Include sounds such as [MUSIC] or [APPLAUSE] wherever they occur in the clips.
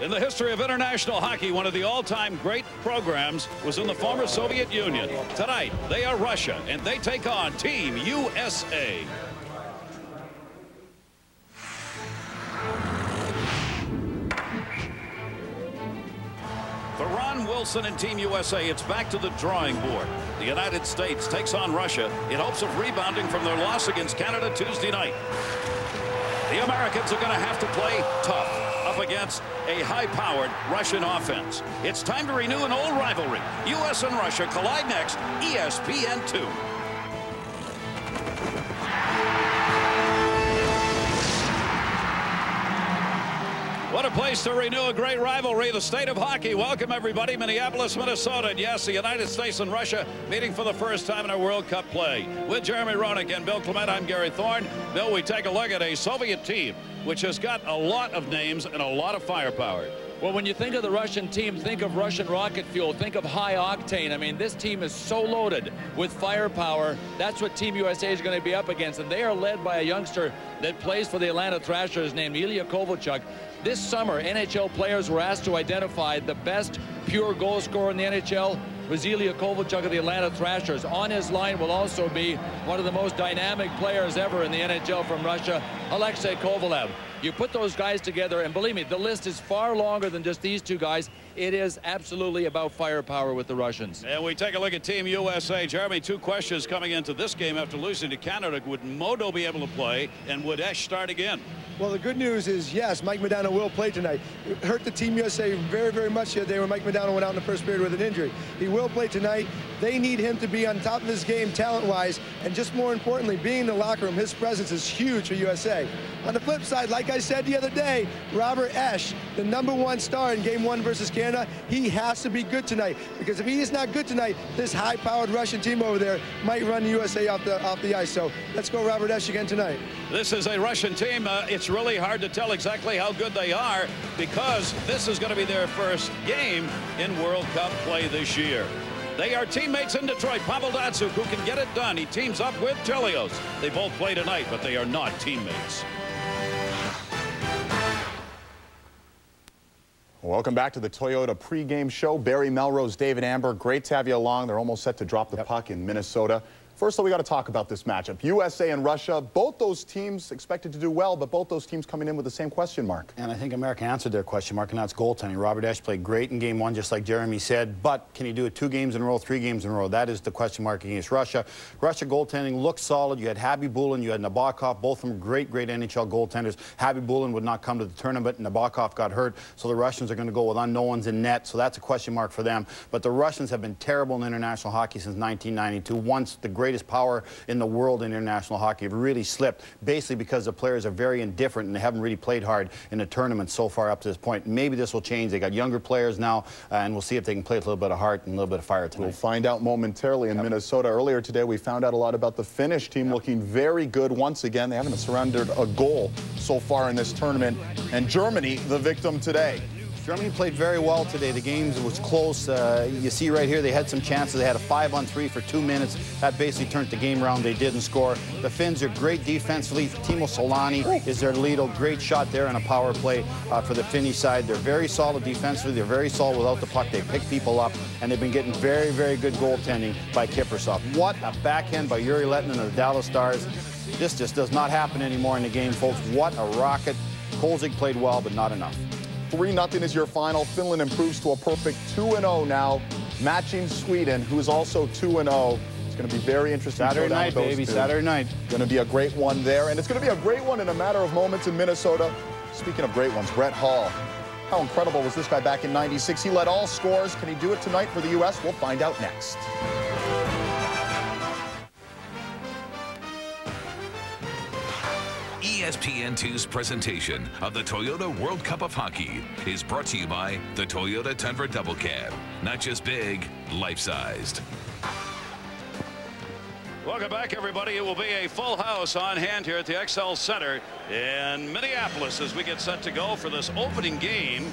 In the history of international hockey, one of the all-time great programs was in the former Soviet Union. Tonight, they are Russia, and they take on Team USA. For Ron Wilson and Team USA, it's back to the drawing board. The United States takes on Russia in hopes of rebounding from their loss against Canada Tuesday night. The Americans are going to have to play tough against a high-powered Russian offense. It's time to renew an old rivalry. U.S. and Russia collide next, ESPN 2. What a place to renew a great rivalry, the state of hockey. Welcome, everybody, Minneapolis, Minnesota. And yes, the United States and Russia meeting for the first time in a World Cup play. With Jeremy Roenick and Bill Clement, I'm Gary Thorne. Bill, we take a look at a Soviet team which has got a lot of names and a lot of firepower. Well, when you think of the Russian team, think of Russian rocket fuel, think of high octane. I mean, this team is so loaded with firepower. That's what Team USA is going to be up against. And they are led by a youngster that plays for the Atlanta Thrashers named Ilya Kovalchuk. This summer, NHL players were asked to identify the best pure goal scorer in the NHL. Ilya Kovalchuk of the Atlanta Thrashers. On his line will also be one of the most dynamic players ever in the NHL from Russia, Alexei Kovalev. You put those guys together, and believe me, the list is far longer than just these two guys. It is absolutely about firepower with the Russians. And we take a look at Team USA. Jeremy, two questions coming into this game after losing to Canada. Would Modo be able to play, and would Esche start again? Well, the good news is, yes, Mike Modano will play tonight. It hurt the Team USA very, very much the other day when Mike Modano went out in the first period with an injury. He will play tonight. They need him to be on top of his game talent-wise, and just more importantly, being in the locker room, his presence is huge for USA. On the flip side, like I said the other day, Robert Esche, the number one star in game one versus Canada, he has to be good tonight. Because if he is not good tonight, this high-powered Russian team over there might run the USA off the, off the ice. So let's go Robert again tonight. This is a Russian team. Uh, it's really hard to tell exactly how good they are because this is going to be their first game in World Cup play this year. They are teammates in Detroit. Pavel Datsyuk, who can get it done. He teams up with Chelios. They both play tonight, but they are not teammates. Welcome back to the Toyota pregame show. Barry Melrose, David Amber, great to have you along. They're almost set to drop the yep. puck in Minnesota. First, though, we got to talk about this matchup. USA and Russia, both those teams expected to do well, but both those teams coming in with the same question mark. And I think America answered their question mark, and that's goaltending. Robert Esche played great in game one, just like Jeremy said, but can he do it two games in a row, three games in a row? That is the question mark against Russia. Russia goaltending looked solid. You had Khabibulin, you had Nabokov, both of them great, great NHL goaltenders. Khabibulin would not come to the tournament. And Nabokov got hurt, so the Russians are going to go with unknowns in net, so that's a question mark for them. But the Russians have been terrible in international hockey since 1992. Once the greatest power in the world in international hockey have really slipped, basically because the players are very indifferent and they haven't really played hard in the tournament so far up to this point. Maybe this will change. They got younger players now, uh, and we'll see if they can play with a little bit of heart and a little bit of fire tonight. We'll find out momentarily in yep. Minnesota. Earlier today, we found out a lot about the Finnish team yep. looking very good once again. They haven't surrendered a goal so far in this tournament. And Germany, the victim today. Germany played very well today. The game was close. Uh, you see right here, they had some chances. They had a five on three for two minutes. That basically turned the game around. They didn't score. The Finns are great defensively. Teemu Selanne is their lead. Great shot there on a power play uh, for the Finnish side. They're very solid defensively. They're very solid without the puck. They pick people up, and they've been getting very, very good goaltending by Kiprusoff. What a backhand by Jere Lehtinen of the Dallas Stars. This just does not happen anymore in the game, folks. What a rocket. Kolzig played well, but not enough. 3-0 is your final. Finland improves to a perfect 2-0 now, matching Sweden, who is also 2-0. It's going to be very interesting. Saturday night, baby. Two. Saturday night. Going to be a great one there. And it's going to be a great one in a matter of moments in Minnesota. Speaking of great ones, Brett Hull. How incredible was this guy back in 96? He led all scores. Can he do it tonight for the U.S.? We'll find out next. ESPN2's presentation of the Toyota World Cup of Hockey is brought to you by the Toyota Tundra Double Cab. Not just big, life-sized. Welcome back, everybody. It will be a full house on hand here at the Xcel Center in Minneapolis as we get set to go for this opening game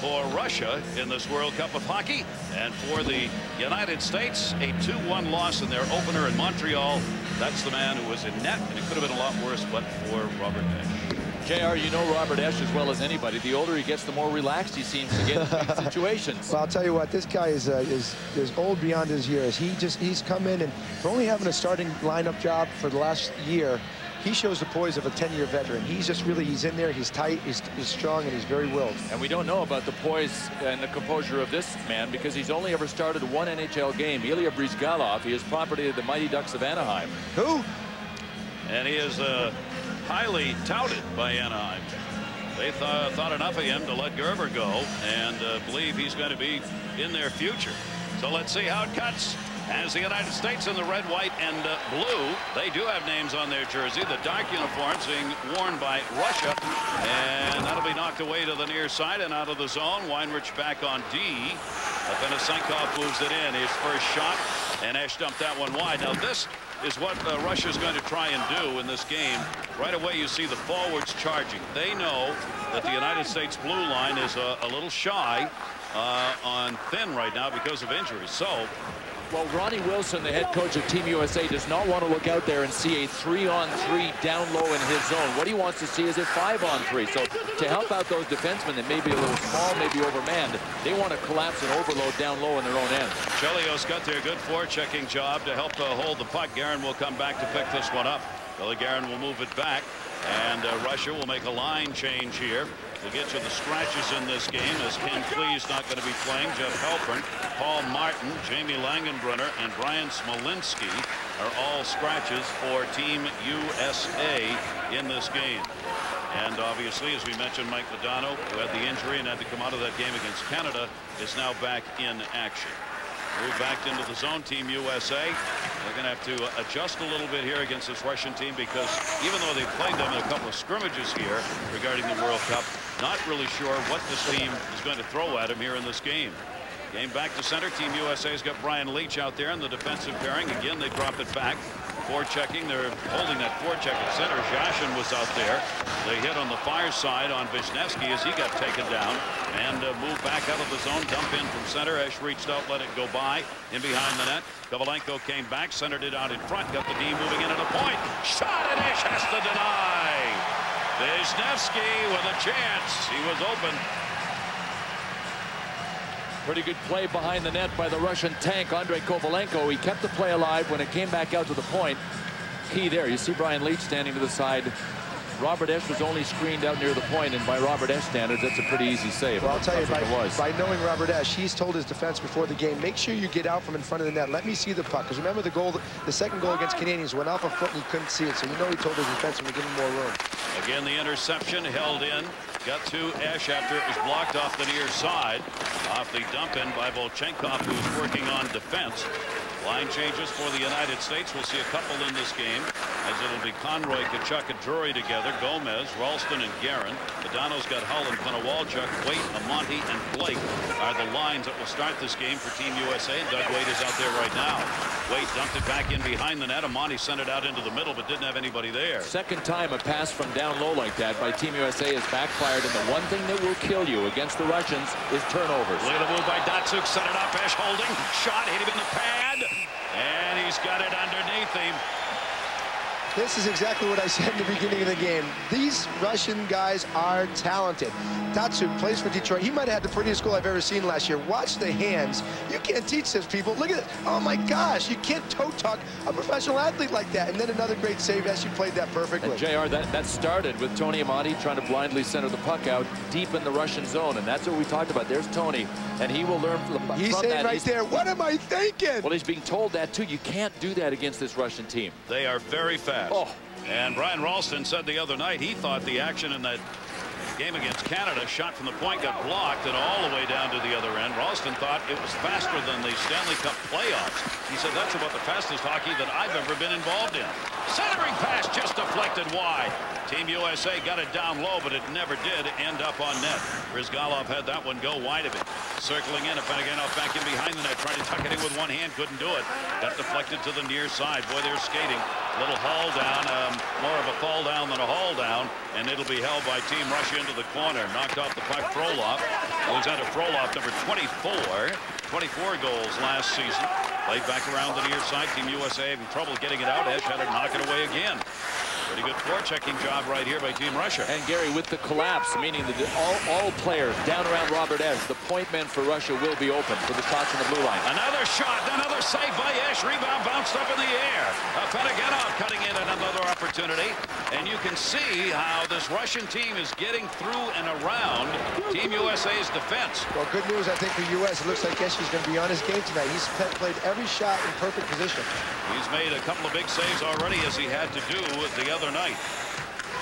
for Russia in this World Cup of Hockey. And for the United States, a 2-1 loss in their opener in Montreal. That's the man who was in net, and it could have been a lot worse but for Robert Nash. JR, you know Robert Esche as well as anybody. The older he gets, the more relaxed he seems to get in [LAUGHS] situations. Well, I'll tell you what, this guy is, uh, is is old beyond his years. He just he's come in and for only having a starting lineup job for the last year, he shows the poise of a 10-year veteran. He's just really, he's in there, he's tight, he's, he's strong, and he's very willed. And we don't know about the poise and the composure of this man because he's only ever started one NHL game. Ilya Bryzgalov, he is property of the Mighty Ducks of Anaheim. Who? And he is uh, highly touted by Anaheim. They th thought enough of him to let Gerber go and uh, believe he's going to be in their future. So let's see how it cuts. As the United States in the red, white, and uh, blue, they do have names on their jersey. The dark uniforms being worn by Russia. And that'll be knocked away to the near side and out of the zone. Weinrich back on D. Afanasenkov moves it in. His first shot. And Esche dumped that one wide. Now this is what uh, Russia's going to try and do in this game. Right away you see the forwards charging. They know that the United States blue line is a, a little shy uh, on thin right now because of injuries. So well, Ronnie Wilson, the head coach of Team USA, does not want to look out there and see a three-on-three down low in his zone. What he wants to see is a five-on-three. So to help out those defensemen that may be a little small, maybe overmanned, they want to collapse and overload down low in their own end. Chelios got their good forechecking job to help uh, hold the puck. Guerin will come back to pick this one up. Billy Guerin will move it back, and uh, Russia will make a line change here. We'll get you the scratches in this game as Ken Klee's not going to be playing. Jeff Halpern, Paul Martin, Jamie Langenbrunner, and Bryan Smolinski are all scratches for Team USA in this game. And obviously, as we mentioned, Mike Modano, who had the injury and had to come out of that game against Canada, is now back in action. Move back into the zone, Team USA. They're going to have to adjust a little bit here against this Russian team because even though they've played them in a couple of scrimmages here regarding the World Cup, not really sure what this team is going to throw at them here in this game. Game back to center. Team USA's got Brian Leetch out there in the defensive pairing. Again, they drop it back. Forechecking. They're holding that forecheck at center. Yashin was out there. They hit on the far side on Vishnevsky as he got taken down and uh, moved back out of the zone. Dump in from center. Esche reached out, let it go by. In behind the net. Kovalenko came back, centered it out in front. Got the D moving in at a point. Shot and has to deny. Vishnevsky with a chance. He was open. Pretty good play behind the net by the Russian tank, Andrei Kovalenko. He kept the play alive when it came back out to the point. Key there. You see Brian Leetch standing to the side. Robert Esche was only screened out near the point, and by Robert Esche standards, that's a pretty easy save. Well, I'll tell you, by, by, knowing Robert Esche, he's told his defense before the game, make sure you get out from in front of the net. Let me see the puck. Because remember the goal, the second goal against Canadians went off a foot and he couldn't see it. So you know he told his defenseman to give him more room. Again, the interception held in. Got to Esche after it was blocked off the near side. Off the dump in by Volchenkov, who's working on defense. Line changes for the United States. We'll see a couple in this game as it'll be Conroy, Tkachuk, and Drury together. Gomez, Rolston, and Guerin. Modano's got Hull and Konowalchuk. Weight, Amonte, and Blake are the lines that will start this game for Team USA. And Doug Weight is out there right now. Weight dumped it back in behind the net. Amonte sent it out into the middle, but didn't have anybody there. Second time a pass from down low like that by Team USA has backfired. And the one thing that will kill you against the Russians is turnovers. Look at the move by Datsyuk, Set it up. Esche holding. Shot. Hit him in the pad. He's got it underneath him. This is exactly what I said in the beginning of the game. These Russian guys are talented. Datsyuk plays for Detroit. He might have had the prettiest goal I've ever seen last year. Watch the hands. You can't teach this, people. Look at it. Oh, my gosh. You can't toe talk a professional athlete like that. And then another great save as you played that perfectly. And JR, that, that started with Tony Amonte trying to blindly center the puck out deep in the Russian zone. And that's what we talked about. There's Tony. And he will learn from, the, he's from saying right he's, there, what am I thinking? Well, he's being told that, too. You can't do that against this Russian team. They are very fast. Oh. And Brian Rolston said the other night he thought the action in that game against Canada, shot from the point got blocked and all the way down to the other end. Rolston thought it was faster than the Stanley Cup playoffs. He said that's about the fastest hockey that I've ever been involved in. Centering pass just deflected wide. Team USA got it down low, but it never did end up on net. Bryzgalov had that one go wide of it. Circling in, Afinogenov back in behind the net, trying to tuck it in with one hand, couldn't do it. Got deflected to the near side. Boy, they're skating. Little haul down, um, more of a fall down than a haul down, and it'll be held by Team Russia into the corner. Knocked off the puck, Frolov. Alexander Frolov, number 24. 24 goals last season. Played back around the near side. Team USA having trouble getting it out. Esche had to knock it away again. Pretty good forechecking job right here by Team Russia. And Gary, with the collapse, meaning that all, all players down around Robert Esche, the point men for Russia will be open for the shots in the blue line. Another shot, another save by Esche. Rebound bounced up in the air. Uh, Fedoganov cutting in at another opportunity. And you can see how this Russian team is getting through and around Team USA's defense. Well, good news, I think, for U.S. It looks like Esche's going to be on his game tonight. He's played every shot in perfect position. He's made a couple of big saves already, as he had to do with the other night.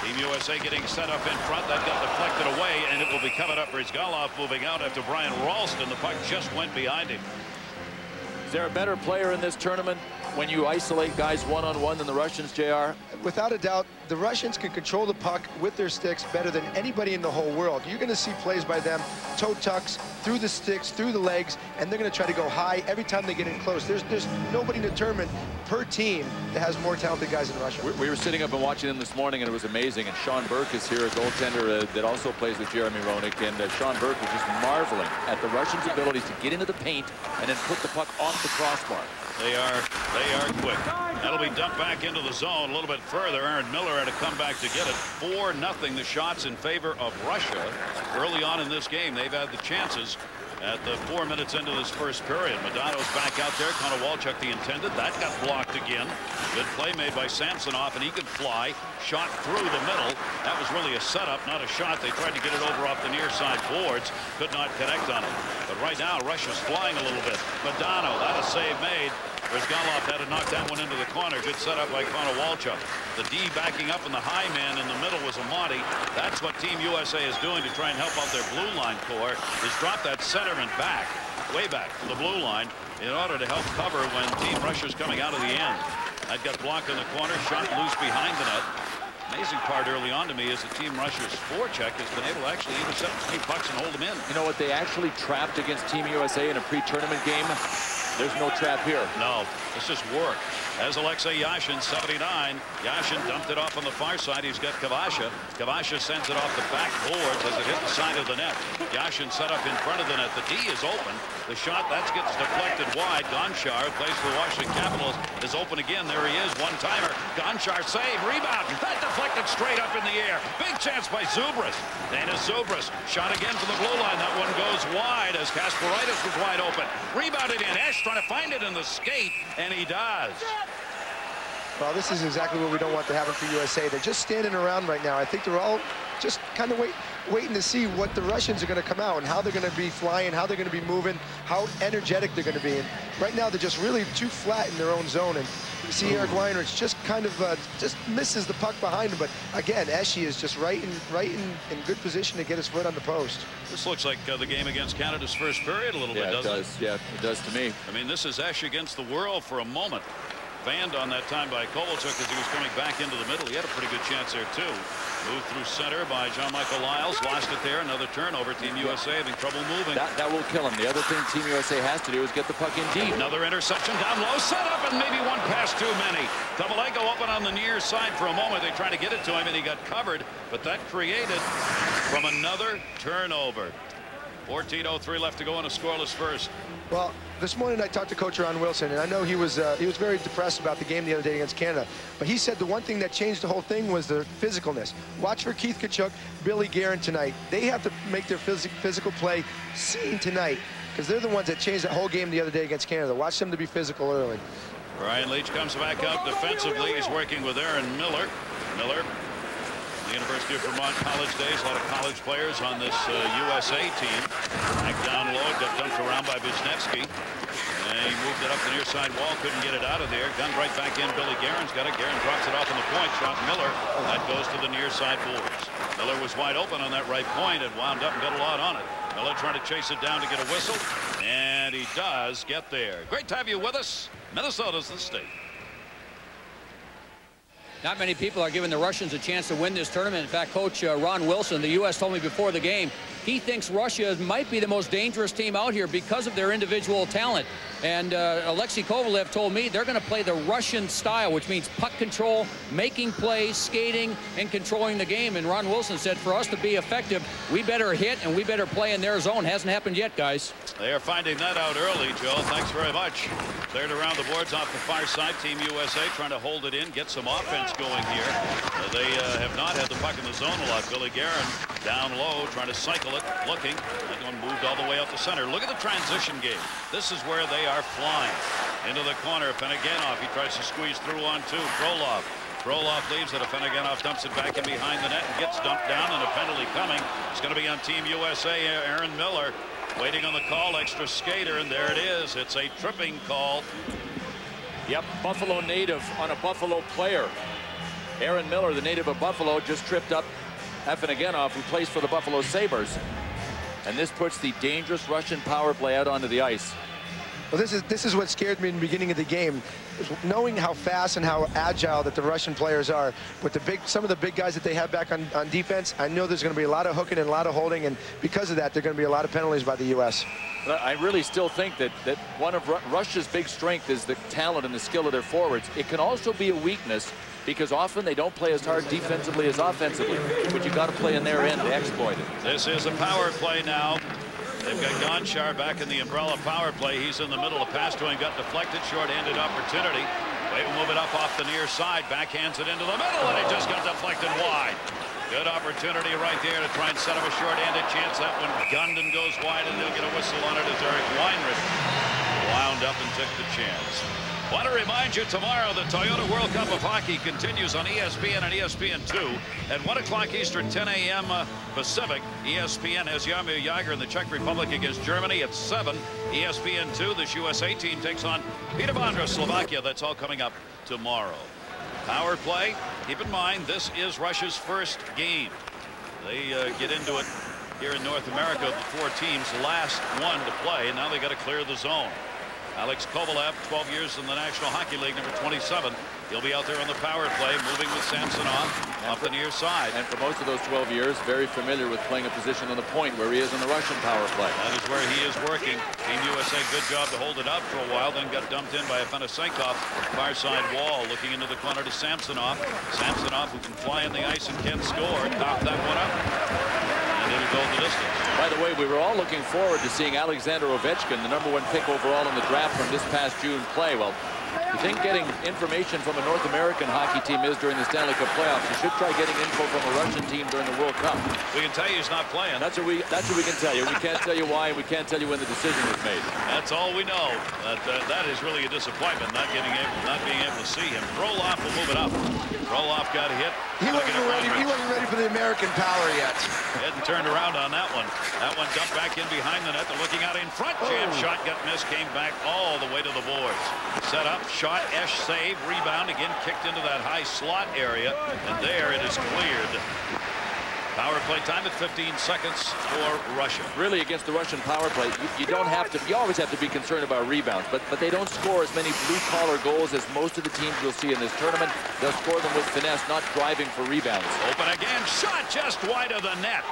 Team USA getting set up in front. That got deflected away, and it will be coming up. for Bryzgalov moving out after Brian Rolston. The puck just went behind him. Is there a better player in this tournament when you isolate guys one-on-one -on -one than the Russians, JR? Without a doubt, the Russians can control the puck with their sticks better than anybody in the whole world. You're going to see plays by them, toe tucks, through the sticks, through the legs, and they're going to try to go high every time they get in close. There's, there's nobody determined per team that has more talented guys in Russia. We, we, were sitting up and watching them this morning, and it was amazing. And Sean Burke is here, a goaltender uh, that also plays with Jeremy Roenick. And uh, Sean Burke was just marveling at the Russians' ability to get into the paint and then put the puck off the crossbar. They are they are quick. That'll be dumped back into the zone a little bit further. Aaron Miller had to come back to get it. 4 nothing. the shots in favor of Russia. Early on in this game, they've had the chances at the four minutes into this first period. Modano's back out there. Konowalchuk, the intended. That got blocked again. Good play made by Samsonov, and he could fly. Shot through the middle. That was really a setup, not a shot. They tried to get it over off the near side boards. Could not connect on it. Right now, Russia's flying a little bit. Modano, that a save made. Bryzgalov had to knock that one into the corner. Good setup by Konowalchuk. The D backing up and the high man in the middle was Amonte. That's what Team USA is doing to try and help out their blue line core is drop that centerman back, way back to the blue line in order to help cover when Team Russia's coming out of the end. That got blocked in the corner, shot loose behind the net. Amazing part early on to me is that Team Russia's forecheck has been able to actually intercept three pucks and hold them in. You know what? They actually trapped against Team USA in a pre-tournament game there's no trap here. No, this is work. As Alexei Yashin, 79. Yashin dumped it off on the far side. He's got Kvasha. Kvasha sends it off the back boards as it hit the side of the net. Yashin set up in front of the net. The D is open. The shot, that gets deflected wide. Gonchar, plays for the Washington Capitals, is open again. There he is, one-timer. Gonchar save, rebound. That deflected straight up in the air. Big chance by Zubrus. Dainius Zubrus, shot again from the blue line. That one goes wide as Kasparaitis was wide open. Rebounded in. Esche trying to find it in the skate, and he does. Well, this is exactly what we don't want to happen for USA. They're just standing around right now. I think they're all just kind of wait, waiting to see what the Russians are going to come out and how they're going to be flying, how they're going to be moving, how energetic they're going to be. And right now, they're just really too flat in their own zone. And you see Eric Weinrich just kind of uh, just misses the puck behind him. But again, Esche is just right in, right in, in good position to get his foot on the post. This looks like uh, the game against Canada's first period a little yeah, bit, doesn't it? Does. it? Yeah, it does to me. I mean, this is Esche against the world for a moment fanned on that time by Kovalchuk as he was coming back into the middle. He had a pretty good chance there, too. Moved through center by John Michael Liles. Lost it there. Another turnover. Team USA having trouble moving. That, that will kill him. The other thing Team USA has to do is get the puck in deep. Another interception down low. Set up and maybe one pass too many. Domalenko open on the near side for a moment. They tried to get it to him and he got covered. But that created from another turnover. 14.03 left to go in a scoreless first. Well, this morning I talked to Coach Ron Wilson, and I know he was uh, he was very depressed about the game the other day against Canada. But he said the one thing that changed the whole thing was the physicalness. Watch for Keith Tkachuk, Billy Guerin tonight. They have to make their phys physical play seen tonight because they're the ones that changed the whole game the other day against Canada. Watch them to be physical early. Ryan Leetch comes back up defensively. He's working with Aaron Miller. Miller the University of Vermont college days. A lot of college players on this uh, USA team. Back down low, got dumped around by Vishnevski. And he moved it up the near side wall, couldn't get it out of there. Gunned right back in. Billy Guerin's got it. Guerin drops it off on the point. Shot Miller. That goes to the near side boards. Miller was wide open on that right point and wound up and got a lot on it. Miller trying to chase it down to get a whistle. And he does get there. Great to have you with us. Minnesota's the state. Not many people are giving the Russians a chance to win this tournament. In fact, Coach uh, Ron Wilson, the U.S. told me before the game, he thinks Russia might be the most dangerous team out here because of their individual talent. And uh, Alexei Kovalev told me they're going to play the Russian style, which means puck control, making plays, skating, and controlling the game. And Ron Wilson said for us to be effective, we better hit and we better play in their zone. Hasn't happened yet, guys. They are finding that out early, Joe. Thanks very much. Cleared around the boards off the far side. Team USA trying to hold it in, get some offense going here. Uh, they uh, have not had the puck in the zone a lot. Billy Guerin down low, trying to cycle it, looking. That one moved all the way up the center. Look at the transition game. This is where they are flying. Into the corner, Afinogenov. He tries to squeeze through on two. Frolov. Frolov leaves it. Afinogenov dumps it back in behind the net and gets dumped down and a penalty coming. It's going to be on Team USA. Aaron Miller waiting on the call. Extra skater, and there it is. It's a tripping call. Yep, Buffalo native on a Buffalo player. Aaron Miller, the native of Buffalo, just tripped up Afinogenov, who plays for the Buffalo Sabres. And this puts the dangerous Russian power play out onto the ice. Well, this is this is what scared me in the beginning of the game, knowing how fast and how agile that the Russian players are. With the big, some of the big guys that they have back on, on defense, I know there's going to be a lot of hooking and a lot of holding, and because of that, there are going to be a lot of penalties by the U.S. I really still think that that one of Russia's big strength is the talent and the skill of their forwards. It can also be a weakness because often they don't play as hard defensively as offensively, but you got to play in their end to exploit it. This is a power play now. They've got Gonchar back in the umbrella power play. He's in the middle. of pass to him got deflected. Short-handed opportunity. They move it up off the near side. Backhands it into the middle, and it just got deflected wide. Good opportunity right there to try and set up a short-handed chance. That one gunned and goes wide, and they'll get a whistle on it as Eric Weinrich wound up and took the chance. Want to remind you tomorrow the Toyota World Cup of Hockey continues on ESPN and ESPN2 at 1 o'clock Eastern, 10 a.m. Uh, Pacific. ESPN has Jaromir Jagr in the Czech Republic against Germany at 7. ESPN2, this USA team takes on Peter Bondra, Slovakia. That's all coming up tomorrow. Power play. Keep in mind, this is Russia's first game. They uh, get into it here in North America. The four teams last one to play, and now they got to clear the zone. Alex Kovalev, 12 years in the National Hockey League, number 27. He'll be out there on the power play, moving with Samsonov off the near side. And for most of those 12 years, very familiar with playing a position on the point where he is on the Russian power play. That is where he is working. Team USA, good job to hold it up for a while, then got dumped in by Afanasenkov. Far side wall, looking into the corner to Samsonov. Samsonov, who can fly in the ice and can score, top that one up. Go the distance. By the way, we were all looking forward to seeing Alexander Ovechkin, the number one pick overall in the draft from this past June play. Well, you think getting information from a North American hockey team is during the Stanley Cup playoffs. You should try getting info from a Russian team during the World Cup. We can tell you he's not playing. That's what we. That's what we can tell you. We can't tell you why. And we can't tell you when the decision was made. That's all we know. That uh, that is really a disappointment. Not getting able, not being able to see him. Frolov will move it up. Frolov got hit. He wasn't ready. He wasn't ready for the American power yet. Hadn't turned around on that one. That one dumped back in behind the net. They're looking out in front. Jam oh. shot got missed. Came back all the way to the boards. Set up. Shot. Esche save. Rebound again. Kicked into that high slot area. And there it is cleared. Power play time at 15 seconds for Russia. Really, against the Russian power play, you, you, don't have to. You always have to be concerned about rebounds, but but they don't score as many blue-collar goals as most of the teams you'll see in this tournament. They'll score them with finesse, not driving for rebounds. Open again, shot just wide of the net.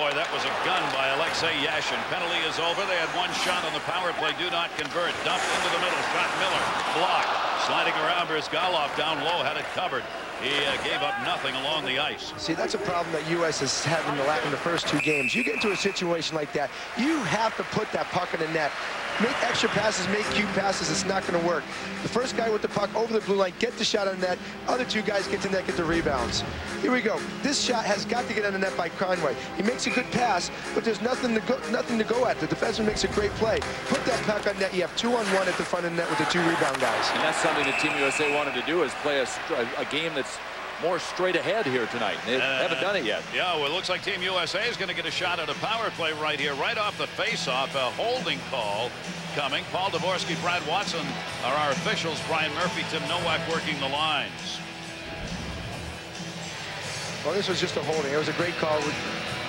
Boy, that was a gun by Alexei Yashin. Penalty is over. They had one shot on the power play. Do not convert. Dumped into the middle. Shot Miller. Blocked. Sliding around Bryzgalov down low. Had it covered. He uh, gave up nothing along the ice. See, that's a problem that U.S. is having the lack in the first two games. You get into a situation like that, you have to put that puck in the net. Make extra passes, make cute passes. It's not going to work. The first guy with the puck over the blue line, get the shot on the net. Other two guys get to the net, get the rebounds. Here we go. This shot has got to get on the net by Conway. He makes a good pass, but there's nothing to go, nothing to go at. The defenseman makes a great play. Put that puck on net. You have two on one at the front of the net with the two rebound guys. And that's something that Team USA wanted to do is play a, a game that's more straight ahead here tonight. They uh, haven't done it yet. Yeah, well, it looks like Team USA is going to get a shot at a power play right here, right off the face-off. A holding call coming. Paul Devorski, Brad Watson are our officials. Brian Murphy, Tim Nowak working the lines. Well, this was just a holding. It was a great call.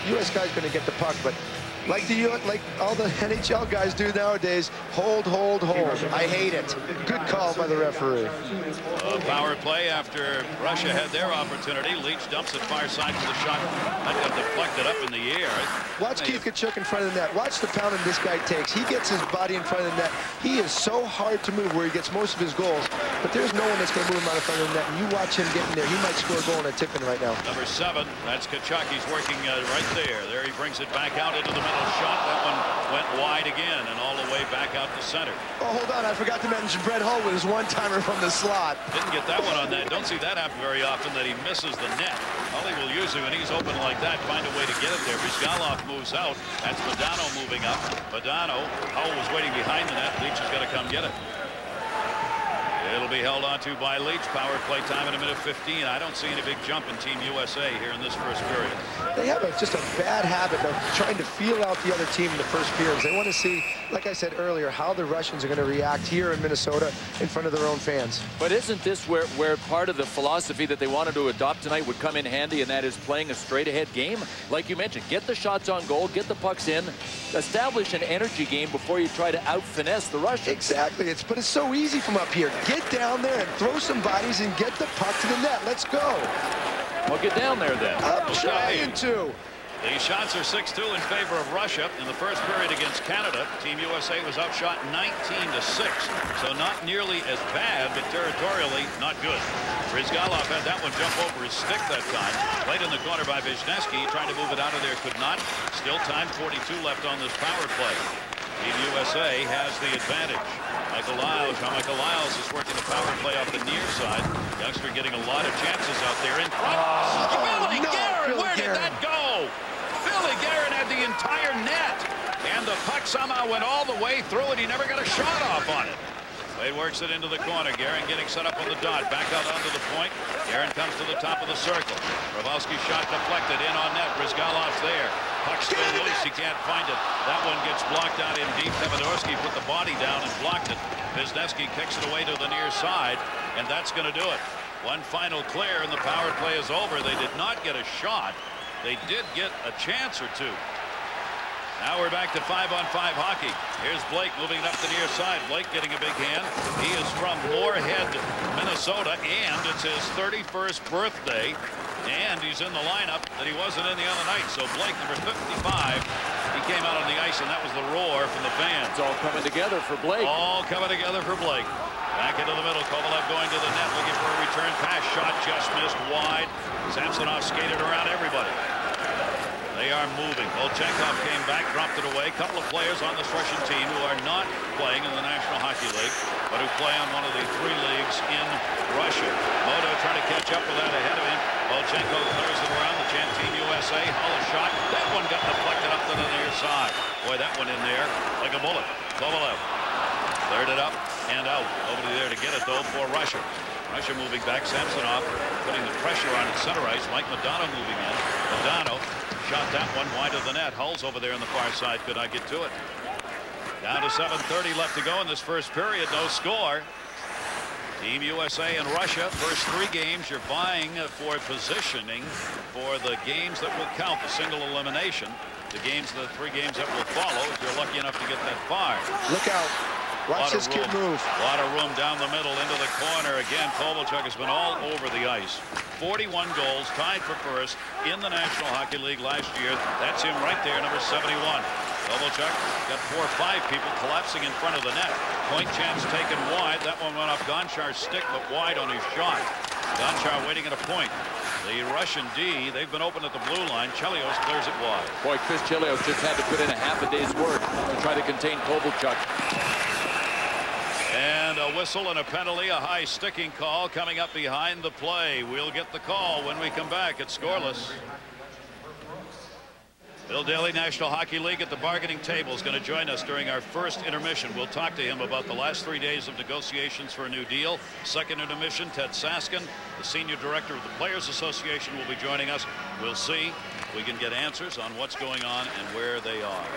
U.S. guy's going to get the puck, but like the like all the [LAUGHS] NHL guys do nowadays. Hold, hold, hold. I hate it. Good call by the referee. A power play after Russia had their opportunity. Leetch dumps it far side for the shot. That got deflected up in the air. Watch Keith Tkachuk in front of the net. Watch the pounding this guy takes. He gets his body in front of the net. He is so hard to move where he gets most of his goals. But there's no one that's going to move him out in front of the net. And you watch him getting there. He might score a goal in a tipping right now. Number seven, that's Tkachuk. He's working uh, right there. There he brings it back out into the middle shot. That one went wide again and all the way back out to center. Oh, hold on. I forgot to mention Brett Hull with his one-timer from the slot. Didn't get that one on that. Don't see that happen very often that he misses the net. Holly will use usually, when he's open like that, find a way to get it there. Bryzgalov moves out. That's Modano moving up. Modano, Hull was waiting behind the net. Leetch has got to come get it. It'll be held onto by Leetch. Power play time in a minute 15. I don't see any big jump in Team USA here in this first period. They have a, just a bad habit of trying to feel out the other team in the first periods. They want to see, like I said earlier, how the Russians are going to react here in Minnesota in front of their own fans. But isn't this where, where part of the philosophy that they wanted to adopt tonight would come in handy, and that is playing a straight-ahead game? Like you mentioned, get the shots on goal, get the pucks in, establish an energy game before you try to out-finesse the Russians. Exactly. It's, but it's so easy from up here. Get get down there and throw some bodies and get the puck to the net. Let's go. Well, get down there then. I'm okay. trying to. The shots are 6-2 in favor of Russia. In the first period against Canada, Team USA was outshot 19 to 6. So not nearly as bad, but territorially not good. Bryzgalov had that one jump over his stick that time. Played in the corner by Vishnevski, trying to move it out of there, could not. Still time 42 left on this power play. Team USA has the advantage. Michael Liles. Now Michael Liles is working the power play off the near side. Youngster getting a lot of chances out there in front. Oh, Billy no, Guerin, where did that go? Billy Guerin had the entire net. And the puck somehow went all the way through it. He never got a shot off on it. Weight works it into the corner. Guerin getting set up on the dot. Back out onto the point. Guerin comes to the top of the circle. Hrabowski shot deflected in on net. Bryzgalov's there. Puck still loose. He can't find it. That one gets blocked out in deep. Tavadorski put the body down and blocked it. Vishnevski kicks it away to the near side, and that's going to do it. One final clear, and the power play is over. They did not get a shot. They did get a chance or two. Now we're back to five-on-five 5 hockey. Here's Blake moving up the near side. Blake getting a big hand. He is from Moorhead, Minnesota, and it's his 31st birthday. And he's in the lineup that he wasn't in the other night. So Blake, number 55, he came out on the ice, and that was the roar from the fans. It's all coming together for Blake. All coming together for Blake. Back into the middle. Kovalev going to the net, looking for a return pass. Shot just missed wide. Samsonov skated around everybody. They are moving. Volchenkov came back, dropped it away. A couple of players on this Russian team who are not playing in the National Hockey League, but who play on one of the three leagues in Russia. Moto trying to catch up with that ahead of him. Volchenko clears it around the Chant Team USA. Hull shot. That one got deflected up to the near side. Boy, that one in there like a bullet. Kovalev cleared it up and out. Nobody there to get it, though, for Russia. Russia moving back. Samsonov putting the pressure on at center ice. Mike Modano moving in. Modano Shot that one wide of the net. Hull's over there on the far side. Could I get to it? Down to 7.30 left to go in this first period. No score. Team USA and Russia, first three games, you're vying for positioning for the games that will count, the single elimination. The games, the three games that will follow if you're lucky enough to get that far. Look out. Watch this kid move. A lot of room down the middle into the corner. Again, Kovalchuk has been all over the ice. 41 goals, tied for first in the National Hockey League last year. That's him right there, number 71. Kovalchuk got four or five people collapsing in front of the net. Point chance taken wide. That one went off Gonchar's stick, but wide on his shot. Gonchar waiting at a point. The Russian D, they've been open at the blue line. Chelios clears it wide. Boy, Chris Chelios just had to put in a half a day's work to try to contain Kovalchuk. And a whistle and a penalty, a high sticking call coming up behind the play. We'll get the call when we come back. It's scoreless. Bill Daly, National Hockey League at the bargaining table is going to join us during our first intermission. We'll talk to him about the last three days of negotiations for a new deal. Second intermission, Ted Saskin, the senior director of the Players Association, will be joining us. We'll see if we can get answers on what's going on and where they are.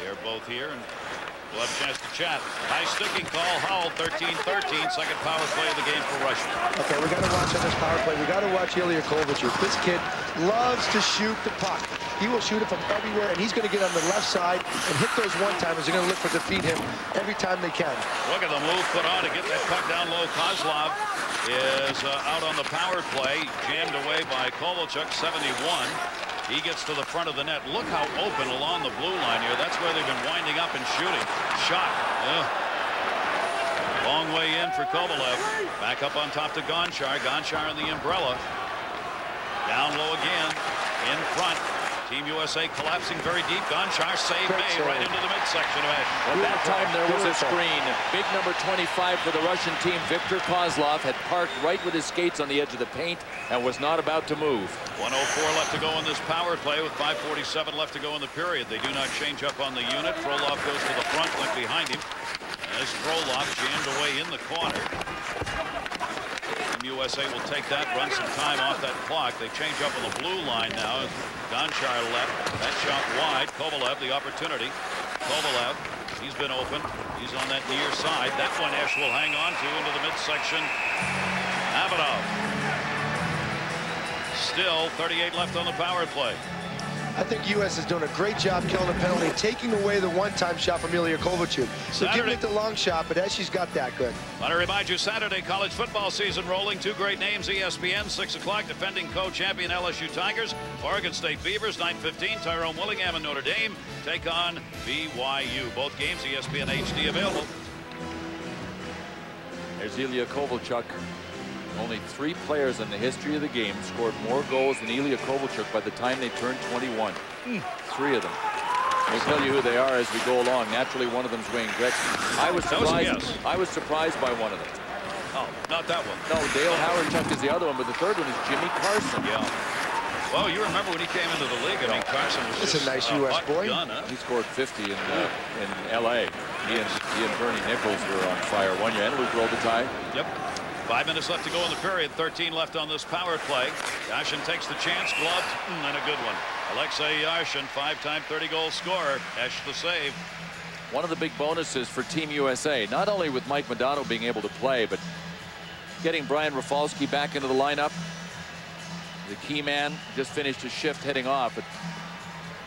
They are both here. And We'll have a chance to chat. High sticking call, Hull, 13-13, second power play of the game for Russia. Okay, we got to watch on this power play. We got to watch Ilya Kovalchuk. This kid loves to shoot the puck. He will shoot it from everywhere, and he's going to get on the left side and hit those one-timers. They're going to look for defeat him every time they can. Look at the move put on to get that puck down low. Kozlov is uh, out on the power play, jammed away by Kovalchuk, 71. He gets to the front of the net. Look how open along the blue line here. That's where they've been winding up and shooting. Shot. Ugh. Long way in for Kovalev. Back up on top to Gonchar. Gonchar in the umbrella. Down low again. In front. Team USA collapsing very deep. Gonchar save Great made save. right into the midsection of it. At that time, there was a screen. Big number 25 for the Russian team, Viktor Kozlov, had parked right with his skates on the edge of the paint and was not about to move. 104 left to go in this power play with 547 left to go in the period. They do not change up on the unit. Frolov goes to the front, left behind him. As Frolov jammed away in the corner. Team USA will take that, run some time off that clock. They change up on the blue line now. Gonchar left. That shot wide. Kovalev the opportunity. Kovalev, he's been open. He's on that near side. That one Esche will hang on to into the midsection. Avanov. Still 38 left on the power play. I think U.S. is doing a great job killing the penalty, taking away the one-time shot from Ilya Kovalchuk. So giving it the long shot, but Eshy's got that good. Want to remind you, Saturday college football season rolling. Two great names, ESPN, 6 o'clock, defending co-champion LSU Tigers. Oregon State Beavers, 9.15. Tyrone Willingham and Notre Dame take on BYU. Both games, E ESPN HD available. There's Ilya Kovalchuk. Only three players in the history of the game scored more goals than Ilya Kovalchuk by the time they turned 21. Three of them. We'll tell you who they are as we go along. Naturally, one of them's Wayne Gretzky. I was That was surprised. I was surprised by one of them. Oh, not that one. No, Dale Howard is the other one, but the third one is Jimmy Carson. Yeah. Well, you remember when he came into the league. I mean, Carson was That's a nice a US boy. Gun, huh? He scored 50 in uh, in L.A. He and, he and Bernie Nicholls were on fire one year. And Luc Robitaille. Yep. Five minutes left to go in the period. 13 left on this power play. Yashin takes the chance. Gloved. mm, And a good one. Alexei Yashin, five-time 30-goal scorer. Esche the save. One of the big bonuses for Team USA, not only with Mike Modano being able to play, but getting Brian Rafalski back into the lineup. The key man just finished his shift heading off. But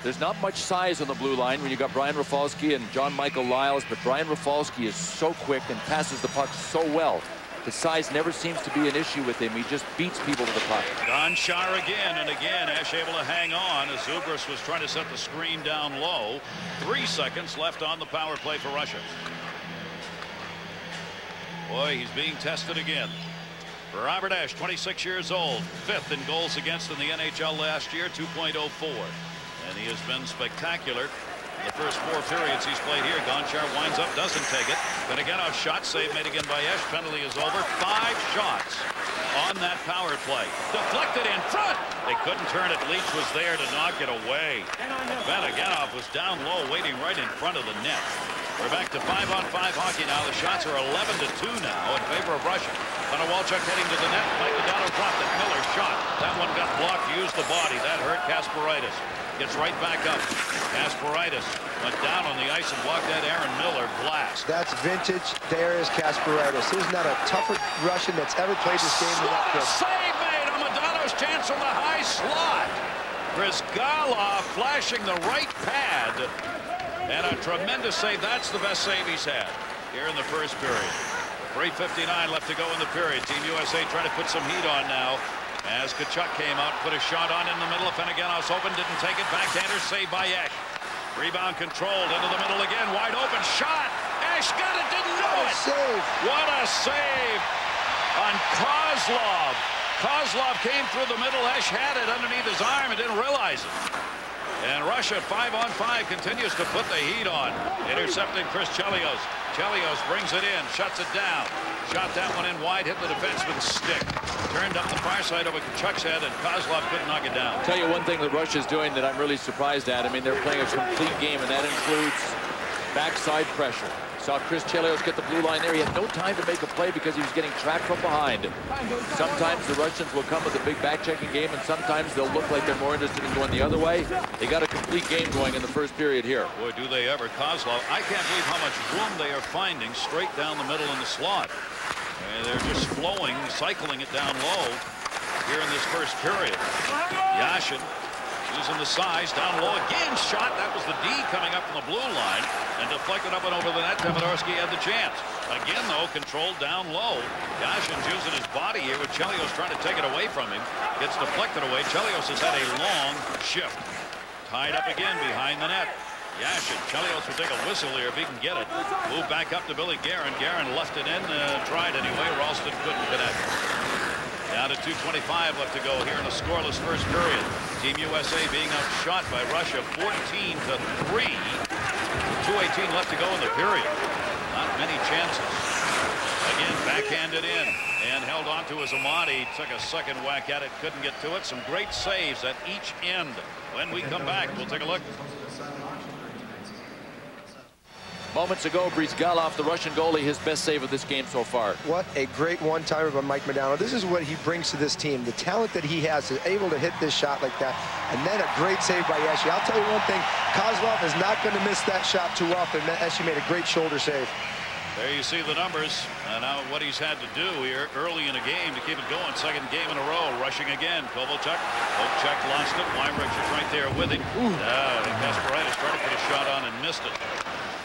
there's not much size on the blue line when you got Brian Rafalski and John Michael Liles, but Brian Rafalski is so quick and passes the puck so well. The size never seems to be an issue with him. He just beats people to the puck. Gonchar again and again. Ash able to hang on as Zubrus was trying to set the screen down low. Three seconds left on the power play for Russia. Boy, he's being tested again. Robert Ash, 26 years old, fifth in goals against in the NHL last year, 2.04. And he has been spectacular. The first four periods he's played here, Gonchar winds up, doesn't take it. Then again, a shot save made again by Esche. Penalty is over. Five shots on that power play. Deflected in front. They couldn't turn it. Leetch was there to knock it away. Beneganoff was down low, waiting right in front of the net. We're back to five on five hockey now. The shots are 11 to 2 now in favor of Russia. Walchuk heading to the net. Mike Modano dropped it. Miller shot. That one got blocked. Used the body. That hurt Kasparaitis. Gets right back up. Kasparaitis went down on the ice and blocked that Aaron Miller blast. That's vintage Darius Kasparaitis. There's not a tougher Russian that's ever played this game than that save made on Modano's chance on the high slot. Bryzgalov flashing the right pad. And a tremendous save. That's the best save he's had here in the first period. 3.59 left to go in the period. Team USA trying to put some heat on now. As Tkachuk came out, put a shot on in the middle. Feneganos open, didn't take it. Backhander saved by Esche. Rebound controlled into the middle again. Wide open shot. Esche got it, didn't know it. Save. What a save on Kozlov. Kozlov came through the middle. Esche had it underneath his arm and didn't realize it. And Russia, five on five, continues to put the heat on. Intercepting Chris Chelios. Chelios brings it in, shuts it down. Shot that one in wide, hit the defenseman's stick. Turned up the far side over Tkachuk's head, and Kozlov couldn't knock it down. Tell you one thing that Russia's doing that I'm really surprised at. I mean, they're playing a complete game, and that includes backside pressure. Saw Chris Chelios get the blue line there. He had no time to make a play because he was getting trapped from behind. Sometimes the Russians will come with a big back-checking game, and sometimes they'll look like they're more interested in going the other way. They got a complete game going in the first period here. Boy, do they ever. Kozlov, I can't believe how much room they are finding straight down the middle in the slot. And they're just flowing, cycling it down low here in this first period. Yashin using the size down low again. Shot that was the D coming up from the blue line. And deflected up and over the net. Temodarski had the chance. Again though controlled down low. Yashin's using his body here with Chelios trying to take it away from him. Gets deflected away. Chelios has had a long shift. Tied up again behind the net Yashin Chelios will take a whistle here if he can get it move back up to Billy Guerin Guerin left it in uh, tried anyway Rolston couldn't connect down to 2.25 left to go here in a scoreless first period. Team USA being outshot by Russia 14 to 3. 2.18 left to go in the period. Not many chances. Again, backhanded in and held on to his Amonte took a second whack at it, couldn't get to it. Some great saves at each end. When we come back, we'll take a look. Moments ago, Bryzgalov, the Russian goalie, his best save of this game so far. What a great one-timer by Mike Modano. This is what he brings to this team. The talent that he has is able to hit this shot like that. And then a great save by Esche. I'll tell you one thing, Kozlov is not going to miss that shot too often. Esche made a great shoulder save. There you see the numbers and now what he's had to do here early in a game to keep it going. Second game in a row. Rushing again. Kovalchuk. Kovalchuk lost it. Weinrich is right there with him. Uh, Kasparaitis tried to put a shot on and missed it.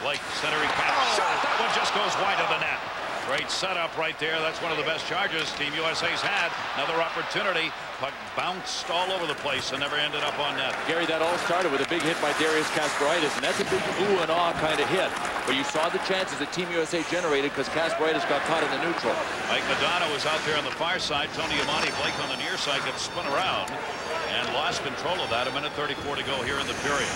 Blake centering pass. Shot. That one just goes wide of the net. Great setup right there. That's one of the best charges Team USA's had. Another opportunity. Puck bounced all over the place and never ended up on net. Gary, that all started with a big hit by Darius Kasparaitis, and that's a big ooh and ah kind of hit. But you saw the chances that Team USA generated because Kasparaitis got caught in the neutral. Mike Modano was out there on the far side. Tony Amonte Blake on the near side got spun around and lost control of that. A minute 34 to go here in the period.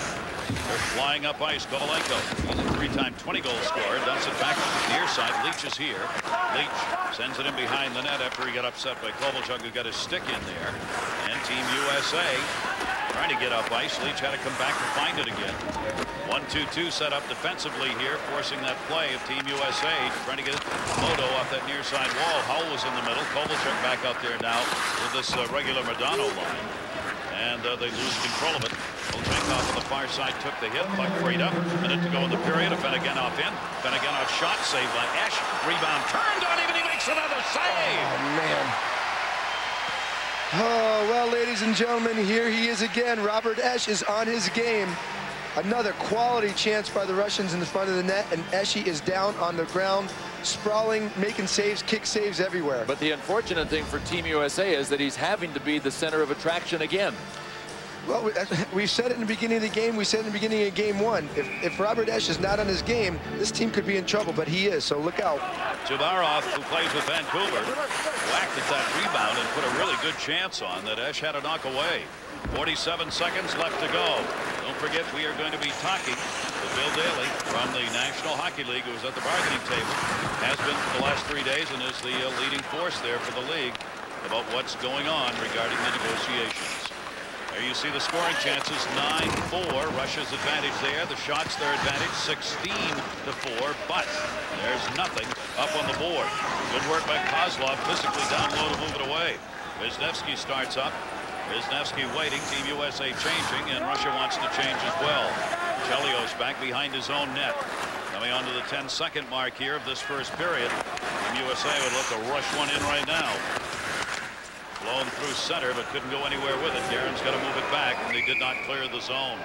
They're flying up ice. Kovalenko, he's a three-time 20-goal scorer. Dumps it back to the near side. Leetch is here. Leetch sends it in behind the net after he got upset by Kovalchuk, who got his stick in there. And Team USA trying to get up ice. Leetch had to come back to find it again. 1-2-2 set up defensively here, forcing that play of Team USA, trying to get Moto off that near side wall. Hull was in the middle. Kovalchuk back out there now with this uh, regular Modano line. And uh, they lose control of it. Volchenkov on the far side took the hit. Puck freed up. Minute to go in the period. Afinogenov in. Afinogenov shot saved by Esche. Rebound turned on him and he makes another save. Oh, man. Oh, well, ladies and gentlemen, here he is again. Robert Esche is on his game. Another quality chance by the Russians in the front of the net, and Esche is down on the ground, sprawling, making saves, kick saves everywhere. But the unfortunate thing for Team USA is that he's having to be the center of attraction again. Well, uh, [LAUGHS] we said it in the beginning of the game. We said in the beginning of game one. If, if Robert Esche is not on his game, this team could be in trouble, but he is, so look out. Chubarov, who plays with Vancouver, whacked at that rebound and put a really good chance on that Esche had to knock away. 47 seconds left to go. Don't forget, we are going to be talking with Bill Daly from the National Hockey League, who is at the bargaining table, has been for the last three days and is the uh, leading force there for the league about what's going on regarding the negotiations. There you see the scoring chances, 9-4. Russia's advantage there. The shots their advantage, 16 to 4. But there's nothing up on the board. Good work by Kozlov, physically down low to move it away. Vishnevski starts up. Vishnevski waiting, Team USA changing, and Russia wants to change as well. Chelios back behind his own net. Coming on to the 10-second mark here of this first period. Team USA would look to rush one in right now. Blown through center, but couldn't go anywhere with it. Guerin's got to move it back, and they did not clear the zone.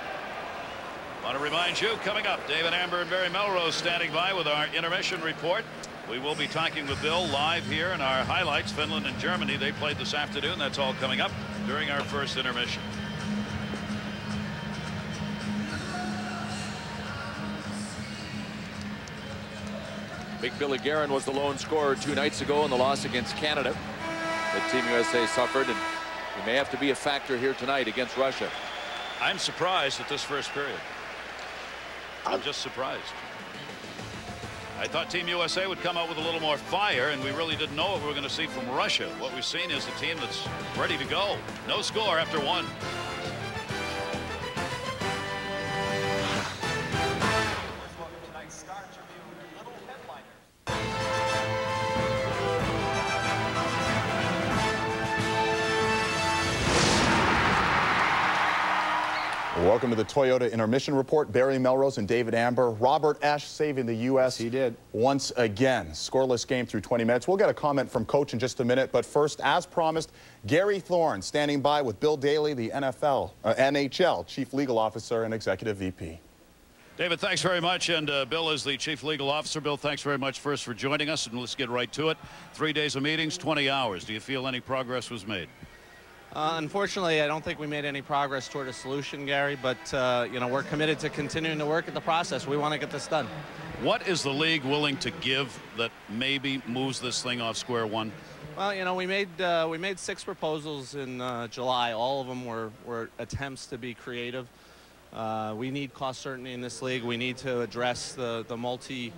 Want to remind you, coming up, David Amber and Barry Melrose standing by with our intermission report. We will be talking with Bill live here in our highlights. Finland and Germany, they played this afternoon. That's all coming up during our first intermission. Big Billy Guerin was the lone scorer two nights ago in the loss against Canada that Team USA suffered, and he may have to be a factor here tonight against Russia. I'm surprised at this first period. I'm just surprised. I thought Team USA would come out with a little more fire, and we really didn't know what we were going to see from Russia. What we've seen is a team that's ready to go. No score after one. The Toyota Intermission Report. Barry Melrose and David Amber. Robert Esche saving the U.S. He did. Once again. Scoreless game through 20 minutes. We'll get a comment from Coach in just a minute. But first, as promised, Gary Thorne standing by with Bill Daly, the NFL, uh, NHL Chief Legal Officer and Executive VP. David, thanks very much. And uh, Bill is the Chief Legal Officer. Bill, thanks very much first for joining us. And let's get right to it. Three days of meetings, 20 hours. Do you feel any progress was made? Uh, unfortunately, I don't think we made any progress toward a solution, Gary, but uh, you know we're committed to continuing to work at the process. We want to get this done. What is the league willing to give that maybe moves this thing off square one? Well, you know, we made uh, we made six proposals in uh, July. All of them were, were attempts to be creative. Uh, we need cost certainty in this league. We need to address the, the multi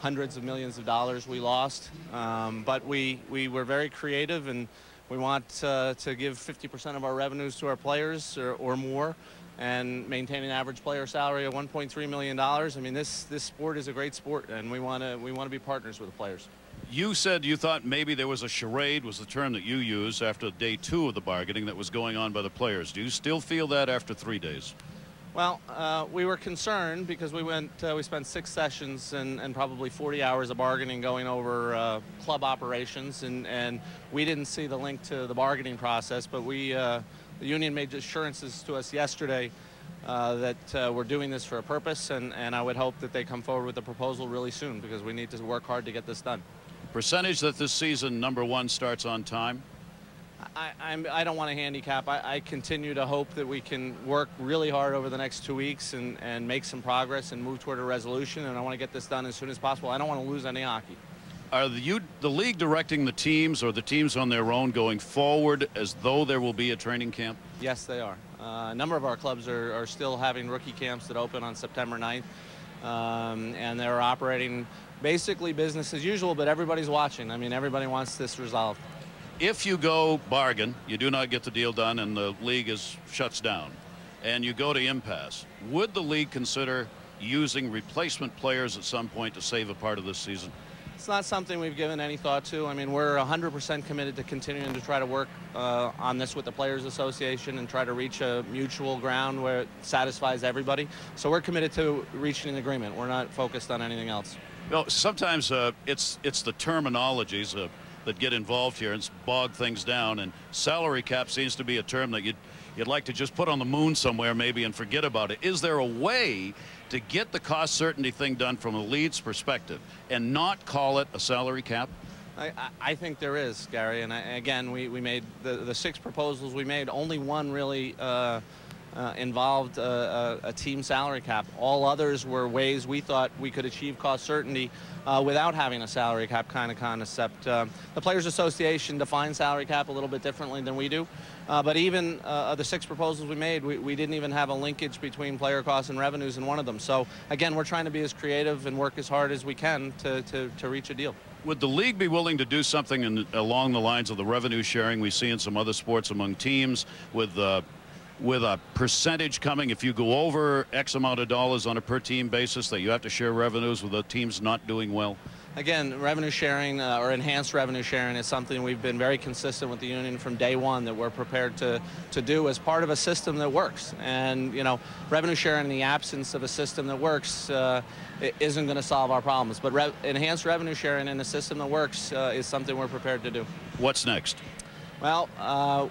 hundreds of millions of dollars we lost. Um, but we, we were very creative and we want uh, to give 50% of our revenues to our players or, or, more and maintain an average player salary of $1.3 million. I mean, this, this sport is a great sport, and we want to we wanna be partners with the players. You said you thought maybe there was a charade, was the term that you used after day two of the bargaining that was going on by the players. Do you still feel that after three days? Well, uh, we were concerned because we went, uh, we spent six sessions and, and, probably 40 hours of bargaining going over uh, club operations, and, and we didn't see the link to the bargaining process, but we, uh, the union made assurances to us yesterday uh, that uh, we're doing this for a purpose, and, and I would hope that they come forward with a proposal really soon because we need to work hard to get this done. Percentage that this season, number one, starts on time? I, I'm, I don't want to handicap. I, I, continue to hope that we can work really hard over the next two weeks and, and make some progress and move toward a resolution. And I want to get this done as soon as possible. I don't want to lose any hockey. Are the, you, the league directing the teams or the teams on their own going forward as though there will be a training camp? Yes, they are. Uh, a number of our clubs are, are, still having rookie camps that open on September 9th. Um, and they're operating basically business as usual, but everybody's watching. I mean, everybody wants this resolved if you go bargain, you do not get the deal done and the league is shuts down, and you go to impasse, would the league consider using replacement players at some point to save a part of this season? It's not something we've given any thought to. I mean, we're 100% committed to continuing to try to work uh, on this with the Players Association and try to reach a mutual ground where it satisfies everybody. So we're committed to reaching an agreement. We're not focused on anything else. Well, sometimes uh, it's it's the terminologies. Uh, that get involved here and bog things down. And salary cap seems to be a term that you'd, you'd like to just put on the moon somewhere maybe and forget about it. Is there a way to get the cost certainty thing done from a leads perspective and not call it a salary cap? I, I think there is, Gary. And I, again, we, we made the, the six proposals we made, only one really uh, uh, involved a, a, team salary cap. All others were ways we thought we could achieve cost certainty uh, without having a salary cap kind of concept. Uh, the Players Association defines salary cap a little bit differently than we do. Uh, but even uh, the six proposals we made, we, we, didn't even have a linkage between player costs and revenues in one of them. So again, we're trying to be as creative and work as hard as we can to, to, to reach a deal. Would the league be willing to do something in, along the lines of the revenue sharing we see in some other sports among teams with uh, with a percentage coming if you go over X amount of dollars on a per team basis that you have to share revenues with the teams not doing well? Again, revenue sharing uh, or enhanced revenue sharing is something we've been very consistent with the union from day one that we're prepared to, to do as part of a system that works. And, you know, revenue sharing in the absence of a system that works uh, isn't going to solve our problems. But re enhanced revenue sharing in a system that works uh, is something we're prepared to do. What's next? Well, uh,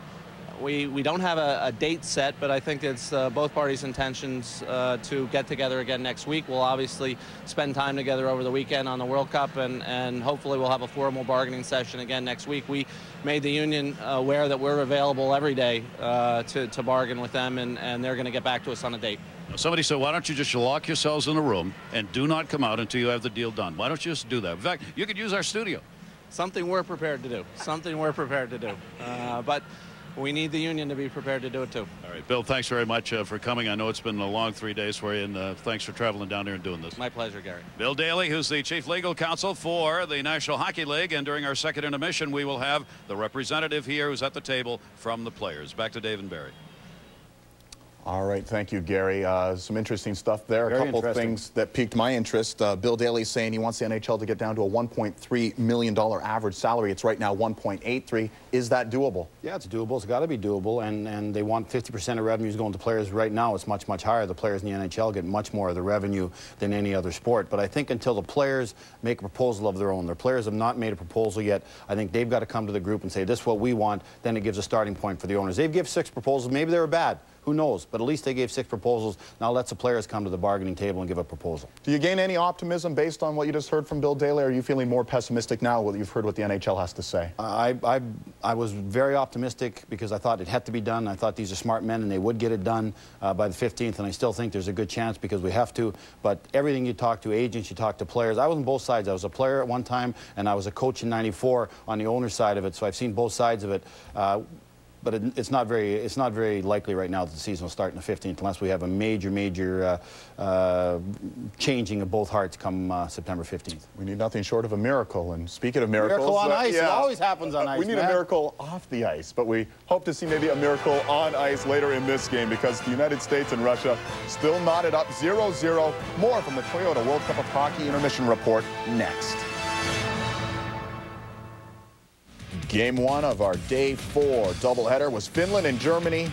we, we don't have a, a, date set, but I think it's uh, both parties' intentions uh, to get together again next week. We'll obviously spend time together over the weekend on the World Cup, and, and hopefully we'll have a formal bargaining session again next week. We made the union aware that we're available every day uh, to, to bargain with them, and, and they're going to get back to us on a date. Somebody said, why don't you just lock yourselves in a room and do not come out until you have the deal done? Why don't you just do that? In fact, you could use our studio. Something we're prepared to do. Something we're prepared to do. Uh, but we need the union to be prepared to do it too. All right, Bill, thanks very much uh, for coming. I know it's been a long three days for you, and uh, thanks for traveling down here and doing this. My pleasure, Gary. Bill Daly, who's the chief legal counsel for the National Hockey League, and during our second intermission, we will have the representative here who's at the table from the players. Back to Dave and Barry. All right, thank you, Gary. Uh, some interesting stuff there. Very a couple things that piqued my interest. Uh, Bill Daly saying he wants the NHL to get down to a $1.3 million average salary. It's right now 1.83. Is that doable? Yeah, it's doable. It's got to be doable. And, and they want 50% of revenues going to players. Right now, it's much, much higher. The players in the NHL get much more of the revenue than any other sport. But I think until the players make a proposal of their own, their players have not made a proposal yet. I think they've got to come to the group and say, this is what we want. Then it gives a starting point for the owners. They've given six proposals. Maybe they were bad. Who knows? But at least they gave six proposals. Now let's the players come to the bargaining table and give a proposal. Do you gain any optimism based on what you just heard from Bill Daly? Or are you feeling more pessimistic now what you've heard what the NHL has to say? I, I, I was very optimistic because I thought it had to be done. I thought these are smart men and they would get it done uh, by the 15th, and I still think there's a good chance because we have to. But everything you talk to agents, you talk to players. I was on both sides. I was a player at one time, and I was a coach in 94 on the owner side of it, so I've seen both sides of it. Uh, but it, it's not very it's not very likely right now that the season will start in the 15th unless we have a major major uh, uh, changing of both hearts come uh, September 15th. We need nothing short of a miracle. And speaking of miracles, Miracle on uh, ice. It always happens on [LAUGHS] ice, We need man. a miracle off the ice, but we hope to see maybe a miracle on ice later in this game because the United States and Russia still knotted up 0-0. More from the Toyota World Cup of Hockey intermission report next. Game one of our day four doubleheader was Finland and Germany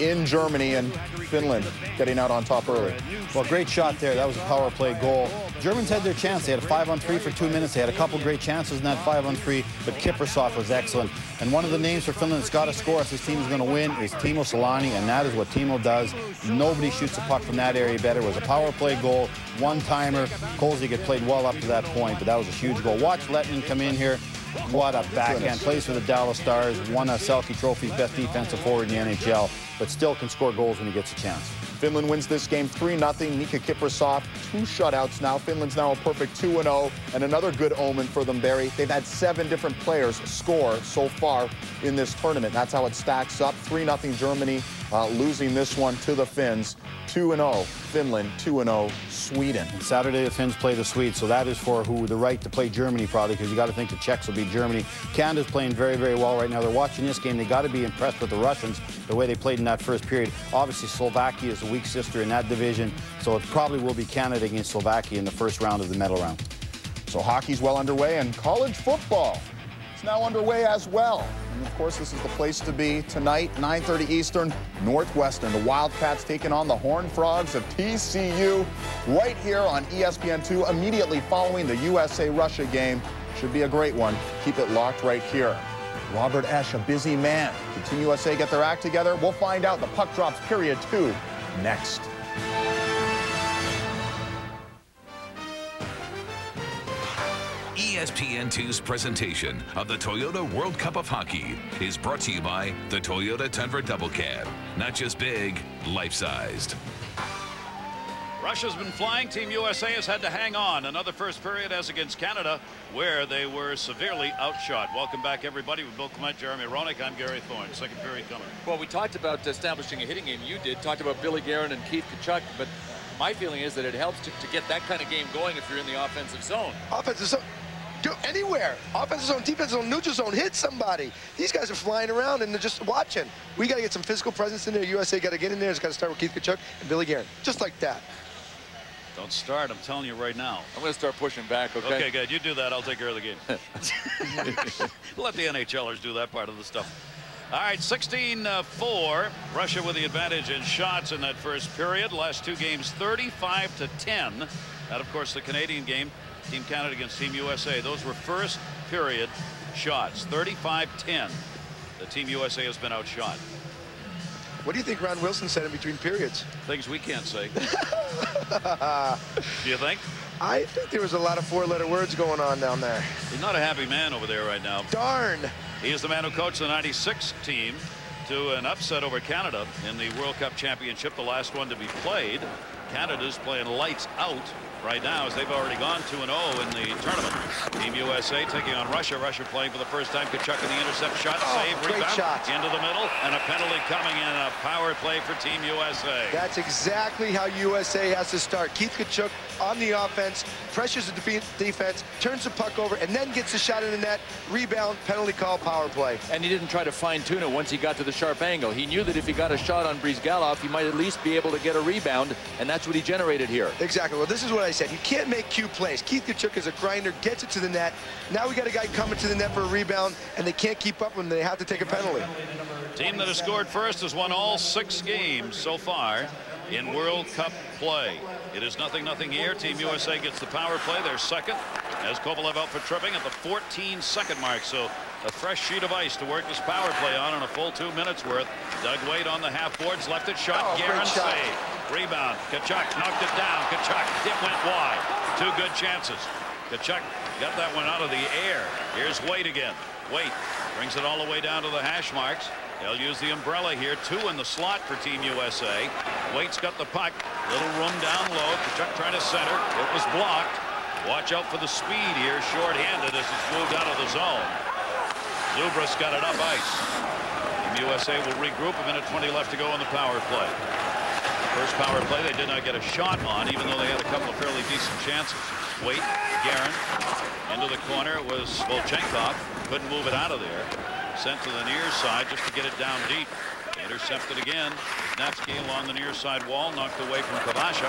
in Germany, and Finland getting out on top early. Well, great shot there. That was a power play goal. Germans had their chance. They had a five on three for two minutes. They had a couple great chances in that five on three, but Kiprusoff was excellent. And one of the names for Finland that's got to score if this team is going to win is Teemu Selanne, and that is what Teemu does. Nobody shoots a puck from that area better. It was a power play goal, one timer. Kolzig had played well up to that point, but that was a huge goal. Watch Lehtinen come in here. What a backhand. Plays for the Dallas Stars. Won a Selke Trophy best defensive forward in the NHL, but still can score goals when he gets a chance. Finland wins this game 3-0. Miikka Kiprusoff, two shutouts now. Finland's now a perfect 2-0, and another good omen for them, Barry. They've had seven different players score so far in this tournament. That's how it stacks up. 3-0 Germany, uh, losing this one to the Finns. 2-0 Finland, 2-0 Sweden. Saturday, the Finns play the Swedes, so that is for who the right to play Germany probably, because you got to think the Czechs will beat Germany. Canada's playing very, very well right now. They're watching this game. They got to be impressed with the Russians, the way they played in that first period. Obviously, Slovakia is a weak sister in that division, so it probably will be Canada against Slovakia in the first round of the medal round. So hockey's well underway, and college football now underway as well. And of course, this is the place to be tonight, 9:30 Eastern, Northwestern. The Wildcats taking on the Horned Frogs of TCU right here on E ESPN2 immediately following the USA-Russia game. Should be a great one. Keep it locked right here. Robert Esche, a busy man. Can Team USA get their act together? We'll find out. The puck drops period two next. ESPN2's presentation of the Toyota World Cup of Hockey is brought to you by the Toyota Tundra Double Cab. Not just big, life-sized. Russia's been flying. Team USA has had to hang on. Another first period as against Canada, where they were severely outshot. Welcome back, everybody, with Bill Clement, Jeremy Roenick. I'm Gary Thorne. Second period coming. Well, we talked about establishing a hitting game. You did. Talked about Billy Guerin and Keith Tkachuk, but my feeling is that it helps to, to get that kind of game going if you're in the offensive zone. Offensive zone. Do anywhere. Offensive zone, defensive zone, neutral zone, hit somebody. These guys are flying around and they're just watching. We got to get some physical presence in there. USA got to get in there. It's got to start with Keith Tkachuk and Billy Guerin. Just like that. Don't start. I'm telling you right now. I'm going to start pushing back, okay? Okay, good. You do that. I'll take care of the game. [LAUGHS] Let the NHLers do that part of the stuff. All right, 16-4. Uh, Russia with the advantage in shots in that first period. Last two games, 35 to 10. That, of course, the Canadian game, Team Canada against Team USA. Those were first period shots, 35-10. The Team USA has been outshot. What do you think Ron Wilson said in between periods? Things we can't say. [LAUGHS] do you think? I think there was a lot of four-letter words going on down there. He's not a happy man over there right now. Darn. He is the man who coached the 96 team to an upset over Canada in the World Cup Championship, the last one to be played. Canada's playing lights out right now as they've already gone 2-0 in the tournament. Team USA taking on Russia. Russia playing for the first time. Tkachuk in the intercept shot. Oh, save. Rebound. shot. Into the middle. And a penalty coming in. A power play for Team USA. That's exactly how USA has to start. Keith Tkachuk on the offense, pressures the defe defense, turns the puck over, and then gets the shot in the net. Rebound, penalty call, power play. And he didn't try to fine-tune it once he got to the sharp angle. He knew that if he got a shot on Bryzgalov, he might at least be able to get a rebound, and that's what he generated here. Exactly. Well, this is what I said. You can't make cute plays. Keith Tkachuk is a grinder, gets it to the net. Now we got a guy coming to the net for a rebound, and they can't keep up when they have to take a penalty. Team that has scored first has won all six games so far in World Cup play. It is nothing nothing here. Team USA gets the power play. They're second as Kovalev out for tripping at the 14 second mark. So a fresh sheet of ice to work this power play on in a full two minutes worth. Doug Weight on the half boards left it shot. Oh, shot. save. Rebound. Tkachuk knocked it down. Tkachuk it went wide. Two good chances. Tkachuk got that one out of the air. Here's Weight again. Weight brings it all the way down to the hash marks. They'll use the umbrella here. Two in the slot for Team USA. Weight's got the puck. Little room down low. Tkachuk trying to center. It was blocked. Watch out for the speed here. Short-handed as it's moved out of the zone. Zubrus got it up ice. Team USA will regroup. A minute 20 left to go on the power play. First power play they did not get a shot on, even though they had a couple of fairly decent chances. Weight, Guerin into the corner. It was Volchenkov. Couldn't move it out of there. Sent to the near side just to get it down deep. Intercepted again. Kuznetsky along the near side wall, knocked away from Kvasha.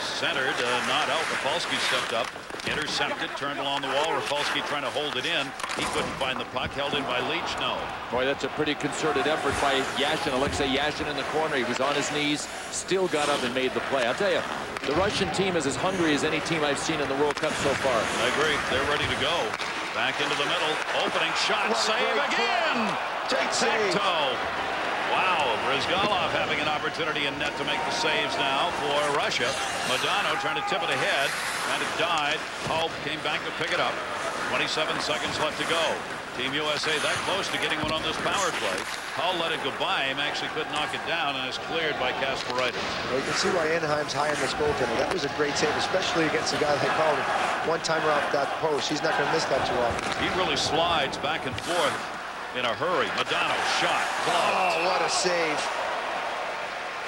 Centered, uh, not out. Rafalski stepped up. Intercepted, turned along the wall. Rafalski trying to hold it in. He couldn't find the puck. Held in by Leetch. No. Boy, that's a pretty concerted effort by Yashin. Alexei Yashin in the corner. He was on his knees, still got up and made the play. I'll tell you, the Russian team is as hungry as any team I've seen in the World Cup so far. I agree. They're ready to go. Back into the middle. Opening shot. Save again. Toe. Wow. Bryzgalov having an opportunity in net to make the saves now for Russia. Modano trying to tip it ahead. And it died. Hope came back to pick it up. 27 seconds left to go. Team USA that close to getting one on this power play. Hull let it go by him. Actually could knock it down and is cleared by Kasparaitis. Well, you can see why Anaheim's high on this goaltender. That was a great save, especially against a guy like Calder. One timer off that post. He's not going to miss that too often. He really slides back and forth in a hurry. Modano shot. Blocked. Oh, what a save.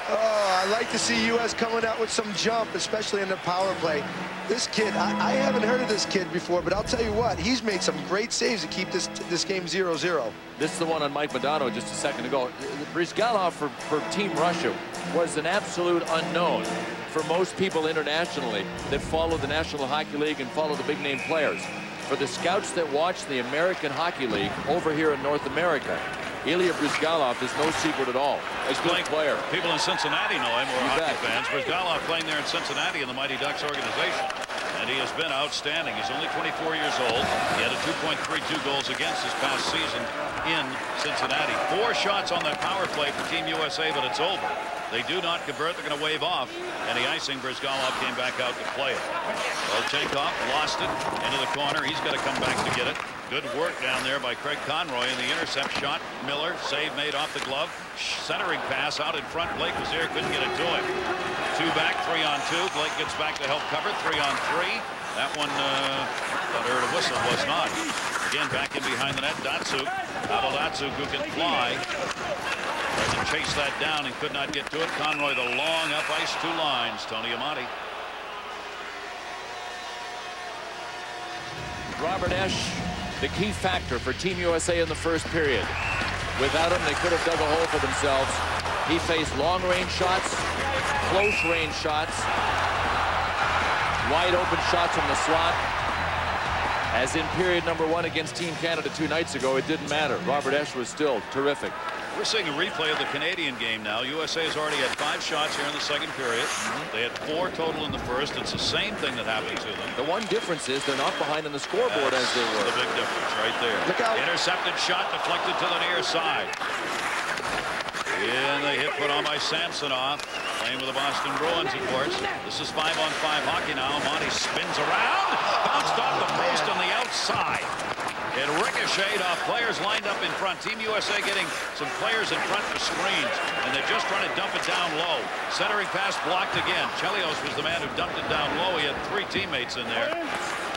Oh, I like to see U.S. coming out with some jump, especially in the power play. This kid, I, I haven't heard of this kid before, but I'll tell you what, he's made some great saves to keep this this game 0-0. This is the one on Mike Modano just a second ago. Bryzgalov for, for Team Russia was an absolute unknown for most people internationally that follow the National Hockey League and follow the big name players. For the scouts that watch the American Hockey League over here in North America, Ilya Bryzgalov is no secret at all. He's Good playing player. People in Cincinnati know him. We're hockey fans. Bryzgalov playing there in Cincinnati in the Mighty Ducks organization. And he has been outstanding. He's only 24 years old. He had a 2.32 goals against this past season in Cincinnati. Four shots on that power play for Team USA, but it's over. They do not convert. They're going to wave off. And the icing, Bryzgalov came back out to play it. Well, Volchenkov lost it into the corner. He's got to come back to get it. Good work down there by Craig Conroy in the intercept shot. Miller, save made off the glove. Centering pass out in front. Blake was there, couldn't get it to him. Two back, three on two. Blake gets back to help cover. Three on three. That one, uh, I heard a whistle, was not. Again, back in behind the net, Datsyuk. Pavel Datsyuk, who can fly. To chase that down and could not get to it. Conroy, the long up ice, two lines. Tony Amonte. Robert Esche, the key factor for Team USA in the first period. Without him, they could have dug a hole for themselves. He faced long-range shots, close-range shots, wide open shots from the slot. As in period number one against Team Canada two nights ago, it didn't matter. Robert Esche was still terrific. We're seeing a replay of the Canadian game now. USA has already had five shots here in the second period. They had four total in the first. It's the same thing that happened to them. The one difference is they're not behind on the scoreboard as they were. the big difference right there. Look out. Intercepted shot deflected to the near side. And the hit put on by Samsonov. Playing with the Boston Bruins, of course. This is five on five hockey now. Monty spins around. Bounced off the post on the outside. It ricocheted off players lined up in front. Team USA getting some players in front for screens, and they're just trying to dump it down low. Centering pass blocked again. Chelios was the man who dumped it down low. He had three teammates in there.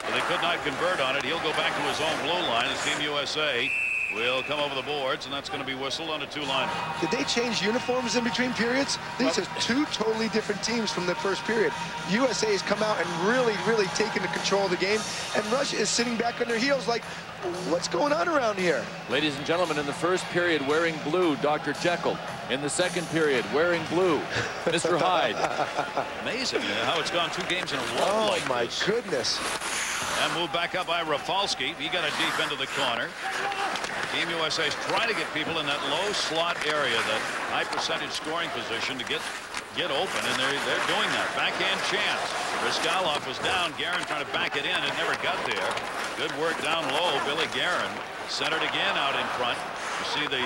But they could not convert on it. He'll go back to his own blue line as Team USA will come over the boards, and that's going to be whistled on a two-line. Did they change uniforms in between periods? These are two totally different teams from the first period. USA has come out and really, really taken the control of the game, and Russia is sitting back on their heels like, what's going on around here? Ladies and gentlemen, in the first period, wearing blue, Dr. Jekyll. In the second period, wearing blue, [LAUGHS] Mr. Hyde. Amazing uh, how it's gone two games in a row Oh, like my this. goodness. And moved back up by Rafalski. He got it deep into the corner. Team USA is trying to get people in that low slot area, that high percentage scoring position to get get open, and they're they're doing that. Backhand chance. Bryzgalov was down. Guerin trying to back it in. It never got there. Good work down low. Billy Guerin centered again out in front. You see the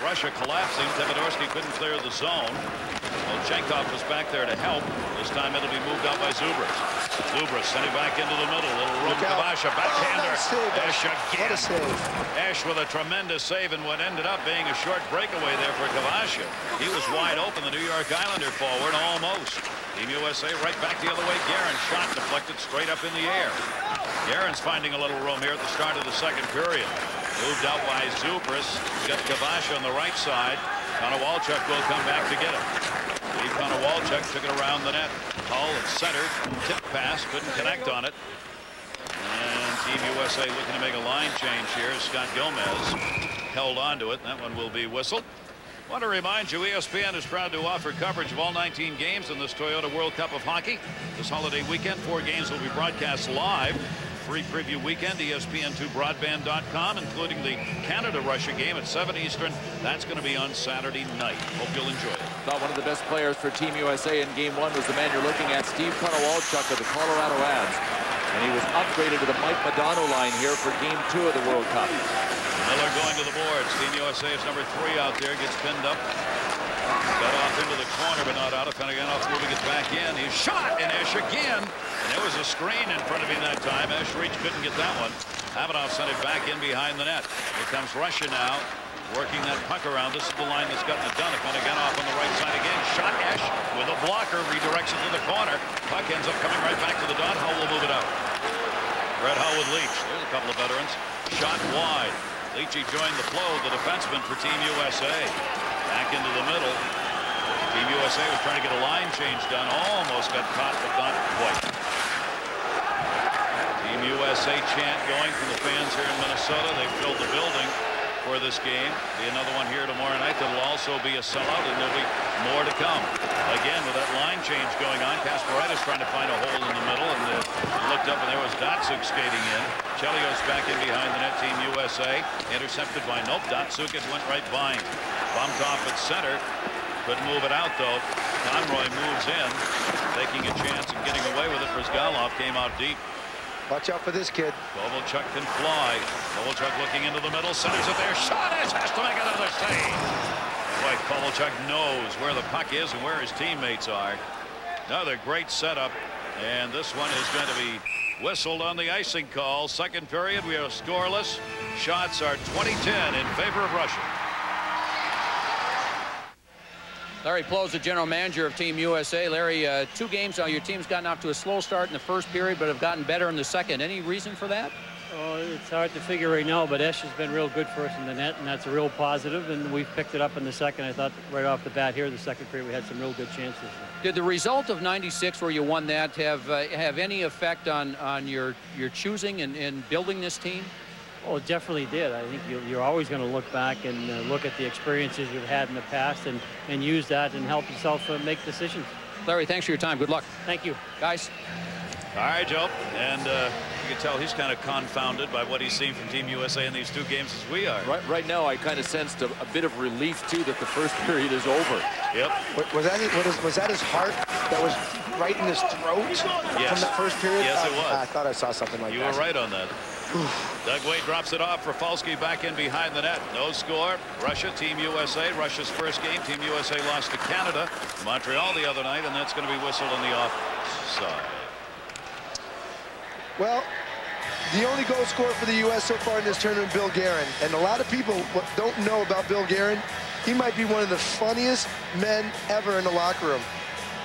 Russia collapsing. Temedorsky couldn't clear the zone. Olchenkov was back there to help. This time it'll be moved out by Zubrus. Zubrus sending back into the middle. Little room. Kvasha Oh, backhander. nice save, Esche What again. a save. Esche with a tremendous save and what ended up being a short breakaway there for Kvasha. He was wide open, the New York Islander forward, almost. Team USA right back the other way. Guerin shot deflected straight up in the air. Guerin's finding a little room here at the start of the second period. Moved out by Zubrus. Got Kvasha on the right side. Konowalchuk will come back to get him. Lee Konowalchuk took it around the net. Hull at center. Tip pass. Couldn't connect on it. And Team USA looking to make a line change here. Scott Gomez held on to it. That one will be whistled. Want to remind you, ESPN is proud to offer coverage of all 19 games in this Toyota World Cup of Hockey. This holiday weekend, four games will be broadcast live. Free preview weekend, E ESPN2Broadband.com, including the Canada-Russia game at 7 Eastern. That's going to be on Saturday night. Hope you'll enjoy it. Thought one of the best players for Team USA in game one was the man you're looking at, Steve Konowalchuk of the Colorado Avs. And he was upgraded to the Mike Modano line here for game two of the World Cup. Miller going to the boards. Team USA is number three out there. Gets pinned up. Got off into the corner, but not out. Afinogenov moving it back in. He shot, and Esche again. And there was a screen in front of him that time. Esche Reach couldn't get that one. Havanov sent it back in behind the net. Here comes Russia now. Working that puck around. This is the line that's gotten it done. Afinogenov on the right side again. Shot Esche with a blocker. Redirects it to the corner. Puck ends up coming right back to the dot. Hull will move it out. Brett Hull with Leetch. There's a couple of veterans. Shot wide. Leachy joined the flow, the defenseman for Team USA. Back into the middle. Team USA was trying to get a line change done. Almost got caught, but not quite. Team USA chant going from the fans here in Minnesota. They filled the building for this game. Be another one here tomorrow night that'll also be a sellout, and there'll be more to come. Again, with that line change going on, Kasparaitis trying to find a hole in the middle, and looked up, and there was Datsyuk skating in. Chelios back in behind the net, Team USA. Intercepted by Nope. Datsyuk it went right by him. Bumped off at center. Couldn't move it out, though. Conroy moves in, taking a chance and getting away with it. Bryzgalov came out deep. Watch out for this kid. Kovalchuk can fly. Kovalchuk looking into the middle, centers it there. Shot it, has to make another save. Boy, Kovalchuk knows where the puck is and where his teammates are. Another great setup, and this one is going to be whistled on the icing call. Second period, we are scoreless. Shots are 20-10 in favor of Russia. Larry Pleau, the general manager of Team USA. Larry, uh, two games now. Your team's gotten off to a slow start in the first period, but have gotten better in the second. Any reason for that? Oh, it's hard to figure right now, but Esche has been real good for us in the net, and that's a real positive, and we've picked it up in the second. I thought right off the bat here, the second period, we had some real good chances. Did the result of 96, where you won that, have uh, have any effect on on your your choosing and, and building this team? Oh, it definitely did. I think you, you're always going to look back and uh, look at the experiences you've had in the past and, and use that and help yourself uh, make decisions. Larry, thanks for your time. Good luck. Thank you. Guys. All right, Joe. And uh, you can tell he's kind of confounded by what he's seen from Team USA in these two games as we are. Right, right now, I kind of sensed a, a bit of relief, too, that the first period is over. Yep. Was, was that his, what is- was that his heart that was right in his throat Yes. from the first period? Yes, it I- was. I thought I saw something like You that. You were right on that. Doug Weight drops it off. Rafalski back in behind the net. No score. Russia, Team USA. Russia's first game. Team USA lost to Canada. Montreal the other night, and that's going to be whistled on the offside. Well, the only goal scorer for the U.S. so far in this tournament, Bill Guerin. And a lot of people don't know about Bill Guerin. He might be one of the funniest men ever in the locker room.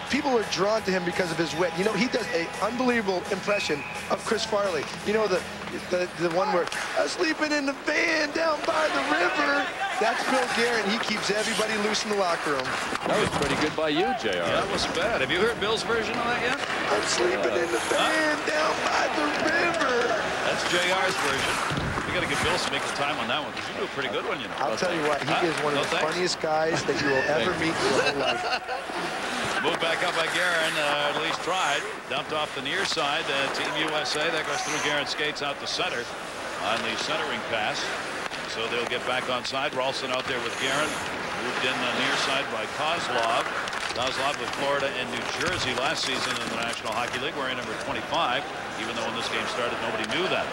People are drawn to him because of his wit. You know, he does an unbelievable impression of Chris Farley. You know, the, the, the one where, I'm sleeping in the van down by the river. That's Bill Guerin. He keeps everybody loose in the locker room. That was pretty good by you, JR. Yeah, that wasn't bad. Have you heard Bill's version of that yet? I'm sleeping in the van down by the river. That's JR's version. You got to give Bill some equal time on that one because you do a pretty good one, you know. I'll tell you what, he Huh? is one of No the thanks? funniest guys that you will ever meet in your whole life. [LAUGHS] Moved back up by Guerin, uh, at least tried. Dumped off the near side. Uh, Team USA, that goes through Guerin skates out the center on the centering pass. So they'll get back on side. Rolston out there with Guerin. Moved in the near side by Kozlov. Kozlov with Florida and New Jersey last season in the National Hockey League wearing number 25, even though when this game started nobody knew that.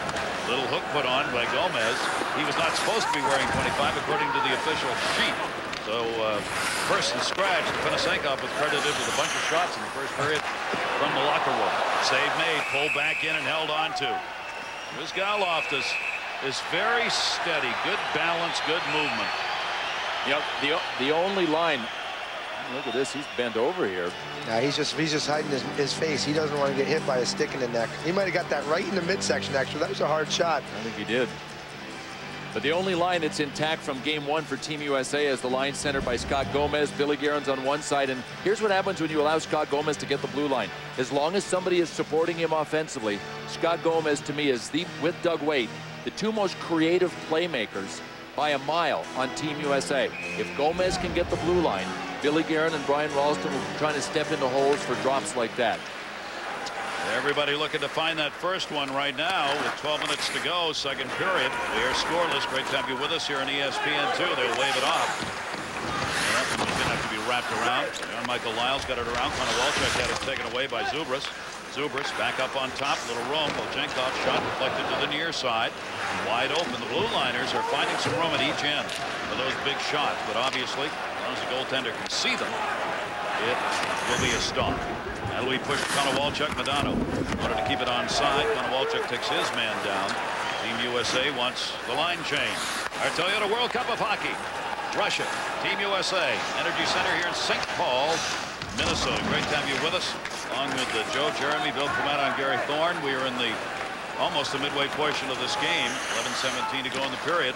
Little hook put on by Gomez. He was not supposed to be wearing 25 according to the official sheet. So uh, person scratched. Panasenkov was credited with a bunch of shots in the first period from the locker room. Save made, pulled back in and held on to. This Galoft is, is very steady. Good balance, good movement. Yep, the, the only line. Look at this, he's bent over here. Nah, he's just he's just hiding his, his face. He doesn't want to get hit by a stick in the neck. He might have got that right in the midsection, actually. That was a hard shot. I think he did. But the only line that's intact from game one for Team USA is the line centered by Scott Gomez. Billy Guerin's on one side. And here's what happens when you allow Scott Gomez to get the blue line. As long as somebody is supporting him offensively, Scott Gomez, to me, is the, with Doug Weight, the two most creative playmakers by a mile on Team USA. If Gomez can get the blue line, Billy Guerin and Brian Rolston will be trying to step into holes for drops like that. Everybody looking to find that first one right now with 12 minutes to go, second period. We are scoreless. Great to have you with us here on E ESPN2. They'll wave it off. It's going to have to be wrapped around. John Michael Liles got it around. Konowalchuk had it taken away by Zubrus. Zubrus back up on top, little room. Volchenkov shot deflected to the near side. Wide open. The blue liners are finding some room at each end for those big shots. But obviously, as long as the goaltender can see them, it will be a stop. Be pushed Walchuk. Modano wanted to keep it on side. Konowalchuk takes his man down. Team USA wants the line change. Our Toyota World Cup of Hockey. Russia, Team USA, Energy Center here in St. Paul, Minnesota. Great to have you with us, along with Joe Jeremy, Bill Clement, and Gary Thorne. We are in the almost the midway portion of this game. 11-17 to go in the period.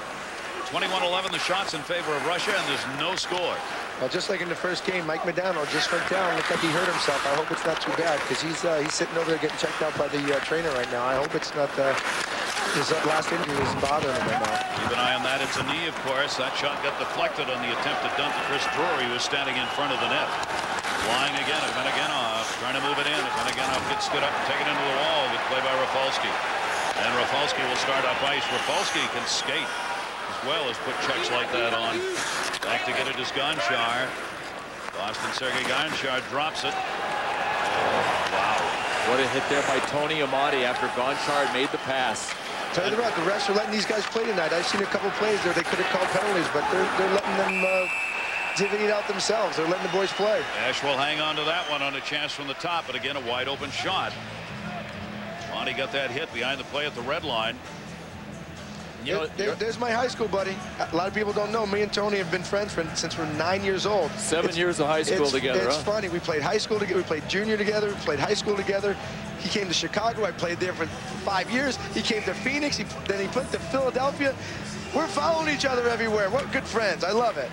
21-11 the shots in favor of Russia, and there's no score. Well, just like in the first game, Mike Modano just went down. Looked like he hurt himself. I hope it's not too bad because he's uh, he's sitting over there getting checked out by the uh, trainer right now. I hope it's not uh, his uh, last injury isn't bothering him right now. Keep an eye on that. It's a knee, of course. That shot got deflected on the attempt to dunk to Chris Drury, who was standing in front of the net. Flying again, Evgenoff trying to move it in. Evgenoff gets stood up and take it into the wall. Good play by Rafalski. And Rafalski will start up ice. Rafalski can skate as well as put checks like that on. Back to get it is Gonchar. Boston Sergei Gonchar drops it. Wow. What a hit there by Tony Amati after Gonchar made the pass. Tell you the the refs are letting these guys play tonight. I've seen a couple plays there. They could have called penalties, but they're they're letting them uh, divvy it out themselves. They're letting the boys play. Ash will hang on to that one on a chance from the top, but again, a wide open shot. Monty got that hit behind the play at the red line. You know, There- there's my high school buddy. A lot of people don't know. Me and Tony have been friends for, since we're nine years old. Seven It's- years of high school it's- together, It's huh? funny. We played high school together. We played junior together. We played high school together. He came to Chicago. I played there for five years. He came to Phoenix. He, then he put to Philadelphia. We're following each other everywhere. We're good friends. I love it.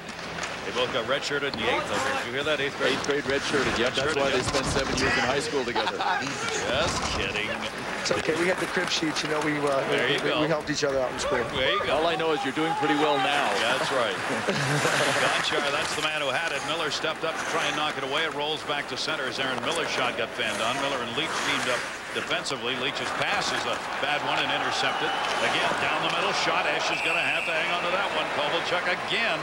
They both got redshirted in the eighth. I think. Did you hear that? Eighth grade. eighth grade redshirted. Yep, that's why they spent seven years in high school together. Just kidding. It's okay. We had the crib sheets. You know, we uh, There you we, go. we helped each other out in school. There you go. All I know is you're doing pretty well now. That's right. [LAUGHS] Gonchar, that's the man who had it. Miller stepped up to try and knock it away. It rolls back to center as Aaron Miller's shot got fanned on. Miller and Leetch teamed up defensively. Leetch's pass is a bad one and intercepted. Again, down the middle shot. Esche is going to have to hang on to that one. Kovalchuk again.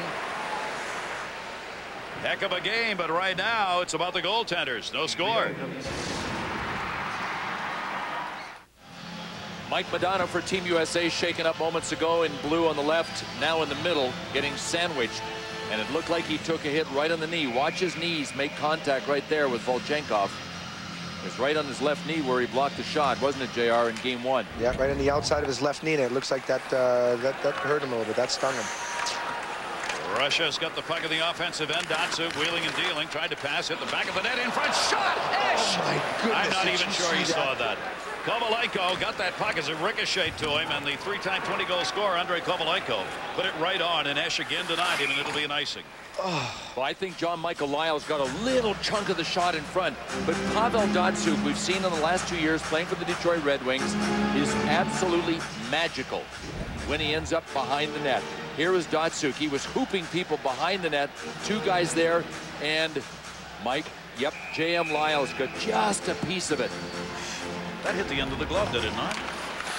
Heck of a game, but right now it's about the goaltenders. No score. Mike Modano for Team USA shaken up moments ago in blue on the left, now in the middle, getting sandwiched. And it looked like he took a hit right on the knee. Watch his knees make contact right there with Volchenkov. It's right on his left knee where he blocked the shot, wasn't it, JR, in game one? Yeah, right on the outside of his left knee, and it looks like that, uh, that, that hurt him a little bit. That stung him. Russia's got the puck of the offensive end. Datsyuk wheeling and dealing. Tried to pass, hit the back of the net in front. Shot! Esche! Oh, my goodness. I'm not even sure he see saw that. Kovalenko got that puck as a ricochet to him, and the three-time 20-goal scorer, Andrei Kovalenko, put it right on, and Esche again denied him, and it'll be an icing. Oh. Well, I think John Michael Liles got a little chunk of the shot in front, but Pavel Datsyuk, we've seen in the last two years playing for the Detroit Red Wings, is absolutely magical when he ends up behind the net. Here is Datsyuk. He was hooping people behind the net, two guys there, and Mike, yep, J.M. Liles got just a piece of it. That hit the end of the glove, did it not?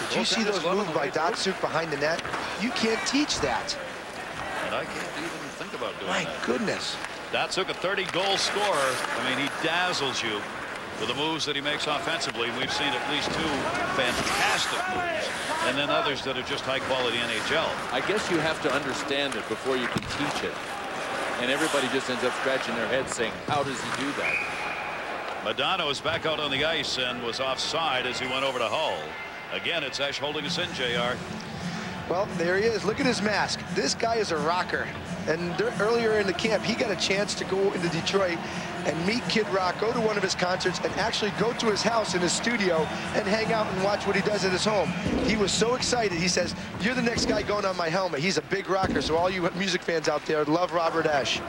Did you see those moves by Datsyuk behind the net? You can't teach that. And I can't even think about doing My that. goodness. Datsyuk, a 30-goal scorer. I mean, he dazzles you with the moves that he makes offensively. We've seen at least two fantastic moves, and then others that are just high-quality NHL. I guess you have to understand it before you can teach it. And everybody just ends up scratching their head saying, how does he do that? Modano is back out on the ice and was offside as he went over to Hull. Again, it's Esche holding us in, JR. Well, there he is. Look at his mask. This guy is a rocker. And earlier in the camp, he got a chance to go into Detroit and meet Kid Rock, go to one of his concerts, and actually go to his house in his studio and hang out and watch what he does at his home. He was so excited. He says, you're the next guy going on my helmet. He's a big rocker, so all you music fans out there love Robert Esche.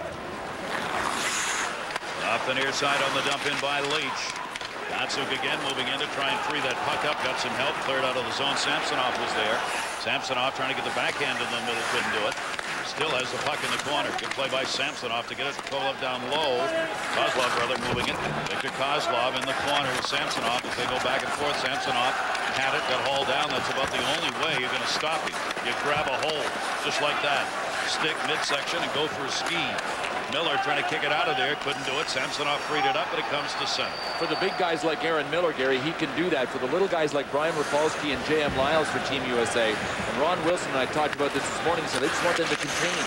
Off the near side on the dump in by Leach. Datsyuk again moving in to try and free that puck up. Got some help. Cleared out of the zone. Samsonov was there. Samsonov trying to get the backhand in the middle. Couldn't do it. Still has the puck in the corner. Good play by Samsonov to get it Koloff down low. Kozlov, rather, moving it. Viktor Kozlov in the corner with Samsonov. As they go back and forth, Samsonov had it, got hauled down. That's about the only way you're going to stop him. You grab a hold, just like that. Stick midsection and go for a ski. Miller trying to kick it out of there. Couldn't do it. Samsonov freed it up, but it comes to center. For the big guys like Aaron Miller, Gary, he can do that. For the little guys like Brian Rafalski and J.M. Liles for Team USA, and Ron Wilson and I talked about this this morning, said they just want them to contain.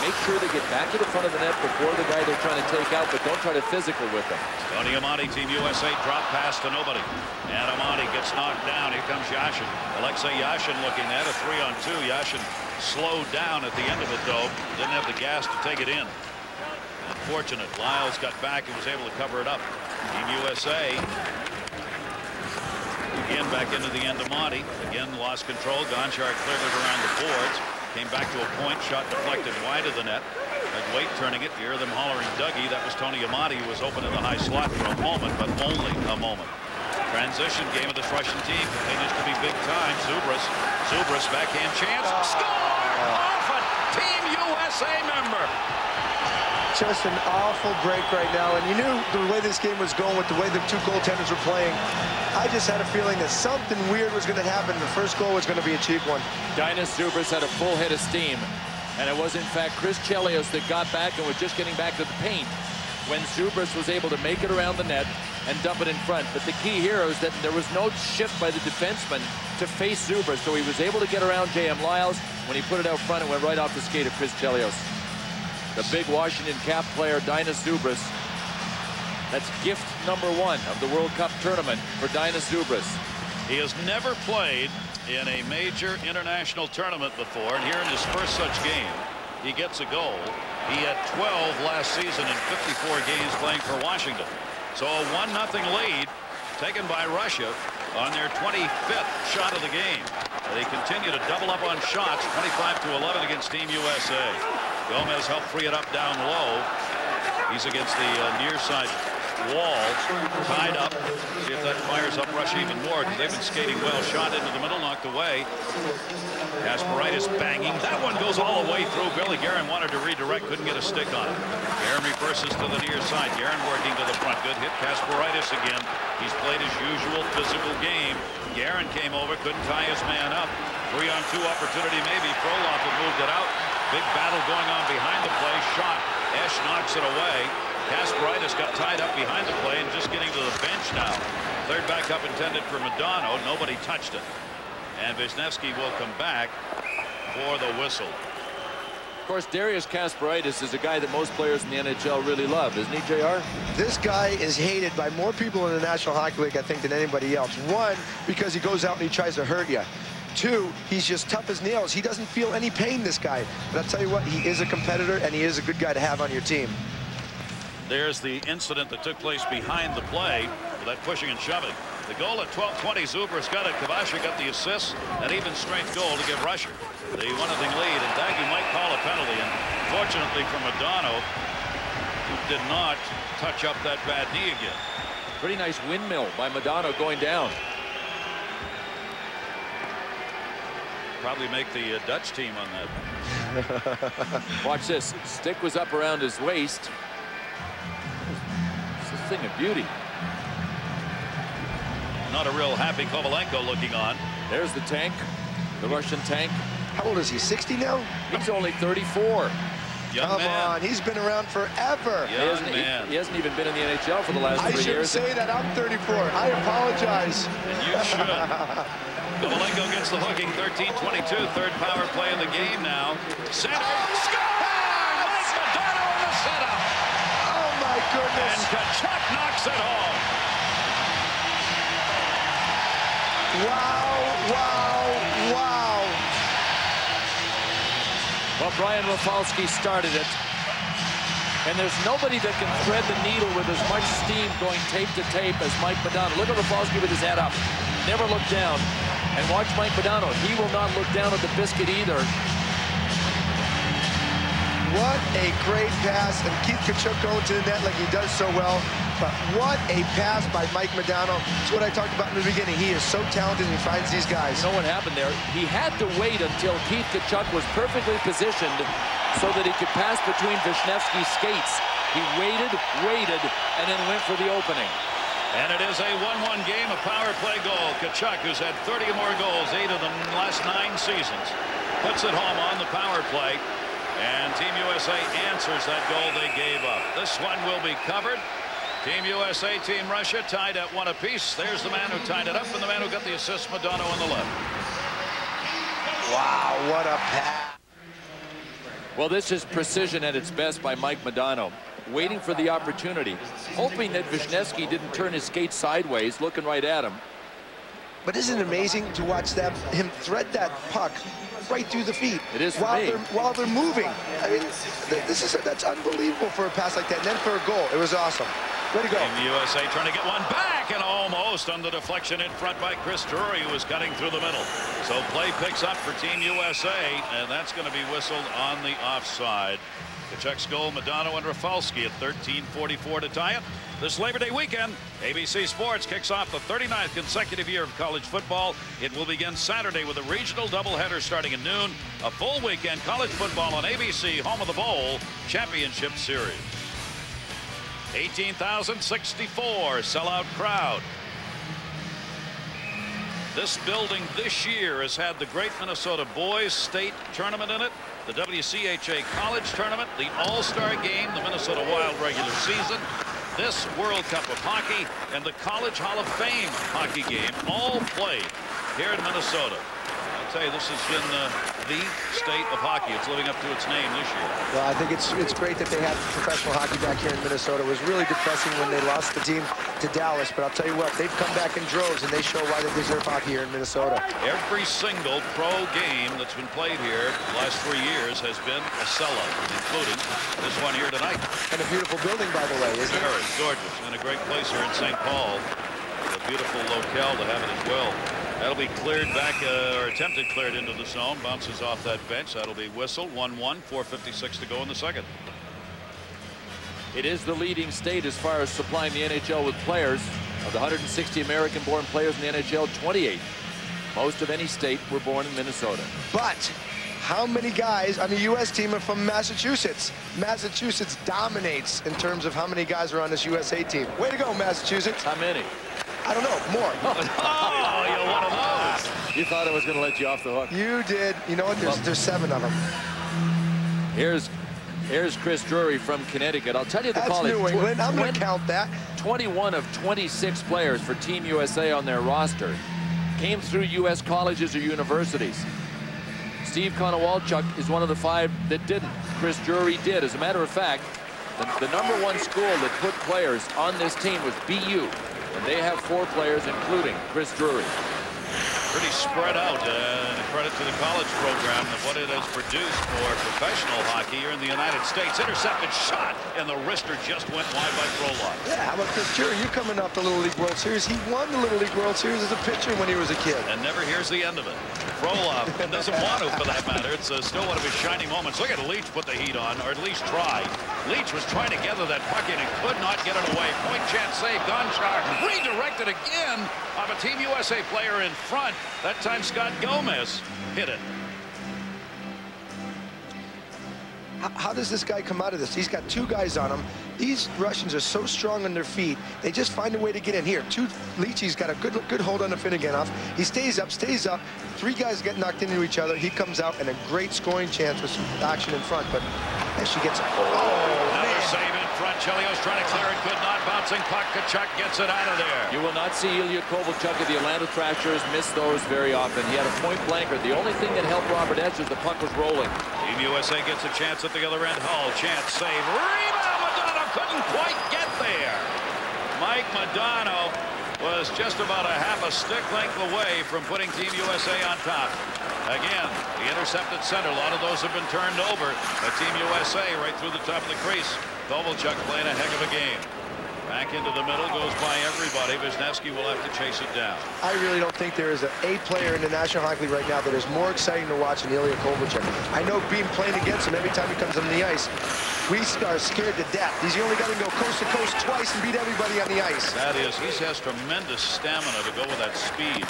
Make sure they get back to the front of the net before the guy they're trying to take out, but don't try to physical with them. Tony Amonte, Team USA, drop pass to nobody. And Amonte gets knocked down. Here comes Yashin. Alexei Yashin looking at a three-on-two. Yashin slowed down at the end of it, though. Didn't have the gas to take it in. Unfortunate. Liles got back and was able to cover it up. Team USA. Again back into the end of Monty. Again lost control. Gonchar cleared it around the boards. Came back to a point. Shot deflected wide of the net. Weight turning it. You hear them hollering Dougie. That was Tony Amonte who was open in the high slot for a moment, but only a moment. Transition game of this Russian team continues to be big time. Zubrus. Zubrus backhand chance. Score! Off a Team USA member. Just an awful break right now. And you knew the way this game was going with the way the two goaltenders were playing. I just had a feeling that something weird was going to happen. The first goal was going to be a cheap one. Dainius Zubrus had a full head of steam. And it was, in fact, Chris Chelios that got back and was just getting back to the paint when Zubrus was able to make it around the net and dump it in front. But the key here is that there was no shift by the defenseman to face Zubrus, so he was able to get around J.M. Liles. When he put it out front, it went right off the skate of Chris Chelios. The big Washington cap player, Dainius Zubrus. That's gift number one of the World Cup tournament for Dainius Zubrus. He has never played in a major international tournament before, and here in his first such game, he gets a goal. He had 12 last season in 54 games playing for Washington. So a 1-0 lead taken by Russia on their 25th shot of the game. They continue to double up on shots, 25 to 11 against Team USA. Gomez helped free it up down low. He's against the uh, near side wall, tied up. See if that fires up Rush even more because they've been skating well. Shot into the middle, knocked away. Kasparaitis banging. That one goes all the way through. Billy Guerin wanted to redirect, couldn't get a stick on it. Guerin reverses to the near side. Guerin working to the front. Good hit. Kasparaitis again. He's played his usual physical game. Guerin came over, couldn't tie his man up. Three on two opportunity maybe. Frolov moved it out. Big battle going on behind the play. Shot. Esche knocks it away. Kasparaitis got tied up behind the play and just getting to the bench now. Third back up intended for Modano. Nobody touched it. And Vishnevski will come back for the whistle. Of course, Darius Kasparaitis is a guy that most players in the NHL really love, isn't he, JR? This guy is hated by more people in the National Hockey League, I think, than anybody else. One, because he goes out and he tries to hurt you. Two, he's just tough as nails. He doesn't feel any pain, this guy. But I'll tell you what, he is a competitor, and he is a good guy to have on your team. There's the incident that took place behind the play with that pushing and shoving. The goal at 12:20. Zubrus got it. Kvasha got the assist. An even strength goal to give Russia the one nothing lead. And Daggy might call a penalty. And fortunately for Modano, who did not touch up that bad knee again. Pretty nice windmill by Modano going down. Probably make the uh, Dutch team on that. [LAUGHS] Watch this. Stick was up around his waist. It's a thing of beauty. Not a real happy Kovalenko looking on. There's the tank, the Russian tank. How old is he, 60 now? He's only 34. Young Come man. on, he's been around forever. Young he, hasn't, man. he, he hasn't even been in the NHL for the last I three shouldn't years. say that. I'm 34. I apologize. And you should. [LAUGHS] Kovalenko gets the hooking. 13-22. Third power play in the game now. Center. Score! Mike Modano in the setup. Oh, my goodness. And Tkachuk knocks it home. Wow, wow, wow. Well, Brian Rafalski started it. And there's nobody that can thread the needle with as much steam going tape to tape as Mike Modano. Look at Rafalski with his head up. Never look down. And watch Mike Modano. He will not look down at the biscuit either. What a great pass. And Keith Tkachuk going to the net like he does so well. But what a pass by Mike Modano. It's what I talked about in the beginning. He is so talented and he finds these guys. You know what happened there? He had to wait until Keith Tkachuk was perfectly positioned so that he could pass between Vishnevski's skates. He waited, waited, and then went for the opening. And it is a 1-1 game, a power play goal. Tkachuk, who's had 30 or more goals, eight of them in the last nine seasons, puts it home on the power play. And Team USA answers that goal they gave up. This one will be covered. Team USA, Team Russia tied at one apiece. There's the man who tied it up and the man who got the assist, Modano on the left. Wow, what a pass. Well, this is precision at its best by Mike Modano. Waiting for the opportunity, hoping that Vishnevski didn't turn his skate sideways, looking right at him. But isn't it amazing to watch them him thread that puck right through the feet? It is while they're while they're moving. I mean, th- this is that's unbelievable for a pass like that. And then for a goal, it was awesome. Way to go. Team USA trying to get one back and almost on the deflection in front by Chris Drury who was cutting through the middle. So play picks up for Team USA and that's going to be whistled on the offside. Tkachuk's goal, Modano and Rafalski at 13:44 to tie it. This Labor Day weekend, ABC Sports kicks off the 39th consecutive year of college football. It will begin Saturday with a regional doubleheader starting at noon. A full weekend college football on ABC, home of the Bowl Championship Series. 18,064 sellout crowd. This building this year has had the Great Minnesota Boys State Tournament in it, the WCHA College Tournament, the All-Star Game, the Minnesota Wild regular season, this World Cup of Hockey, and the College Hall of Fame hockey game all played here in Minnesota. Tell you, this has been uh, the state of hockey. It's living up to its name this year. Well, I think it's it's great that they have professional hockey back here in Minnesota. It was really depressing when they lost the team to Dallas, but I'll tell you what, they've come back in droves and they show why they deserve hockey here in Minnesota. Every single pro game that's been played here the last three years has been a sellout, including this one here tonight. And a beautiful building, by the way, isn't Sure, it? it's gorgeous and a great place here in St. Paul. A beautiful locale to have it as well. That'll be cleared back, uh, or attempted cleared into the zone. Bounces off that bench. That'll be whistle. 1-1, 4.56 to go in the second. It is the leading state as far as supplying the NHL with players. Of the 160 American-born players in the NHL, 28, most of any state, were born in Minnesota. But how many guys on the U.S. team are from Massachusetts? Massachusetts dominates in terms of how many guys are on this USA team. Way to go, Massachusetts. How many? I don't know, more. [LAUGHS] Oh, you're one of those. You thought I was going to let you off the hook. You did. You know what? There's, there's seven of them. Here's here's Chris Drury from Connecticut. I'll tell you the That's college. New England. I'm going to count that. 21 of 26 players for Team USA on their roster came through U.S. colleges or universities. Steve Konowalchuk is one of the five that didn't. Chris Drury did. As a matter of fact, the, the number one school that put players on this team was BU. And they have four players, including Chris Drury pretty spread out. Uh, and credit to the college program of what it has produced for professional hockey here in the United States. Intercepted shot, and the wrister just went wide by Frolov. Yeah, how about Chris Drury? You're coming off the Little League World Series. He won the Little League World Series as a pitcher when he was a kid. And never hears the end of it. Frolov doesn't want to, for that matter. It's uh, still one of his shining moments. Look at Leetch put the heat on, or at least try. Leetch was trying to gather that puck in and could not get it away. Point chance save. Gonchar redirected again a Team USA player in front. That time Scott Gomez hit it. How, how, does this guy come out of this? He's got two guys on him. These Russians are so strong on their feet. They just find a way to get in here. Two Leetchy's got a good good hold on the Afinogenov. He stays up, stays up. Three guys get knocked into each other. He comes out and a great scoring chance with some action in front. But as she gets, oh, oh, another in front. Chelios trying to clear it, could not. Bouncing puck. Tkachuk gets it out of there. You will not see Ilya Kovalchuk of the Atlanta Thrashers miss those very often. He had a point blanker. The only thing that helped Robert Esche is the puck was rolling. Team USA gets a chance at the other end. Hull, chance, save, rebound. Modano couldn't quite get there. Mike Modano was just about a half a stick length away from putting Team USA on top. Again, the intercepted center. A lot of those have been turned over by Team USA right through the top of the crease. Kovalchuk playing a heck of a game. Back into the middle, goes by everybody. Vishnevski will have to chase it down. I really don't think there is a, a player in the National Hockey League right now that is more exciting to watch than Ilya Kovalchuk. I know being playing against him every time he comes on the ice, we are scared to death. He's the only guy to go coast to coast twice and beat everybody on the ice. That is, he has tremendous stamina to go with that speed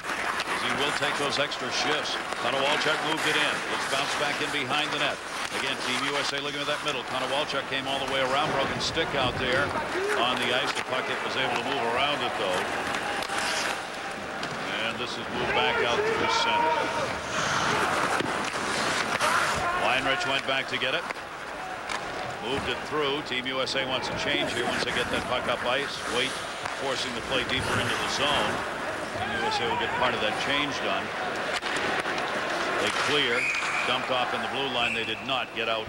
he will take those extra shifts. Konowalchuk moved it in. Let's bounce back in behind the net. Again, Team USA looking at that middle. Connor Konowalchuk came all the way around. Broken stick out there on the ice. The puck was able to move around it, though. And this is moved back out to the center. Weinrich went back to get it. Moved it through. Team USA wants a change here once they get that puck up ice. Weight, forcing the play deeper into the zone. Team USA will get part of that change done. They clear. Dumped off in the blue line. They did not get out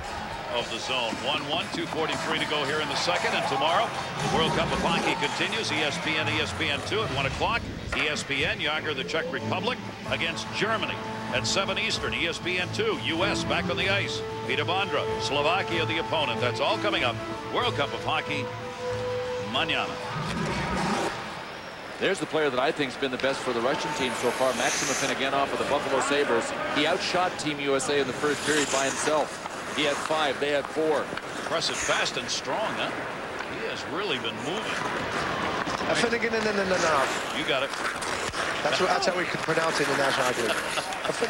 of the zone. 1-1, 2.43 to go here in the second. And tomorrow, the World Cup of Hockey continues. ESPN, ESPN2 at 1 o'clock. ESPN, Jagr, the Czech Republic against Germany. At 7 Eastern, ESPN2, U.S. back on the ice. Peter Bondra, Slovakia, the opponent. That's all coming up. World Cup of Hockey, mañana. There's the player that I think has been the best for the Russian team so far, Maxim Afinogenov of the Buffalo Sabres. He outshot Team USA in the first period by himself. He had five, they had four. Impressive, fast and strong, huh? He has really been moving. Afinogenov. You got it. That's, what, that's how we could pronounce it in the National Hockey League. That's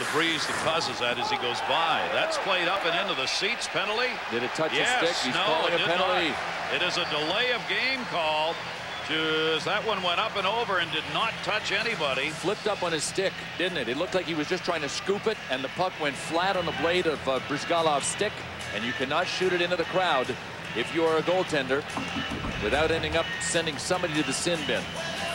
the breeze that causes that as he goes by. That's played up and into the seats. Penalty. Did it touch yes, his stick? He's no, calling a penalty. Not. It is a delay of game call just that one went up and over and did not touch anybody. Flipped up on his stick, didn't it? It looked like he was just trying to scoop it, and the puck went flat on the blade of uh, Bryzgalov's stick, and you cannot shoot it into the crowd if you are a goaltender without ending up sending somebody to the sin bin.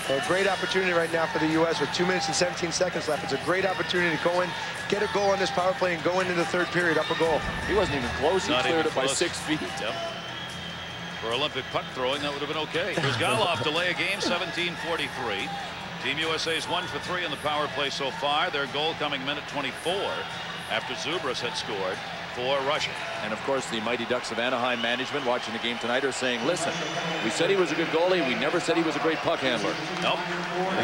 A great opportunity right now for the U.S. with 2 minutes and 17 seconds left. It's a great opportunity to go in, get a goal on this power play, and go into the third period up a goal. He wasn't even close. He Not cleared it close. by six feet. Yep. For Olympic puck throwing, that would have been okay. Bryzgalov delay a game, 17-43. Team USA is one for three in the power play so far. Their goal coming minute 24 after Zubrus had scored for Russia. And of course, the Mighty Ducks of Anaheim management watching the game tonight are saying, listen, we said he was a good goalie. We never said he was a great puck handler. Nope.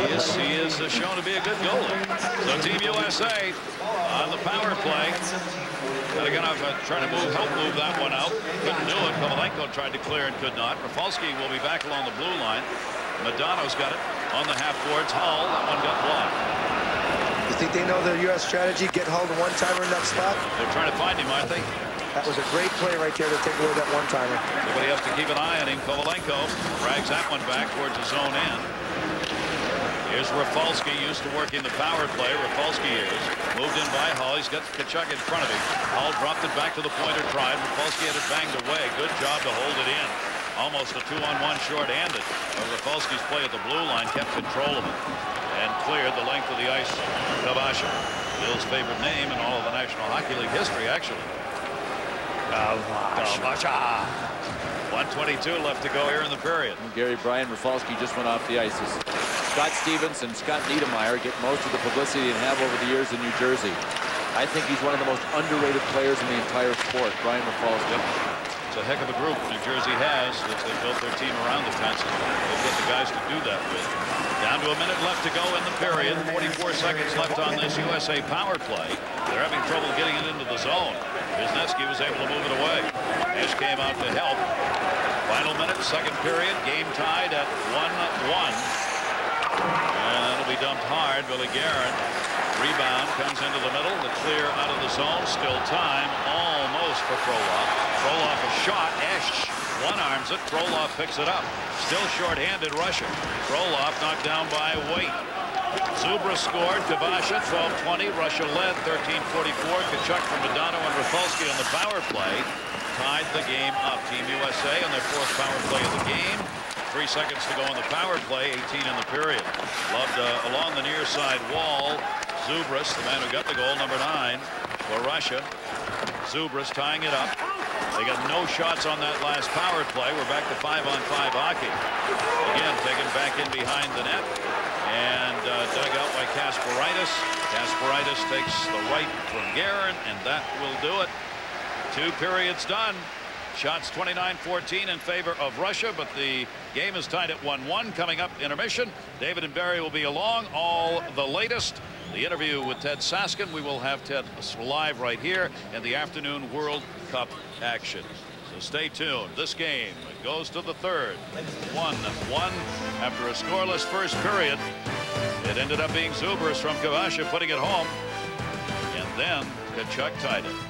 He is, he is shown to be a good goalie. So Team USA on the power play. Gonna uh, trying to move, help move that one out. Couldn't do it. Kovalenko tried to clear and could not. Rafalski will be back along the blue line. Modano's got it on the half boards. Hull, that one got blocked. You think they know the U.S. strategy? Get Hull the one-timer in that spot? They're trying to find him, aren't they? That was a great play right there to take away that one-timer. Somebody has to keep an eye on him. Kovalenko drags that one back towards his own end. Here's Rafalski, used to working the power play. Rafalski is moved in by Hull. He's got Tkachuk in front of him. Hull dropped it back to the pointer tried. Rafalski had it banged away. Good job to hold it in. Almost a two-on-one short-handed. But Rafalski's play at the blue line kept control of it and cleared the length of the ice. Kvasha. Bill's favorite name in all of the National Hockey League history, actually. 122 left to go here in the period. Gary Brian Rafalski just went off the ice. Scott Stevens and Scott Niedermayer get most of the publicity and have over the years in New Jersey. I think he's one of the most underrated players in the entire sport, Brian Rafalski. It's a heck of a group New Jersey has as they built their team around the fence. They've got the guys to do that with. Down to a minute left to go in the period. 44 seconds left on this USA power play. They're having trouble getting it into the zone. Vishnevski was able to move it away. Esche came out to help. Final minute, second period. Game tied at 1-1. And it'll be dumped hard. Billy Guerin. Rebound comes into the middle. The clear out of the zone. Still time. Almost for Frolov. Frolov a shot. Esche one arms it. Frolov picks it up. Still short-handed Russia. Frolov knocked down by Weight. Zubrus scored. Kvasha 12-20. Russia led 13-44. Tkachuk from Modano and Rafalski on the power play tied the game up. Team USA on their fourth power play of the game. Three seconds to go on the power play, 18 in the period. Loved uh, along the near side wall. Zubrus, the man who got the goal, number nine for Russia. Zubrus tying it up. They got no shots on that last power play. We're back to five on five hockey. Again, taken back in behind the net and uh, dug out by Kasparaitis. Kasparaitis takes the right from Guerin, and that will do it. Two periods done. Shots 29-14 in favor of Russia, but the game is tied at 1-1. Coming up, intermission. David and Barry will be along. All the latest. The interview with Ted Saskin. We will have Ted live right here in the afternoon World Cup action. So stay tuned. This game goes to the third. 1-1 after a scoreless first period. It ended up being Zubrus from Kvasha putting it home. And then Tkachuk tied it.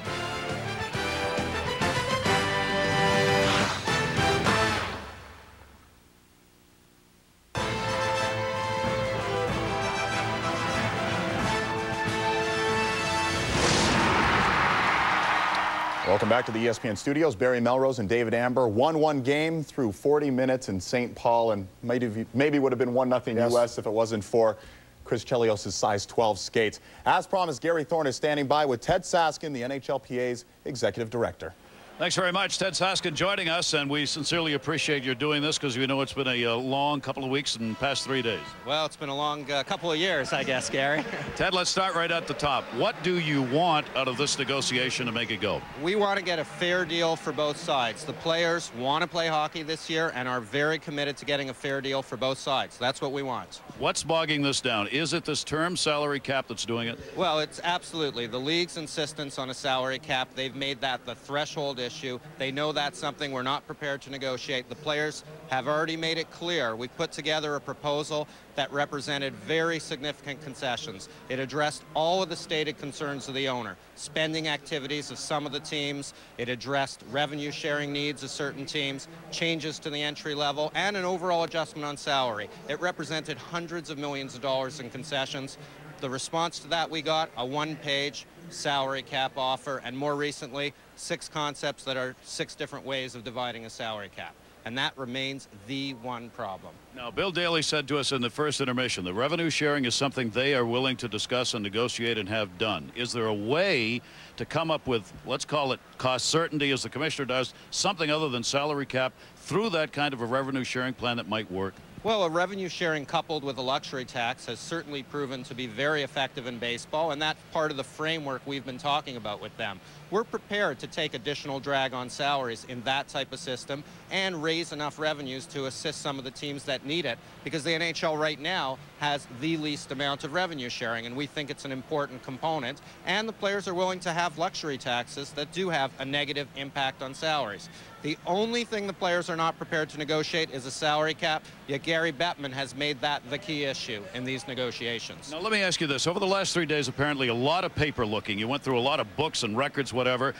Back to the ESPN studios. Barry Melrose and David Amber. 1-1 game through 40 minutes in St. Paul, and maybe, maybe would have been 1-0 yes. U.S. if it wasn't for Chris Chelios' size 12 skates. As promised, Gary Thorne is standing by with Ted Saskin, the NHLPA's executive director. Thanks very much. Ted Saskin joining us, and we sincerely appreciate your doing this because we know it's been a, a, uh, long couple of weeks and past three days. Well, it's been a long uh, couple of years, I guess, Gary. [LAUGHS] Ted, let's start right at the top. What do you want out of this negotiation to make it go? We want to get a fair deal for both sides. The players want to play hockey this year and are very committed to getting a fair deal for both sides. That's what we want. What's bogging this down? Is it this term salary cap that's doing it? Well, it's absolutely. The league's insistence on a salary cap, they've made that the threshold issue. They know that's something we're not prepared to negotiate. The players have already made it clear. We put together a proposal that represented very significant concessions. It addressed all of the stated concerns of the owner, spending activities of some of the teams. It addressed revenue sharing needs of certain teams, changes to the entry level, and an overall adjustment on salary. It represented hundreds of millions of dollars in concessions. The response to that we got, a one-page salary cap offer, and more recently, six concepts that are six different ways of dividing a salary cap. And that remains the one problem. Now, Bill Daly said to us in the first intermission, the revenue sharing is something they are willing to discuss and negotiate and have done. Is there a way to come up with, let's call it cost certainty as the commissioner does, something other than salary cap through that kind of a revenue sharing plan that might work? Well, a revenue sharing coupled with a luxury tax has certainly proven to be very effective in baseball, and that's part of the framework we've been talking about with them. We're prepared to take additional drag on salaries in that type of system and raise enough revenues to assist some of the teams that need it because the NHL right now has the least amount of revenue sharing, and we think it's an important component. And the players are willing to have luxury taxes that do have a negative impact on salaries. The only thing the players are not prepared to negotiate is a salary cap, yet Gary Bettman has made that the key issue in these negotiations. Now, let me ask you this. Over the last three days, apparently a lot of paper looking. You went through a lot of books and records, whatever.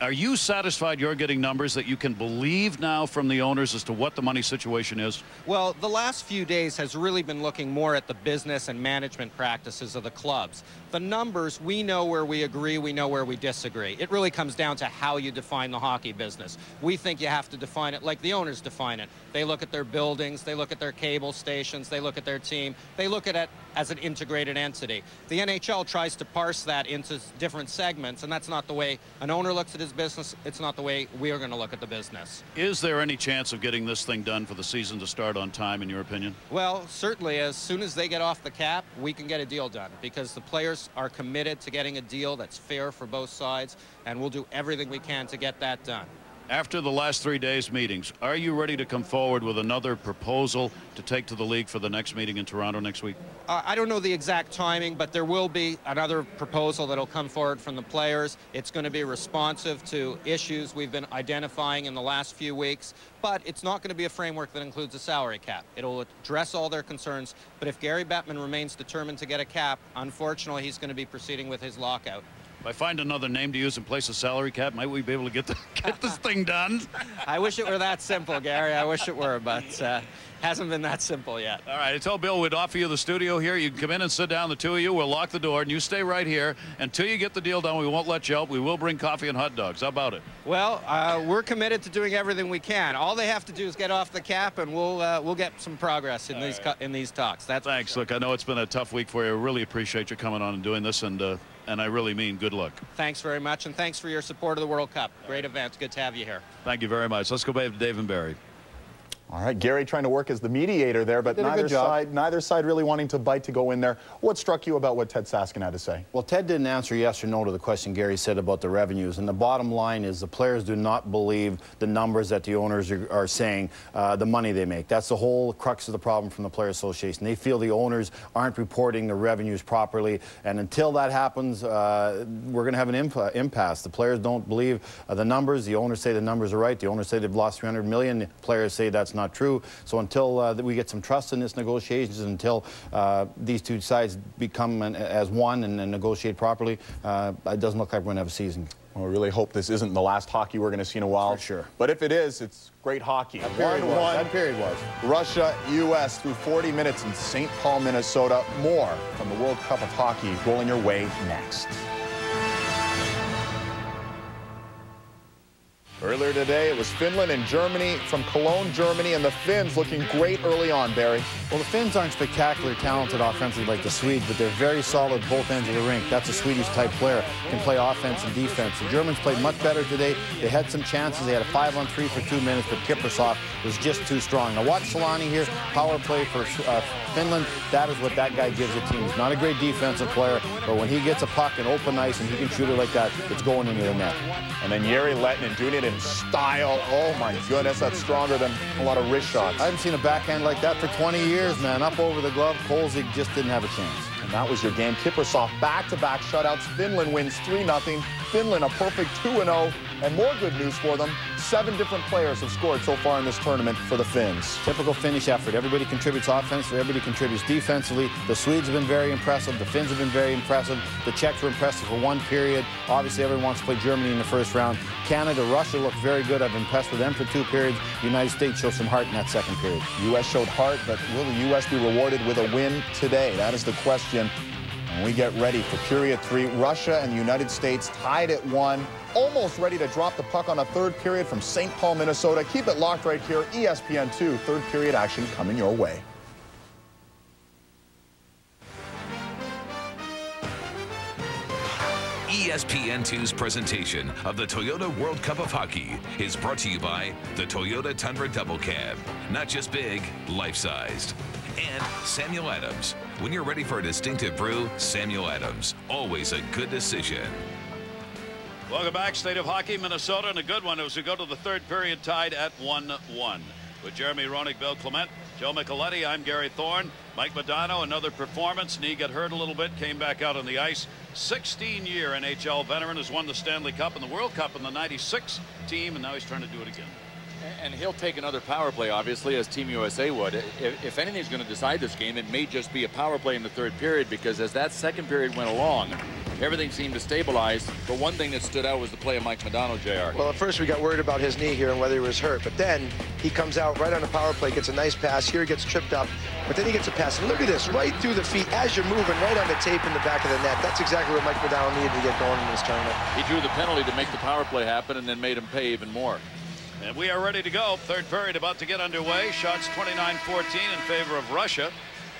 Are you satisfied you're getting numbers that you can believe now from the owners as to what the money situation is? Well, the last few days has really been looking more at the business and management practices of the clubs. The numbers, we know where we agree, we know where we disagree. It really comes down to how you define the hockey business. We think you have to define it like the owners define it. They look at their buildings, they look at their cable stations, they look at their team, they look at it as an integrated entity. The NHL tries to parse that into different segments, and that's not the way an owner looks at his business. It's not the way we are going to look at the business. Is there any chance of getting this thing done for the season to start on time, in your opinion? Well, certainly, as soon as they get off the cap, we can get a deal done because the players are committed to getting a deal that's fair for both sides, and we'll do everything we can to get that done. After the last three days meetings, are you ready to come forward with another proposal to take to the league for the next meeting in Toronto next week? Uh, I don't know the exact timing, but there will be another proposal that'll come forward from the players. It's going to be responsive to issues we've been identifying in the last few weeks, but it's not going to be a framework that includes a salary cap. It'll address all their concerns, but if Gary Bettman remains determined to get a cap, unfortunately, he's going to be proceeding with his lockout. If I find another name to use in place of salary cap, might we be able to get, the, [LAUGHS] get this [LAUGHS] thing done? I wish it were that simple, Gary. I wish it were, but uh, hasn't been that simple yet. All right, I told Bill we'd offer you the studio here. You can come in and sit down, the two of you. We'll lock the door, and you stay right here. Until you get the deal done, we won't let you out. We will bring coffee and hot dogs. How about it? Well, uh, we're committed to doing everything we can. All they have to do is get off the cap, and we'll uh, we'll get some progress in All these right. in these talks. That's Thanks. Look, I know it's been a tough week for you. I really appreciate you coming on and doing this, and uh, and I really mean good luck. Thanks very much, and thanks for your support of the World Cup. Great event. Good to have you here. Thank you very much. Let's go back to Dave and Barry. All right, Gary trying to work as the mediator there, but Did a good neither side, neither side really wanting to bite to go in there. What struck you about what Ted Saskin had to say? Well, Ted didn't answer yes or no to the question Gary said about the revenues. And the bottom line is the players do not believe the numbers that the owners are, are saying, uh, the money they make. That's the whole crux of the problem from the Player Association. They feel the owners aren't reporting the revenues properly. And until that happens, uh, we're going to have an imp- impasse. The players don't believe uh, the numbers. The owners say the numbers are right. The owners say they've lost 300 million. The players say that's not true. So until uh, that we get some trust in this negotiations, until uh, these two sides become an, as one and, and negotiate properly, uh, it doesn't look like we're going to have a season. Well, we really hope this isn't the last hockey we're going to see in a while. For sure. But if it is, it's great hockey. That period was. 1-1. That period was. Russia, U.S. through 40 minutes in St. Paul, Minnesota. More from the World Cup of Hockey rolling your way next. Earlier today, it was Finland and Germany from Cologne, Germany, and the Finns looking great early on, Barry. Well, the Finns aren't spectacular talented offensively like the Swedes, but they're very solid both ends of the rink. That's a Swedish-type player, can play offense and defense. The Germans played much better today. They had some chances. They had a five-on-three for two minutes, but Kiprusoff was just too strong. Now watch Selanne here, power play for uh, Finland. That is what that guy gives a team. He's not a great defensive player, but when he gets a puck in open ice and he can shoot it like that, it's going into the net. And then Jere Lehtinen doing it in style. Oh, my goodness, that's stronger than a lot of wrist shots. I haven't seen a backhand like that for 20 years, man. Up over the glove, Kolzig just didn't have a chance. And that was your game. Kiprusoff back-to-back shutouts. Finland wins 3-0. Finland a perfect 2-0. And more good news for them. Seven different players have scored so far in this tournament for the Finns. Typical Finnish effort. Everybody contributes offensively, everybody contributes defensively. The Swedes have been very impressive. The Finns have been very impressive. The Czechs were impressive for one period. Obviously, everyone wants to play Germany in the first round. Canada, Russia looked very good. I've been impressed with them for two periods. The United States showed some heart in that second period. U.S. showed heart, but will the U.S. be rewarded with a win today? That is the question. And we get ready for period three. Russia and the United States tied at one, almost ready to drop the puck on a third period from St. Paul, Minnesota. Keep it locked right here. E ESPN 2, third period action coming your way. E ESPN2's presentation of the Toyota World Cup of Hockey is brought to you by the Toyota Tundra Double Cab. Not just big, life-sized. And Samuel Adams. When you're ready for a distinctive brew, Samuel Adams. Always a good decision. Welcome back, State of Hockey, Minnesota, and a good one as we go to the third period tied at 1-1. With Jeremy Roenick, Bill Clement, Joe Micheletti, I'm Gary Thorne. Mike Modano, another performance. Knee got hurt a little bit, came back out on the ice. 16-year NHL veteran has won the Stanley Cup and the World Cup in the 96 team, and now he's trying to do it again. And he'll take another power play, obviously, as Team USA would. If, if anything's going to decide this game, it may just be a power play in the third period because as that second period went along, everything seemed to stabilize. But one thing that stood out was the play of Mike Modano, JR. Well, at first we got worried about his knee here and whether he was hurt. But then he comes out right on a power play, gets a nice pass. Here he gets tripped up. But then he gets a pass. And look at this, right through the feet as you're moving, right on the tape in the back of the net. That's exactly what Mike Modano needed to get going in this tournament. He drew the penalty to make the power play happen and then made him pay even more. And we are ready to go. Third period about to get underway. Shots 29-14 in favor of Russia.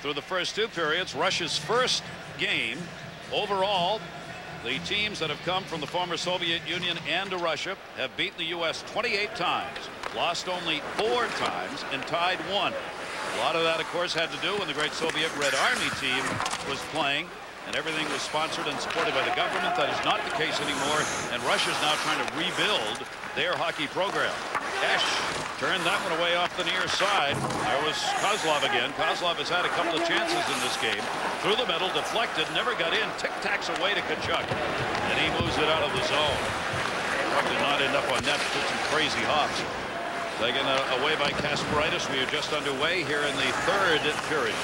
Through the first two periods, Russia's first game overall. The teams that have come from the former Soviet Union and to Russia have beaten the U.S. 28 times, lost only four times, and tied one. A lot of that, of course, had to do when the great Soviet Red Army team was playing and everything was sponsored and supported by the government. That is not the case anymore, and Russia's now trying to rebuild their hockey program. Esche turned that one away off the near side. There was Kozlov again. Kozlov has had a couple of chances in this game. Through the middle, deflected, never got in. Tic-tacs away to Tkachuk. And he moves it out of the zone. Probably not end up on net. Did some crazy hops. Taken uh, away by Kasparaitis. We are just underway here in the third period.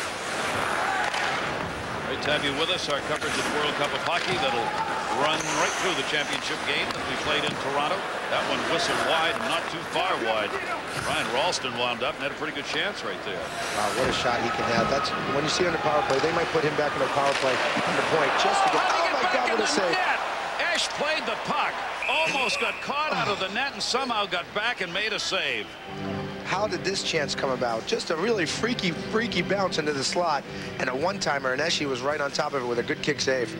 Great to have you with us. Our coverage of the World Cup of Hockey that'll run right through the championship game that we played in Toronto. That one whistled wide, not too far wide. Brian Rolston wound up and had a pretty good chance right there. Wow, what a shot he can have. That's when you see on the power play, they might put him back in the power play on the point just to get. Oh, my God, what a save! Net. Esche played the puck, almost got caught out of the net, and somehow got back and made a save. How did this chance come about? Just a really freaky, freaky bounce into the slot and a one-timer, and Esche was right on top of it with a good kick save.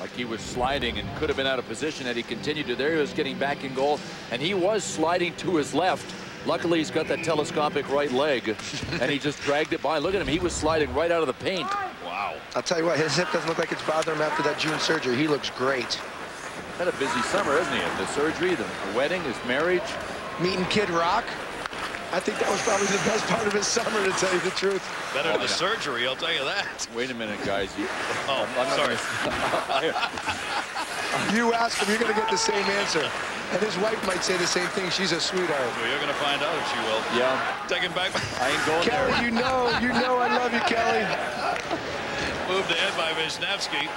Like he was sliding and could have been out of position had he continued to. There he was getting back in goal, and he was sliding to his left. Luckily, he's got that telescopic right leg, and he just dragged it by. Look at him. He was sliding right out of the paint. Wow. I'll tell you what, his hip doesn't look like it's bothering him after that June surgery. He looks great. Had a busy summer, isn't he? The surgery, the wedding, his marriage. Meeting Kid Rock. I think that was probably the best part of his summer, to tell you the truth. Better than oh, the surgery, I'll tell you that. Wait a minute, guys. You, oh, I'm, sorry. you ask him, you're going to get the same answer. And his wife might say the same thing. She's a sweetheart. Well, you're going to find out if she will. Yeah. Take him back. I ain't going Kelly, there. you know, you know I love you, Kelly. Moved ahead by Vishnevsky.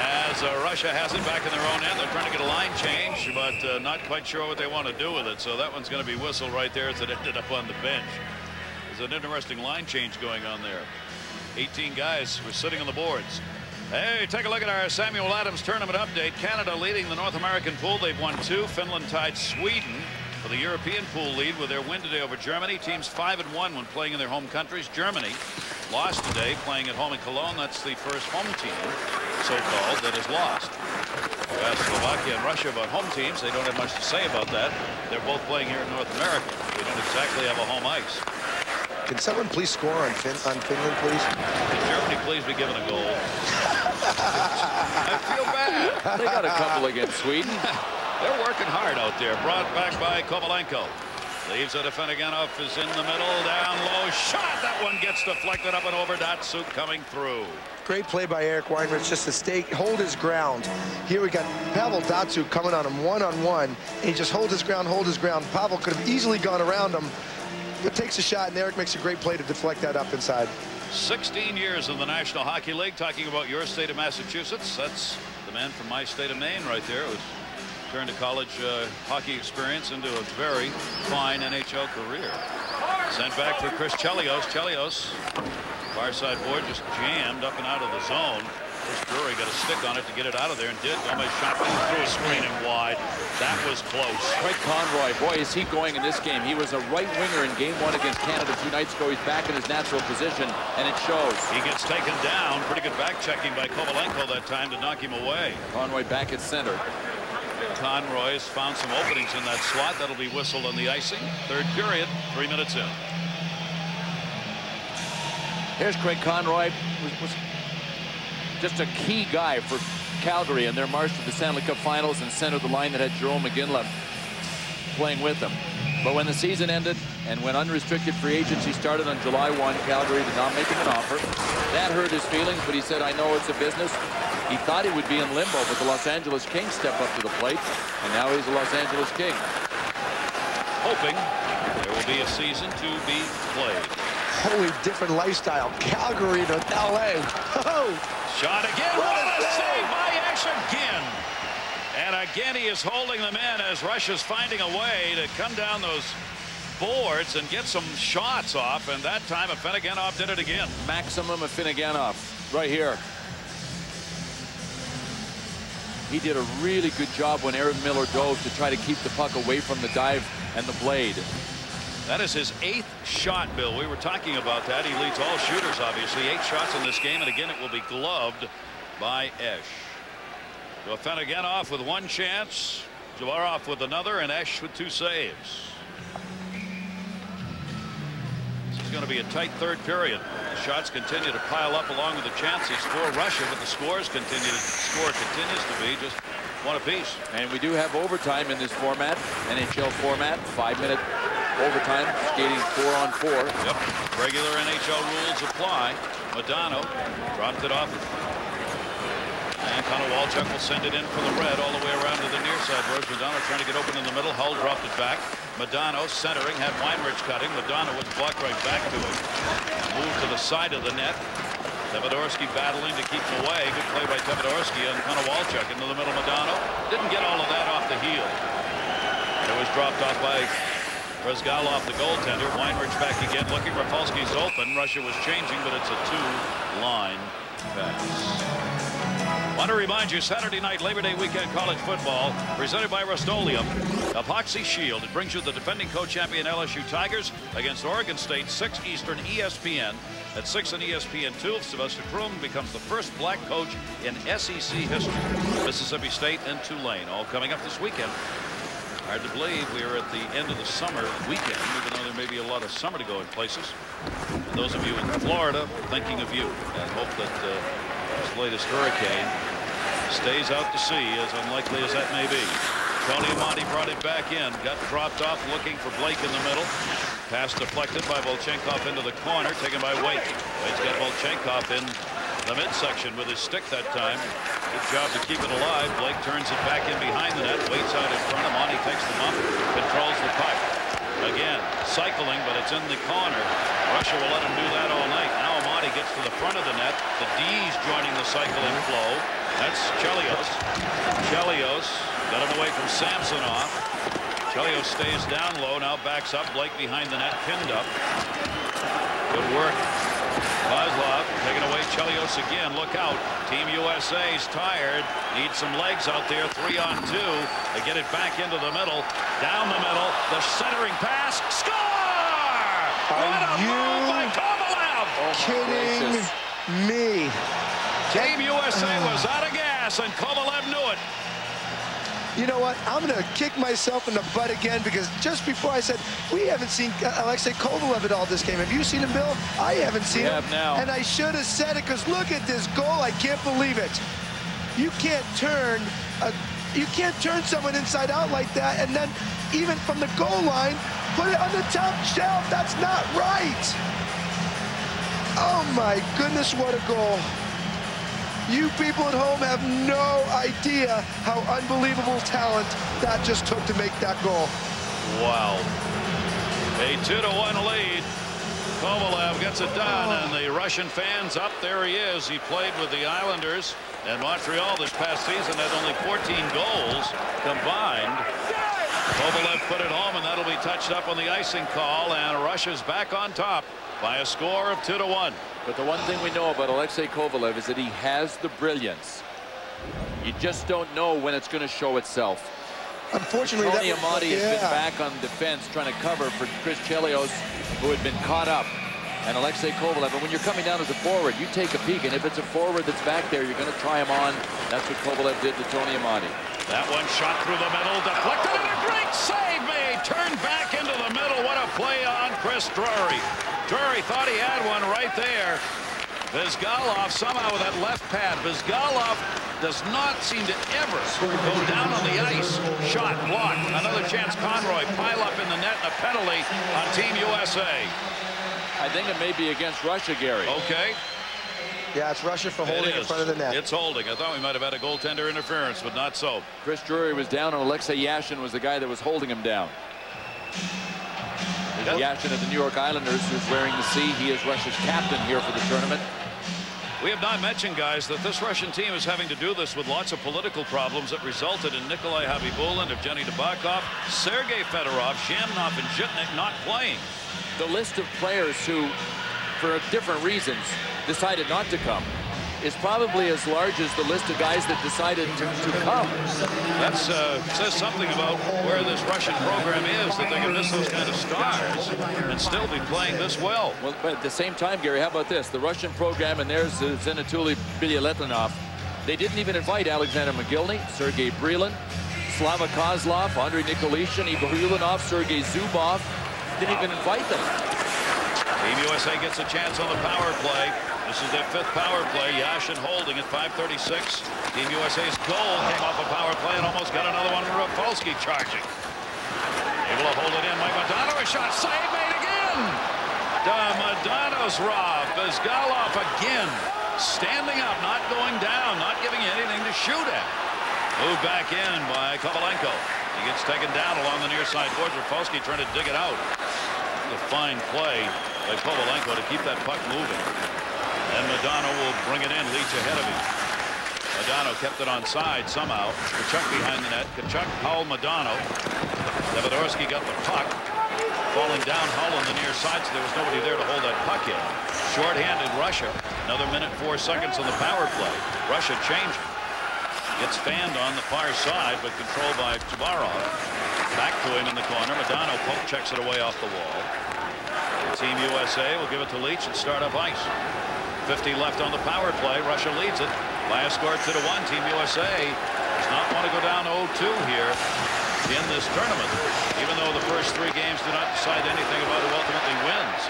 As uh, Russia has it back in their own end, they're trying to get a line change, but uh, not quite sure what they want to do with it. So that one's going to be whistled right there as it ended up on the bench. There's an interesting line change going on there. 18 guys were sitting on the boards. Hey, take a look at our Samuel Adams tournament update. Canada leading the North American pool. They've won two. Finland tied Sweden for the European pool lead with their win today over Germany. Teams 5 and 1 when playing in their home countries. Germany lost today playing at home in Cologne. That's the first home team, so-called, that has lost. You ask Slovakia and Russia about home teams. They don't have much to say about that. They're both playing here in North America. They don't exactly have a home ice. Can someone please score on, fin on Finland, please? Can Germany please be given a goal? [LAUGHS] I feel bad. They got a couple against Sweden. [LAUGHS] They're working hard out there. Brought back by Kovalenko. Leaves it to Afinogenov is in the middle, down low, shot. That one gets deflected up and over. Datsyuk coming through. Great play by Eric Weinrich just to stay, hold his ground. Here we got Pavel Datsyuk coming on him one-on-one. -on -one, he just hold his ground, hold his ground. Pavel could have easily gone around him, but takes a shot, and Eric makes a great play to deflect that up inside. 16 years in the National Hockey League. Talking about your state of Massachusetts. That's the man from my state of Maine right there. It was turned a college uh, hockey experience into a very fine NHL career. Sent back for Chris Chelios. Chelios, far side board, just jammed up and out of the zone. Chris Drury got a stick on it to get it out of there and did. Gomez shot through a screen and wide. That was close. Craig Conroy, boy, is he going in this game. He was a right winger in game one against Canada two nights ago. He's back in his natural position, and it shows. He gets taken down. Pretty good back checking by Kovalenko that time to knock him away. Conroy back at center. Conroy's found some openings in that slot. That'll be whistled on the icing. Third period, three minutes in. Here's Craig Conroy. Was, was just a key guy for Calgary in their march to the Stanley Cup Finals and centered the line that had Jarome Iginla playing with them. But when the season ended and when unrestricted free agency started on July 1, Calgary did not make him an offer. That hurt his feelings, but he said, I know it's a business. He thought he would be in limbo, but the Los Angeles Kings step up to the plate, and now he's a Los Angeles King. hoping there will be a season to be played. Wholly different lifestyle. Calgary to L.A. [LAUGHS] Oh. Shot again. What What, a a save. save by Esche again. Again, he is holding them in as Russia's finding a way to come down those boards and get some shots off. And that time, Afinogenov did it again. Maxim Afinogenov right here. He did a really good job when Aaron Miller dove to try to keep the puck away from the dive and the blade. That is his eighth shot, Bill. We were talking about that. He leads all shooters, obviously. Eight shots in this game, and again, it will be gloved by Esche. So off with one chance, Javarov with another, and Esche with two saves. This is going to be a tight third period. The shots continue to pile up along with the chances for Russia, but the scores continue to score continues to be just one apiece. And we do have overtime in this format, NHL format, five-minute overtime, skating four on four. Yep. Regular NHL rules apply. Modano dropped it off. And Konowalchuk will send it in for the red all the way around to the near side. Rose Modano trying to get open in the middle. Hull dropped it back. Modano centering, had Weinrich cutting. Modano was blocked right back to him. Moved to the side of the net. Tverdovsky battling to keep him away. Good play by Tverdovsky and Konowalchuk into the middle. Modano didn't get all of that off the heel. It was dropped off by Bryzgalov, the goaltender. Weinrich back again looking. Rafalski's open. Russia was changing, but it's a two-line pass. Want to remind you, Saturday night, Labor Day weekend college football, presented by Rust-Oleum, Epoxy Shield. It brings you the defending co-champion LSU Tigers against Oregon State, 6 Eastern ESPN. At 6 on ESPN 2, Sylvester Croom becomes the first black coach in SEC history. Mississippi State and Tulane, all coming up this weekend. Hard to believe we are at the end of the summer weekend, even though there may be a lot of summer to go in places. And those of you in Florida, thinking of you, and hope that uh, this latest hurricane stays out to sea, as unlikely as that may be. Tony Amonte brought it back in, got dropped off looking for Blake in the middle. Pass deflected by Volchenkov into the corner, taken by Weight. Weight's got Volchenkov in the midsection with his stick that time. Good job to keep it alive. Blake turns it back in behind the net, waits out in front. Amonte takes the bump, controls the puck. Again, cycling, but it's in the corner. Russia will let him do that all night. Now Amonte gets to the front of the net. The D's joining the cycling flow. That's Chelios. Chelios got him away from Samsonov. Chelios stays down low, now backs up. Blake behind the net, pinned up. Good work. Kozlov taking away Chelios again. Look out. Team USA's tired. Needs some legs out there. Three on two. They get it back into the middle. Down the middle. The centering pass. Score! what a you move by Kovalev! Kidding gracious. me. Team USA was out of gas, and Kovalev knew it. You know what? I'm going to kick myself in the butt again because just before I said we haven't seen Alexei Kovalev at all this game. Have you seen him, Bill? I haven't seen We him. have now. And I should have said it because look at this goal. I can't believe it. You can't turn a, you can't turn someone inside out like that and then even from the goal line put it on the top shelf. That's not right. Oh my goodness, what a goal. You people at home have no idea how unbelievable talent that just took to make that goal. Wow. A two to one lead. Kovalev gets it done, oh. and the Russian fans up there he is. He played with the Islanders and Montreal this past season had only 14 goals combined. Kovalev put it home, and that'll be touched up on the icing call, and Russia's back on top by a score of two to one. But the one thing we know about Alexei Kovalev is that he has the brilliance. You just don't know when it's going to show itself. Unfortunately, Tony that Amonte has been back on defense trying to cover for Chris Chelios, who had been caught up, and Alexei Kovalev. And when you're coming down as a forward, you take a peek, and if it's a forward that's back there, you're going to try him on. That's what Kovalev did to Tony Amonte. That one shot through the middle, deflected, and a great save made. Turned back into the middle. What a play on Chris Drury. Drury thought he had one right there. Bryzgalov somehow with that left pad. Bryzgalov does not seem to ever go down on the ice. Shot blocked. Another chance. Conroy pile up in the net and a penalty on Team USA. I think it may be against Russia, Gary. Okay. Yeah, it's Russia for holding in front of the net. It's holding. I thought we might have had a goaltender interference, but not so. Chris Drury was down, and Alexei Yashin was the guy that was holding him down. Yashin of the New York Islanders, who's wearing the C. He is Russia's captain here for the tournament. We have not mentioned, guys, that this Russian team is having to do this with lots of political problems that resulted in Nikolai Khabibulin, Evgeny Nabokov, Sergei Fedorov, Zhamnov, and Zhitnik not playing. The list of players who, for different reasons, decided not to come is probably as large as the list of guys that decided to, to come. That uh, says something about where this Russian program is, that they can miss those kind of stars and still be playing this well. Well, but at the same time, Gary, how about this? The Russian program, and there's uh, Zinetula Bilyaletdinov. They didn't even invite Alexander Mogilny, Sergei Brylin, Slava Kozlov, Andrei Nikolishin, Igor Ulanov, Sergei Zubov. Didn't even invite them. Team USA gets a chance on the power play. This is their fifth power play. Yashin holding at 536. Team USA's goal came off a power play and almost got another one. Rafalski charging. Able to hold it in. Mike Modano, a shot save made again. Modano's Rob. Bryzgalov again. Standing up, not going down, not giving anything to shoot at. Moved back in by Kovalenko. He gets taken down along the near side boards. Rafalski trying to dig it out. A fine play by Kovalenko to keep that puck moving. And Modano will bring it in. Leetch ahead of him. Modano kept it on side somehow. Tkachuk behind the net. Tkachuk, Hull, Modano. Devorski got the puck. Falling down Hull on the near side, so there was nobody there to hold that puck in. Short-handed Russia. Another minute, four seconds on the power play. Russia changing. Gets fanned on the far side, but controlled by Chabarov. Back to him in the corner. Modano poke checks it away off the wall. Team USA will give it to Leetch and start up ice. 50 left on the power play. Russia leads it by a score 2 to 1. Team USA does not want to go down 0-2 here in this tournament, even though the first three games do not decide anything about who ultimately wins.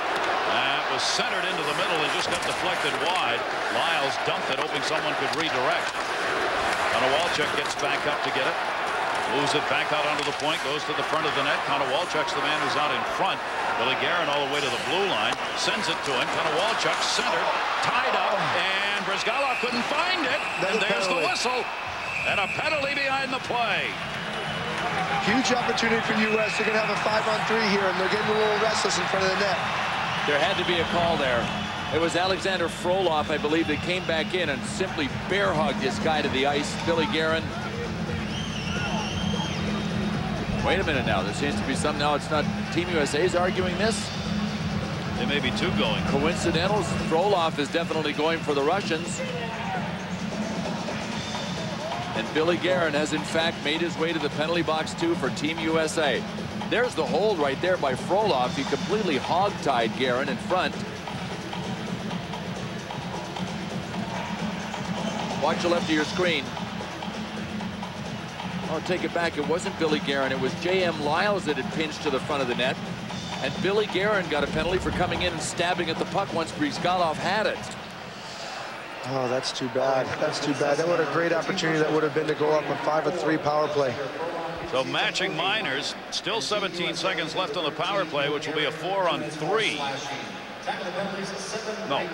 That was centered into the middle and just got deflected wide. Liles dumped it, hoping someone could redirect. And Walchuk gets back up to get it. Moves it back out onto the point, goes to the front of the net. Konowalchuk's the man who's out in front. Billy Guerin all the way to the blue line, sends it to him. Konowalchuk centered, tied up, and Bryzgalov couldn't find it. And there's the whistle. And a penalty behind the play. Huge opportunity for U.S. They're going to have a five-on-three here, and they're getting a little restless in front of the net. There had to be a call there. It was Alexander Frolov, I believe, that came back in and simply bear hugged this guy to the ice. Billy Guerin Wait a minute now. There seems to be some now. It's not Team USA's arguing this. There may be two going. Coincidentals. Frolov is definitely going for the Russians. And Billy Guerin has in fact made his way to the penalty box too for Team USA. There's the hold right there by Frolov. He completely hog-tied Guerin in front. Watch the left of your screen. I'll take it back. It wasn't Billy Guerin. It was J.M. Liles that had pinched to the front of the net. And Billy Guerin got a penalty for coming in and stabbing at the puck once Bryzgalov had it. Oh, that's too bad. That's too bad. That would have a great opportunity that would have been to go up a 5-3 power play. So matching minors, still 17 seconds left on the power play, which will be a four on three. No.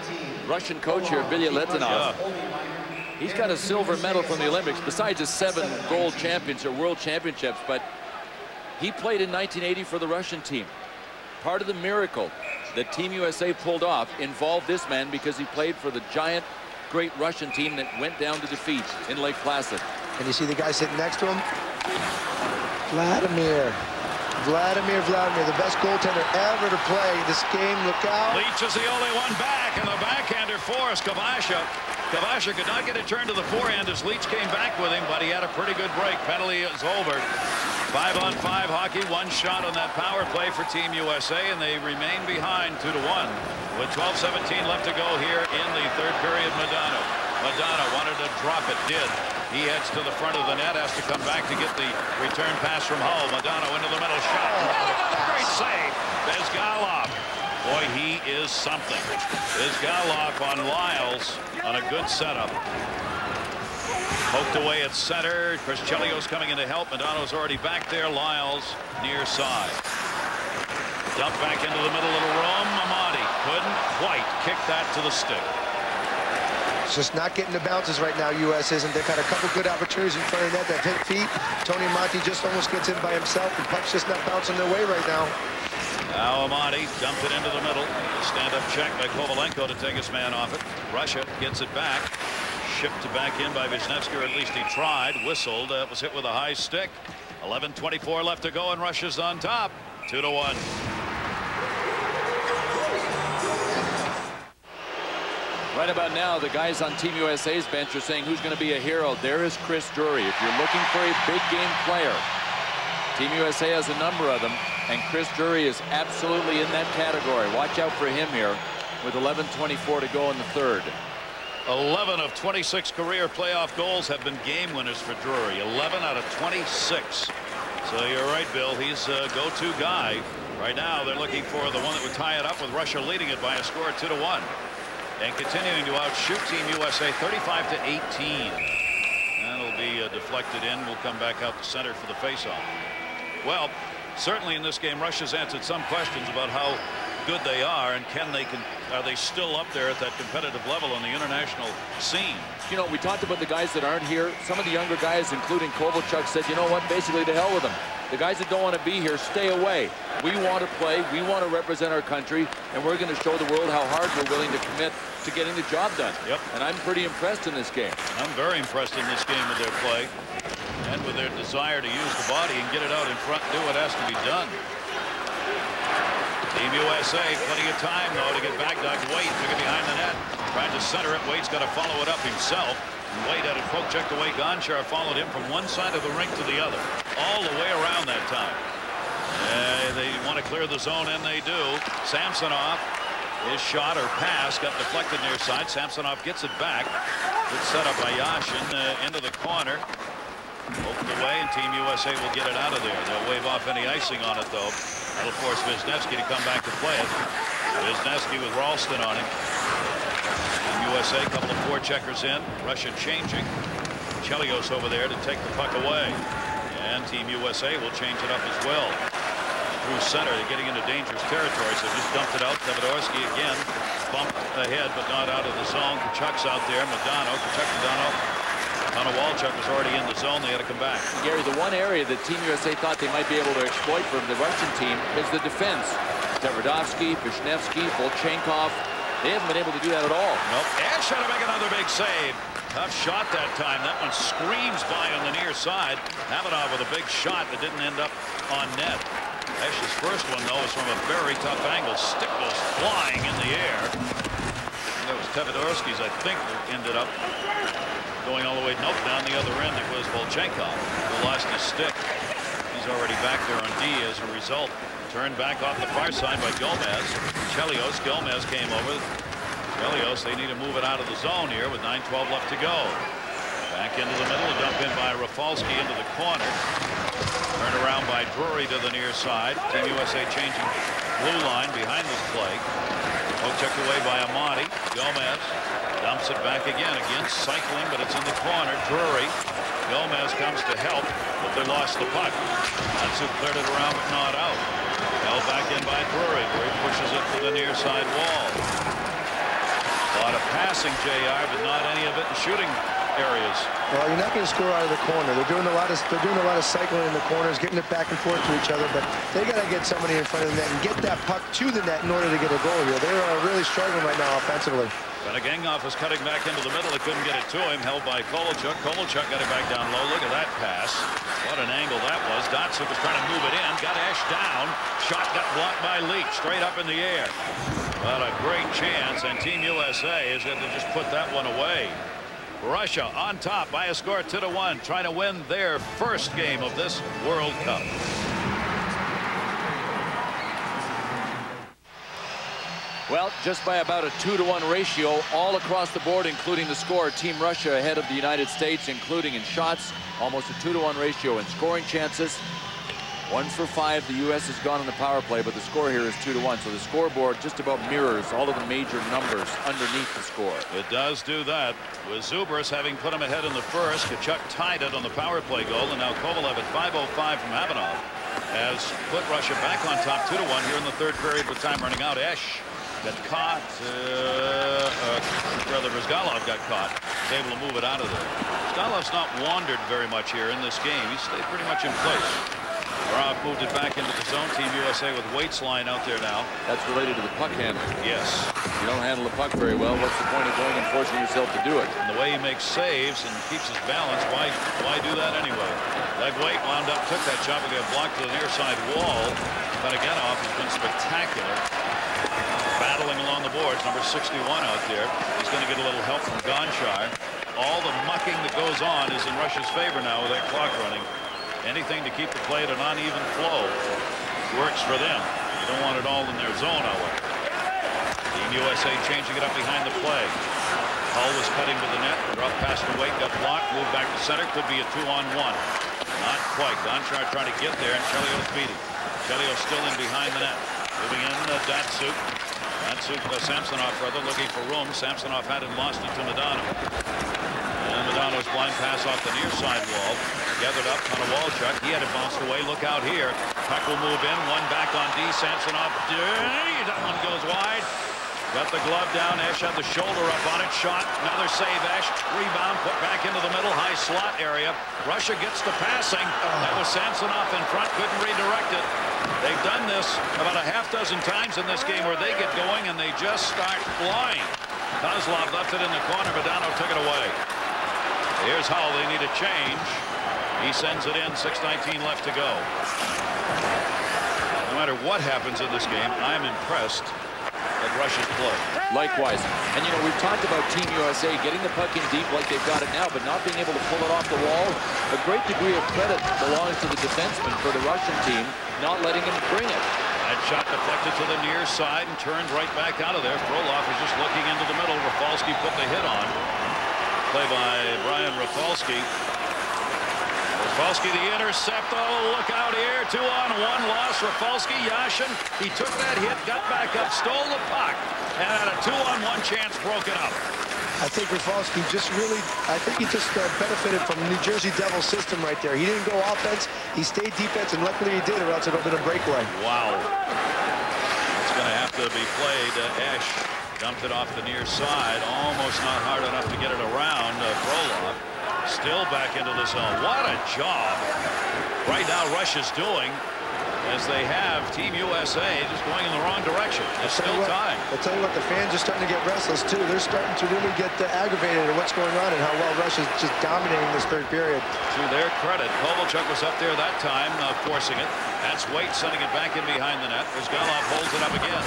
Russian coach here, Bilyaletdinov. Yeah. He's got a silver medal from the Olympics, besides his seven gold champions or world championships, but he played in 1980 for the Russian team. Part of the miracle that Team USA pulled off involved this man because he played for the giant, great Russian team that went down to defeat in Lake Placid. And you see the guy sitting next to him? Vladimir. Vladimir Vladimir, the best goaltender ever to play this game. Look out. Leetch is the only one back, and the backhander forced Kvasha Kvasha could not get a turn to the forehand as Leetch came back with him, but he had a pretty good break. Penalty is over. Five on five hockey, one shot on that power play for Team USA, and they remain behind two to one. With 12-17 left to go here in the third period, Modano. Modano wanted to drop it, did. He heads to the front of the net, has to come back to get the return pass from Hull. Modano into the middle shot. Oh, great save. Bryzgalov. Boy, he is something. Bryzgalov on Liles on a good setup. Poked away at center. Chris Chelios coming in to help. Modano's already back there. Liles near side. Dump back into the middle of the room. Amonte couldn't quite kick that to the stick. It's just not getting the bounces right now, U.S. isn't. They've had a couple good opportunities in front of net that hit feet. Tony Amonte just almost gets in by himself. The puck's just not bouncing their way right now. Now dumped it into the middle. Stand-up check by Kovalenko to take his man off it. Russia gets it back. Shipped to back in by or at least he tried. Whistled. Uh, was hit with a high stick. 11.24 left to go, and Russia's on top. Two to one. Right about now, the guys on Team USA's bench are saying who's going to be a hero. There is Chris Drury. If you're looking for a big game player, Team USA has a number of them, and Chris Drury is absolutely in that category. Watch out for him here with 11.24 to go in the third. 11 of 26 career playoff goals have been game winners for Drury. 11 out of 26. So you're right, Bill. He's a go-to guy. Right now, they're looking for the one that would tie it up with Russia leading it by a score of 2 to 1. And continuing to outshoot Team USA 35 to 18. That'll be uh, deflected in. We'll come back out the center for the faceoff. Well, certainly in this game, Russia's answered some questions about how good they are and can they can are they still up there at that competitive level on the international scene? You know we talked about the guys that aren't here. Some of the younger guys including Kovalchuk said you know what? Basically to hell with them. The guys that don't want to be here stay away. We want to play. We want to represent our country and we're going to show the world how hard we're willing to commit to getting the job done. Yep. And I'm pretty impressed in this game. I'm very impressed in this game with their play and with their desire to use the body and get it out in front do what has to be done Team USA, plenty of time, though, to get back. Doug Weight took it behind the net. Tried to center it. Weight's got to follow it up himself. And Weight had a poke check away. Gonchar followed him from one side of the rink to the other. All the way around that time. Uh, they want to clear the zone, and they do. Samsonov, his shot or pass got deflected near side. Samsonov gets it back. Good set up by Yashin uh, into the corner. Opened way, and Team USA will get it out of there. They'll wave off any icing on it, though. That'll force Vishnevski to come back to play it. Vishnevski with Rolston on him. And USA, a couple of four checkers in. Russia changing. Chelios over there to take the puck away. And Team USA will change it up as well. Through center, they're getting into dangerous territory, so just dumped it out. Devorski again bumped ahead, but not out of the zone. Tkachuk's out there. Modano, Tkachuk Modano Konowalchuk was already in the zone. They had to come back. Gary, the one area that Team USA thought they might be able to exploit from the Russian team is the defense. Tverdovsky, Vishnevski, Volchenkov. They haven't been able to do that at all. Nope. Esche had to make another big save. Tough shot that time. That one screams by on the near side. Khavanov with a big shot that didn't end up on net. Esche's first one, though, is from a very tough angle. Stick flying in the air. That was Tverdovsky's, I think, ended up going all the way, nope, down the other end. It was Volchenkov who lost his stick. He's already back there on D as a result. Turned back off the far side by Gomez. Chelios, Gomez came over. Chelios, they need to move it out of the zone here with 9-12 left to go. Back into the middle, a dump in by Rafalski into the corner. Turned around by Drury to the near side. Team USA changing blue line behind this play. Poke took away by Amonte. Gomez Dumps it back again. Again, cycling, but it's in the corner. Drury. Gomez comes to help, but they lost the puck. Natsu cleared it around, but not out. Held back in by Drury. Drury pushes it to the near side wall. A lot of passing, JR, but not any of it in shooting areas. Well, you're not going to score out of the corner. They're doing a lot of they're doing a lot of cycling in the corners, getting it back and forth to each other. But they got to get somebody in front of the net and get that puck to the net in order to get a goal here. They're uh, really struggling right now offensively. Benegengov was cutting back into the middle. He couldn't get it to him. Held by Kovalchuk. Kovalchuk got it back down low. Look at that pass. What an angle that was. Datsyuk was trying to move it in. Got Esche down. Shot got blocked by Leetch. Straight up in the air. What a great chance. And Team USA is going to just put that one away. Russia on top by a score 2 to 1 trying to win their first game of this World Cup. Well, just by about a two to one ratio all across the board, including the score. Team Russia ahead of the United States, including in shots, almost a two to one ratio in scoring chances. One for five. The U.S. has gone on the power play, but the score here is two to one. So the scoreboard just about mirrors all of the major numbers underneath the score. It does do that. With Zubrus having put him ahead in the first, Tkachuk tied it on the power play goal, and now Kovalev at 5.05 from Khavanov has put Russia back on top two to one here in the third period with time running out. Esche got caught. Uh, uh, rather, Bryzgalov got caught. Was able to move it out of there. Bryzgalov's not wandered very much here in this game. He stayed pretty much in place. Rob moved it back into the zone. Team USA with Weight's line out there now. That's related to the puck handling. Yes. If you don't handle the puck very well, what's the point of going and forcing yourself to do it? And the way he makes saves and keeps his balance, why why do that anyway? Leg weight wound up, took that shot, but got blocked to the near side wall. But again, off has been spectacular. Battling along the boards, number 61 out there. He's going to get a little help from Gonchar. All the mucking that goes on is in Russia's favor now with that clock running. Anything to keep the play at an uneven flow works for them. You don't want it all in their zone, however. Team USA changing it up behind the play. Hull was cutting to the net. Drop past the weight, got blocked, moved back to center. Could be a two-on-one. Not quite. Gonchar trying to get there, and Chelios beat him. Chelios still in behind the net. Moving in, uh, Datsuk. Datsyuk, uh, Samsonov, brother, looking for room. Samsonov had it lost it to Modano. And Modano's blind pass off the near side wall. Gathered up on a wall check. He had it bounced away. Look out here. Puck will move in. One back on D. Samsonov. That one goes wide. Got the glove down. Esche had the shoulder up on it. Shot. Another save. Esche. Rebound. Put back into the middle. High slot area. Russia gets the passing. That was Samsonov in front. Couldn't redirect it. They've done this about a half dozen times in this game where they get going and they just start flying. Kozlov left it in the corner. Modano took it away. Here's how They need a change. He sends it in. 6.19 left to go. No matter what happens in this game, I'm impressed at Russia's play. Likewise. And, you know, we've talked about Team USA getting the puck in deep like they've got it now, but not being able to pull it off the wall. A great degree of credit belongs to the defenseman for the Russian team, not letting him bring it. That shot deflected to the near side and turned right back out of there. Frolov is just looking into the middle. Rafalski put the hit on. Play by Brian Rafalski. Rafalski the intercept. Oh, look out here. Two on one loss. Rafalski, Yashin. He took that hit, got back up, stole the puck, and had a two on one chance broken up. I think Rafalski just really, I think he just uh, benefited from the New Jersey Devils system right there. He didn't go offense, he stayed defense, and luckily he did, or else it would have been a breakaway. Wow. It's going to have to be played. Uh, Esche dumped it off the near side, almost not hard enough to get it around uh, Frolov. Still back into the zone. What a job right now Russia's doing as they have Team USA just going in the wrong direction. There's still what, time. I'll tell you what, the fans are starting to get restless, too. They're starting to really get uh, aggravated at what's going on and how well Russia's just dominating this third period. To their credit, Kovalchuk was up there that time, uh, forcing it. That's Weight sending it back in behind the net. as Bryzgalov holds it up again.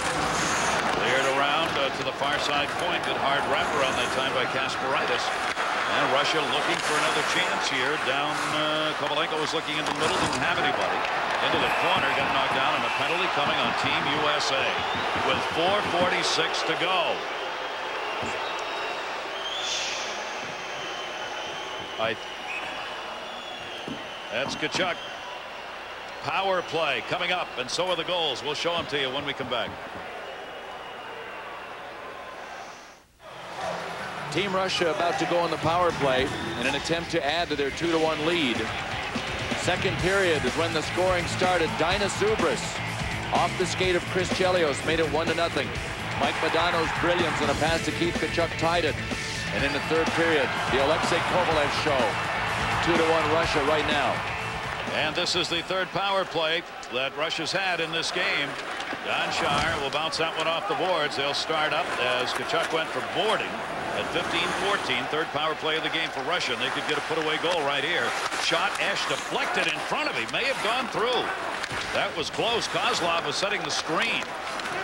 Cleared around uh, to the far side point. Good hard wrapper on that time by Kasparaitis. And Russia looking for another chance here. Down, uh, Kovalenko was looking in the middle, didn't have anybody. Into the corner, got knocked down, and a penalty coming on Team USA with 4.46 to go. I. That's Tkachuk. Power play coming up, and so are the goals. We'll show them to you when we come back. Team Russia about to go on the power play in an attempt to add to their 2 to 1 lead. Second period is when the scoring started. Dainius Zubrus off the skate of Chris Chelios made it 1 to nothing. Mike Modano's brilliance on a pass to Keith Tkachuk tied it. And in the third period, the Alexei Kovalev show. 2 to 1 Russia right now. And this is the third power play that Russia's had in this game. Gonchar will bounce that one off the boards. They'll start up as Tkachuk went for boarding at 15-14. Third power play of the game for Russia. And they could get a put-away goal right here. Shot, Esche deflected in front of him. May have gone through. That was close. Kozlov was setting the screen.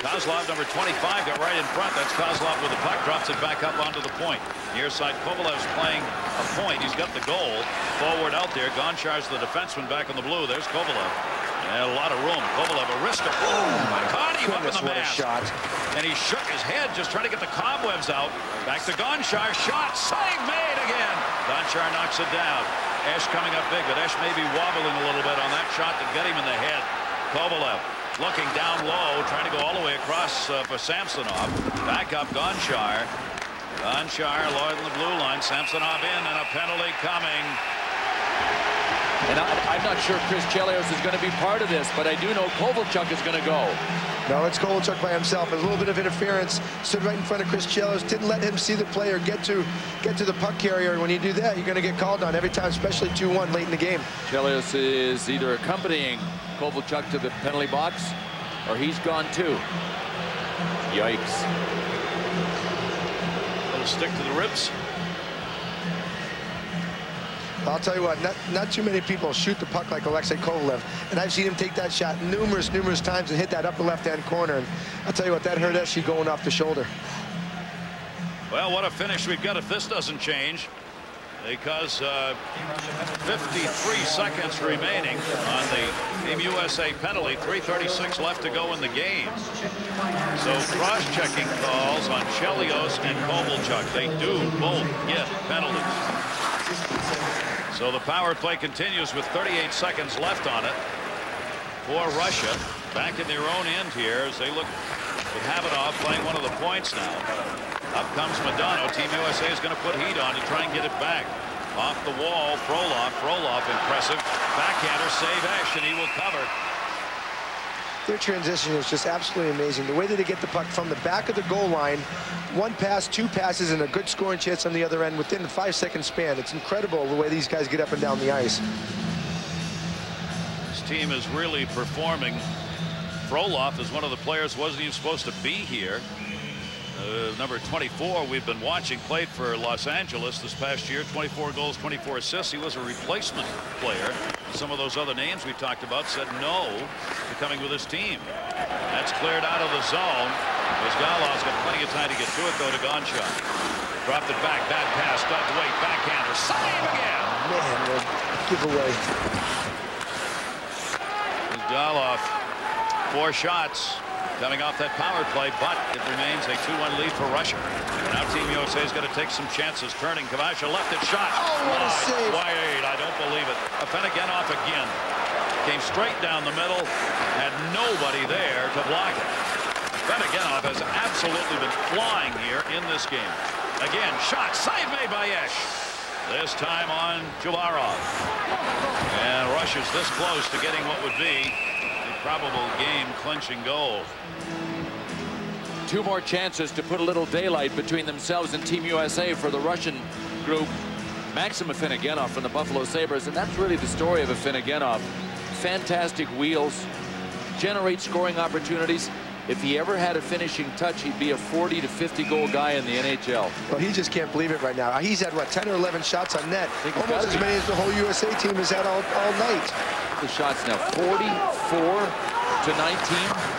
Kozlov, number 25, got right in front. That's Kozlov with the puck. Drops it back up onto the point. Near side, Kovalev's playing a point. He's got the goal. Forward out there. Gonchar's the defenseman back on the blue. There's Kovalev. And a lot of room. Kovalev, a wrist. Oh, caught him up in the mask. shot. And he shook his head just trying to get the cobwebs out. Back to Gonchar. Shot. Save made again. Gonchar knocks it down. Esche coming up big, but Esche may be wobbling a little bit on that shot to get him in the head. Kovalev looking down low, trying to go all the way across uh, for Samsonov. Back up Gonchar. Gonchar, Lloyd in the blue line. Samsonov in, and a penalty coming. And I, am not sure Chris Chelios is going to be part of this, but I do know Kovalchuk is going to go. No, it's Kovalchuk by himself. A little bit of interference. Stood right in front of Chris Chelios. Didn't let him see the player get to get to the puck carrier. And when you do that, you're going to get called on every time, especially 2-1 late in the game. Chelios is either accompanying Kovalchuk to the penalty box, or he's gone too. Yikes. Little stick to the ribs. I'll tell you what, not, not too many people shoot the puck like Alexei Kovalev. And I've seen him take that shot numerous, numerous times and hit that upper left-hand corner. And I'll tell you what, that hurt Esche going off the shoulder. Well, what a finish we've got if this doesn't change. Because uh, 53 seconds remaining on the Team USA penalty. 3.36 left to go in the game. So cross-checking calls on Chelios and Kovalchuk. They do both get penalties. So the power play continues with 38 seconds left on it for Russia. Back in their own end here as they look with Khavanov playing one of the points now. Up comes Modano. Team USA is going to put heat on to try and get it back. Off the wall, Frolov. Frolov impressive. Backhander, save and he will cover. Their transition is just absolutely amazing. The way that they get the puck from the back of the goal line, one pass, two passes, and a good scoring chance on the other end within a five-second span. It's incredible the way these guys get up and down the ice. This team is really performing. Frolov is one of the players wasn't even supposed to be here. Uh, number 24 we've been watching played for Los Angeles this past year. 24 goals 24 assists. He was a replacement player. Some of those other names we talked about said no to coming with his team. That's cleared out of the zone. Bryzgalov's got plenty of time to get to it though to Gonchar dropped it back bad pass Doug Weight backhander save again. Man giveaway. Bryzgalov four shots coming off that power play, but it remains a 2-1 lead for Russia. Now Team USA is going to take some chances. Turning, Kvasha left it shot. Oh, what a save. Wide, I don't believe it. Afinogenov again. Came straight down the middle. Had nobody there to block it. Afinogenov has absolutely been flying here in this game. Again, shot, save made by Esche. This time on Juvarov. And Russia's this close to getting what would be probable game clinching goal. Two more chances to put a little daylight between themselves and Team USA for the Russian group. Maxim Afinogenov from the Buffalo Sabres, and that's really the story of Afinogenov. Fantastic wheels, generate scoring opportunities. If he ever had a finishing touch, he'd be a 40 to 50 goal guy in the NHL. Well, he just can't believe it right now. He's had, what, 10 or 11 shots on net. Almost as many as the whole USA team has had all, all night the shots now 44 to 19.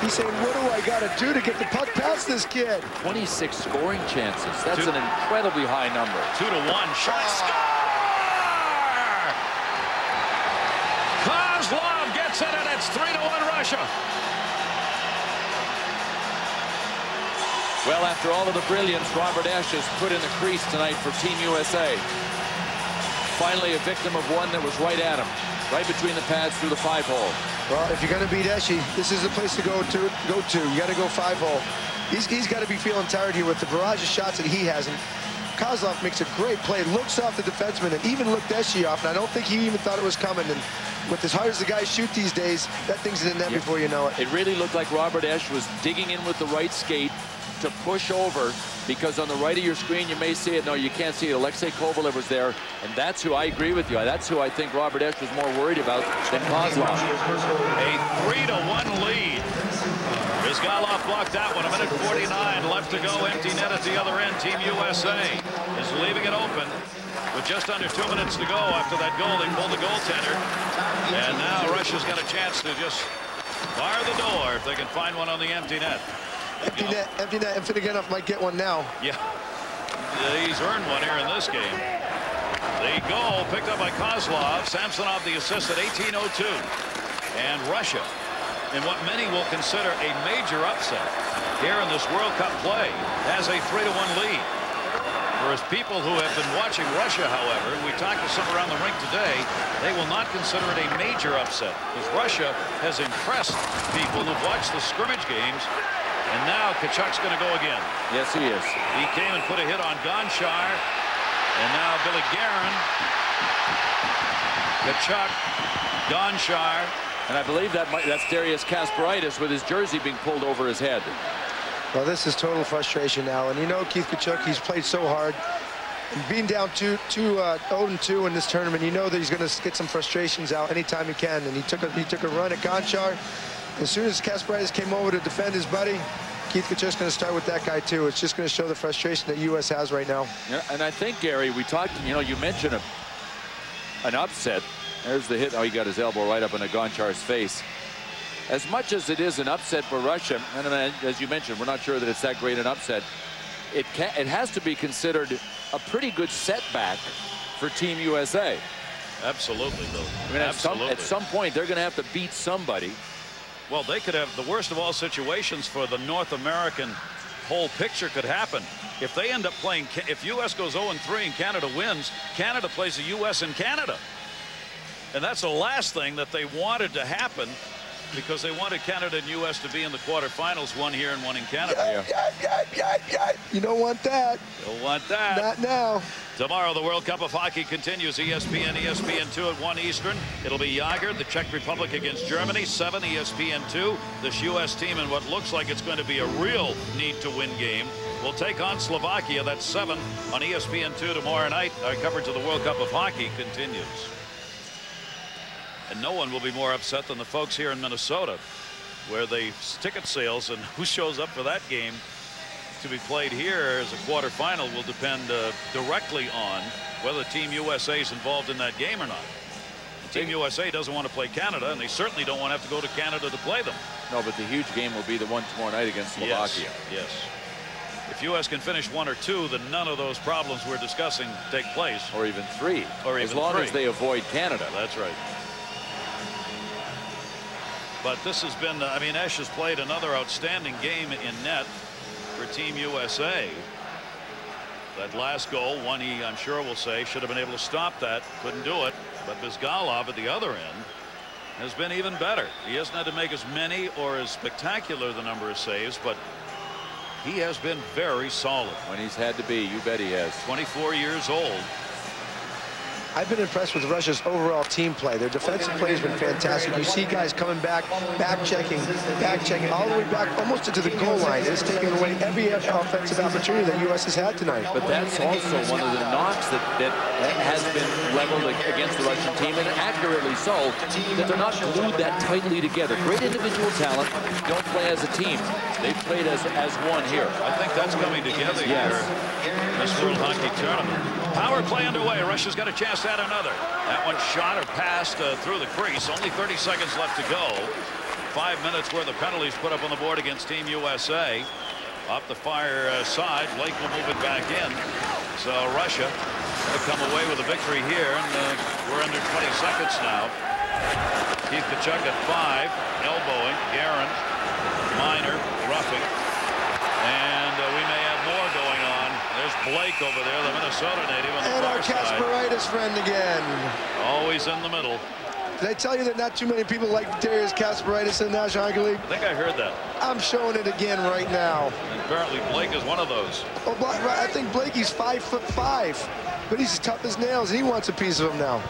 He's saying, what do I got to do to get the puck past this kid? 26 scoring chances. That's two. an incredibly high number. Two to one. Shot oh. score! Kozlov gets it, and it's three to one Russia. Well, after all of the brilliance Robert Esche has put in the crease tonight for Team USA, finally a victim of one that was right at him right between the pads through the five hole. Well, if you're going to beat Esche, this is the place to go to. Go to. You got to go five hole. He's, he's got to be feeling tired here with the barrage of shots that he has. And Kozlov makes a great play, looks off the defenseman, and even looked Esche off. And I don't think he even thought it was coming. And with as hard as the guys shoot these days, that thing's in the net before you know it. It really looked like Robert Esche was digging in with the right skate to push over because on the right of your screen you may see it. No, you can't see it. Alexei Kovalev was there, and that's who I agree with you. That's who I think Robert Esche was more worried about than Kozlov. A three to one lead. Bryzgalov blocked that one. A minute 49 left to go. Empty net at the other end. Team USA is leaving it open with just under two minutes to go after that goal. They pulled the goaltender. And now Russia's got a chance to just bar the door if they can find one on the empty net. Empty net, empty net, and Afinogenov might get one now. Yeah. He's earned one here in this game. The goal picked up by Kozlov. Samsonov the assist at 18.02. And Russia, in what many will consider a major upset here in this World Cup play, has a 3 to one lead. Whereas people who have been watching Russia, however, we talked to some around the rink today, they will not consider it a major upset because Russia has impressed people who've watched the scrimmage games and now Tkachuk's going to go again. Yes, he is. He came and put a hit on Gonchar. And now Billy Guerin Tkachuk, Gonchar. And I believe that might, that's Darius Kasparaitis with his jersey being pulled over his head. Well, this is total frustration now. And you know Keith Tkachuk, he's played so hard. And being down 2 two, uh, 0 2 in this tournament, you know that he's going to get some frustrations out anytime he can. And he took a, he took a run at Gonchar. As soon as Kasparaitis came over to defend his buddy, Keith Tkachuk's going to start with that guy, too. It's just going to show the frustration that U.S. has right now. Yeah, and I think, Gary, we talked, you know, you mentioned a, an upset. There's the hit. Oh, he got his elbow right up in a Gonchar's face. As much as it is an upset for Russia, and as you mentioned, we're not sure that it's that great an upset, it, can, it has to be considered a pretty good setback for Team USA. Absolutely, Bill. I mean, Absolutely. At, some, at some point, they're going to have to beat somebody. Well, they could have the worst of all situations for the North American whole picture could happen. If they end up playing, if U.S. goes 0-3 and Canada wins, Canada plays the U.S. in Canada. And that's the last thing that they wanted to happen because they wanted Canada and U.S. to be in the quarterfinals, one here and one in Canada. Yeah, yeah, yeah, yeah. You don't want that. Don't want that. Not now. Tomorrow, the World Cup of Hockey continues. ESPN, ESPN2 at 1 Eastern. It'll be Jagr, the Czech Republic against Germany. 7 ESPN2. This U.S. team in what looks like it's going to be a real need-to-win game will take on Slovakia. That's 7 on ESPN2 tomorrow night. Our coverage of the World Cup of Hockey continues. And no one will be more upset than the folks here in Minnesota, where the ticket sales and who shows up for that game to be played here as a quarterfinal will depend uh, directly on whether Team USA is involved in that game or not. Team USA doesn't want to play Canada, and they certainly don't want to have to go to Canada to play them. No, but the huge game will be the one tomorrow night against Slovakia. Yes. yes. If U.S. can finish one or two, then none of those problems we're discussing take place. Or even three. Or even as long three. as they avoid Canada. That's right. But this has been, I mean, Esche has played another outstanding game in net for Team USA. That last goal, one he, I'm sure will say, should have been able to stop that. Couldn't do it. But Bryzgalov at the other end has been even better. He hasn't had to make as many or as spectacular the number of saves, but he has been very solid. When he's had to be, you bet he has. 24 years old. I've been impressed with Russia's overall team play. Their defensive play has been fantastic. You see guys coming back, back checking, back checking, all the way back almost into the goal line. It's taken away every offensive opportunity that the U.S. has had tonight. But that's also one of the knocks that, that has been leveled against the Russian team, and accurately so, that they're not glued that tightly together. Great individual talent, don't play as a team. They've played as, as one here. I think that's coming together yes. here in this World Hockey Tournament. Power play underway. Russia's got a chance add another. That one shot or passed uh, through the crease. Only 30 seconds left to go. Five minutes worth of penalties put up on the board against Team USA. Off the fire uh, side, Blake will move it back in. So Russia will come away with a victory here, and uh, we're under 20 seconds now. Keith Tkachuk at five, elbowing, Guerin, minor, roughing, and uh, we may have. There's Blake over there, the Minnesota native on the and far our side. Kasparaitis friend again. Always in the middle. Did I tell you that not too many people like Darius Kasparaitis in the National Hockey League? I think I heard that. I'm showing it again right now. And apparently Blake is one of those. Oh, I think Blakey's five foot five, but he's tough as nails. He wants a piece of him now.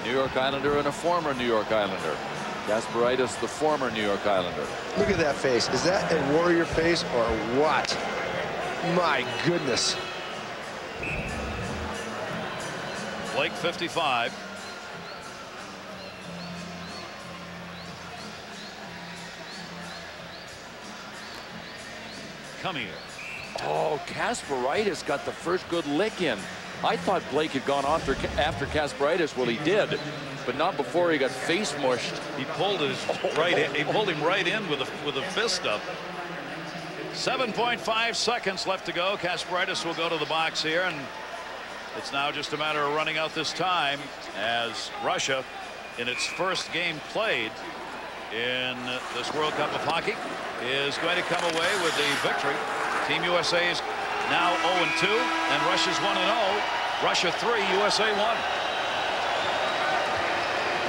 A New York Islander and a former New York Islander. Kasparaitis, the former New York Islander. Look at that face. Is that a warrior face or what? My goodness. Blake 55. Come here. Oh, Kasparaitis got the first good lick in. I thought Blake had gone after after Kasparaitis. Well, he did, but not before he got face mushed. He pulled his [LAUGHS] right. In, he pulled him right in with a with a fist up. 7.5 seconds left to go. Kasparaitis will go to the box here, and it's now just a matter of running out this time as Russia, in its first game played in this World Cup of Hockey, is going to come away with the victory. Team USA is now 0-2, and Russia's 1-0. Russia 3, USA 1.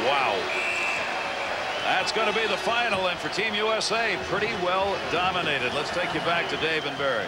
Wow. That's going to be the final, and for Team USA, pretty well dominated. Let's take you back to Dave and Barry.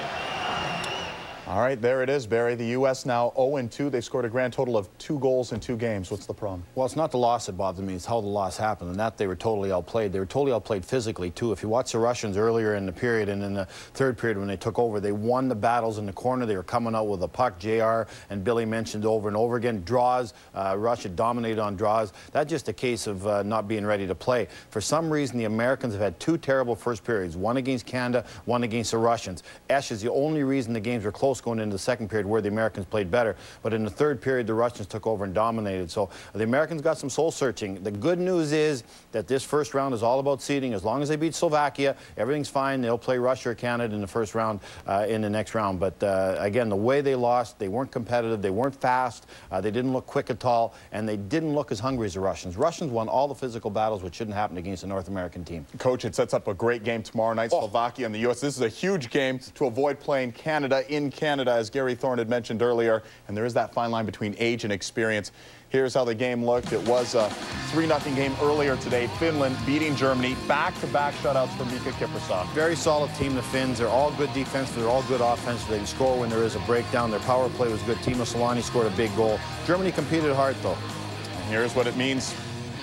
All right, there it is, Barry. The U.S. now 0-2. They scored a grand total of two goals in two games. What's the problem? Well, it's not the loss that bothers me. It's how the loss happened. And that they were totally outplayed. They were totally outplayed physically, too. If you watch the Russians earlier in the period and in the third period when they took over, they won the battles in the corner. They were coming out with a puck. JR and Billy mentioned over and over again. Draws. Uh, Russia dominated on draws. That's just a case of uh, not being ready to play. For some reason, the Americans have had two terrible first periods, one against Canada, one against the Russians. Esche is the only reason the games were close going into the second period where the Americans played better. But in the third period, the Russians took over and dominated. So the Americans got some soul searching. The good news is that this first round is all about seeding. As long as they beat Slovakia, everything's fine. They'll play Russia or Canada in the first round uh, in the next round. But uh, again, the way they lost, they weren't competitive. They weren't fast. Uh, they didn't look quick at all. And they didn't look as hungry as the Russians. Russians won all the physical battles, which shouldn't happen against a North American team. Coach, it sets up a great game tomorrow night, oh. Slovakia and the U.S. This is a huge game to avoid playing Canada in Canada, as Gary Thorne had mentioned earlier. And there is that fine line between age and experience. Here's how the game looked. It was a 3-0 game earlier today. Finland beating Germany. Back-to-back -back shutouts for Miikka Kiprusoff. Very solid team, the Finns. They're all good defense. They're all good offense. They can score when there is a breakdown. Their power play was good. Teemu Selanne scored a big goal. Germany competed hard, though. And here's what it means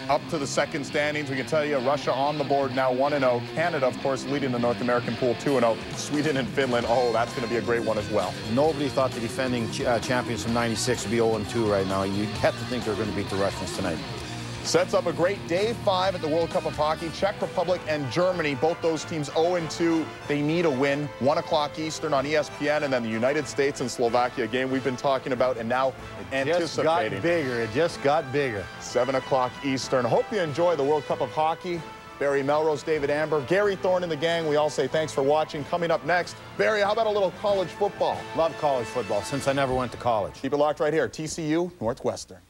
up to the second standings. We can tell you Russia on the board now 1-0. Canada, of course, leading the North American pool 2-0. Sweden and Finland, oh, that's going to be a great one as well. Nobody thought the defending ch uh, champions from 96 would be 0-2 right now. You have to think they're going to beat the Russians tonight. Sets up a great day five at the World Cup of Hockey. Czech Republic and Germany, both those teams 0-2. They need a win. 1 o'clock Eastern on ESPN, and then the United States and Slovakia game we've been talking about, and now it anticipating. just got bigger. It just got bigger. 7 o'clock Eastern. Hope you enjoy the World Cup of Hockey. Barry Melrose, David Amber, Gary Thorne and the gang, we all say thanks for watching. Coming up next, Barry, how about a little college football? Love college football since I never went to college. Keep it locked right here, TCU Northwestern.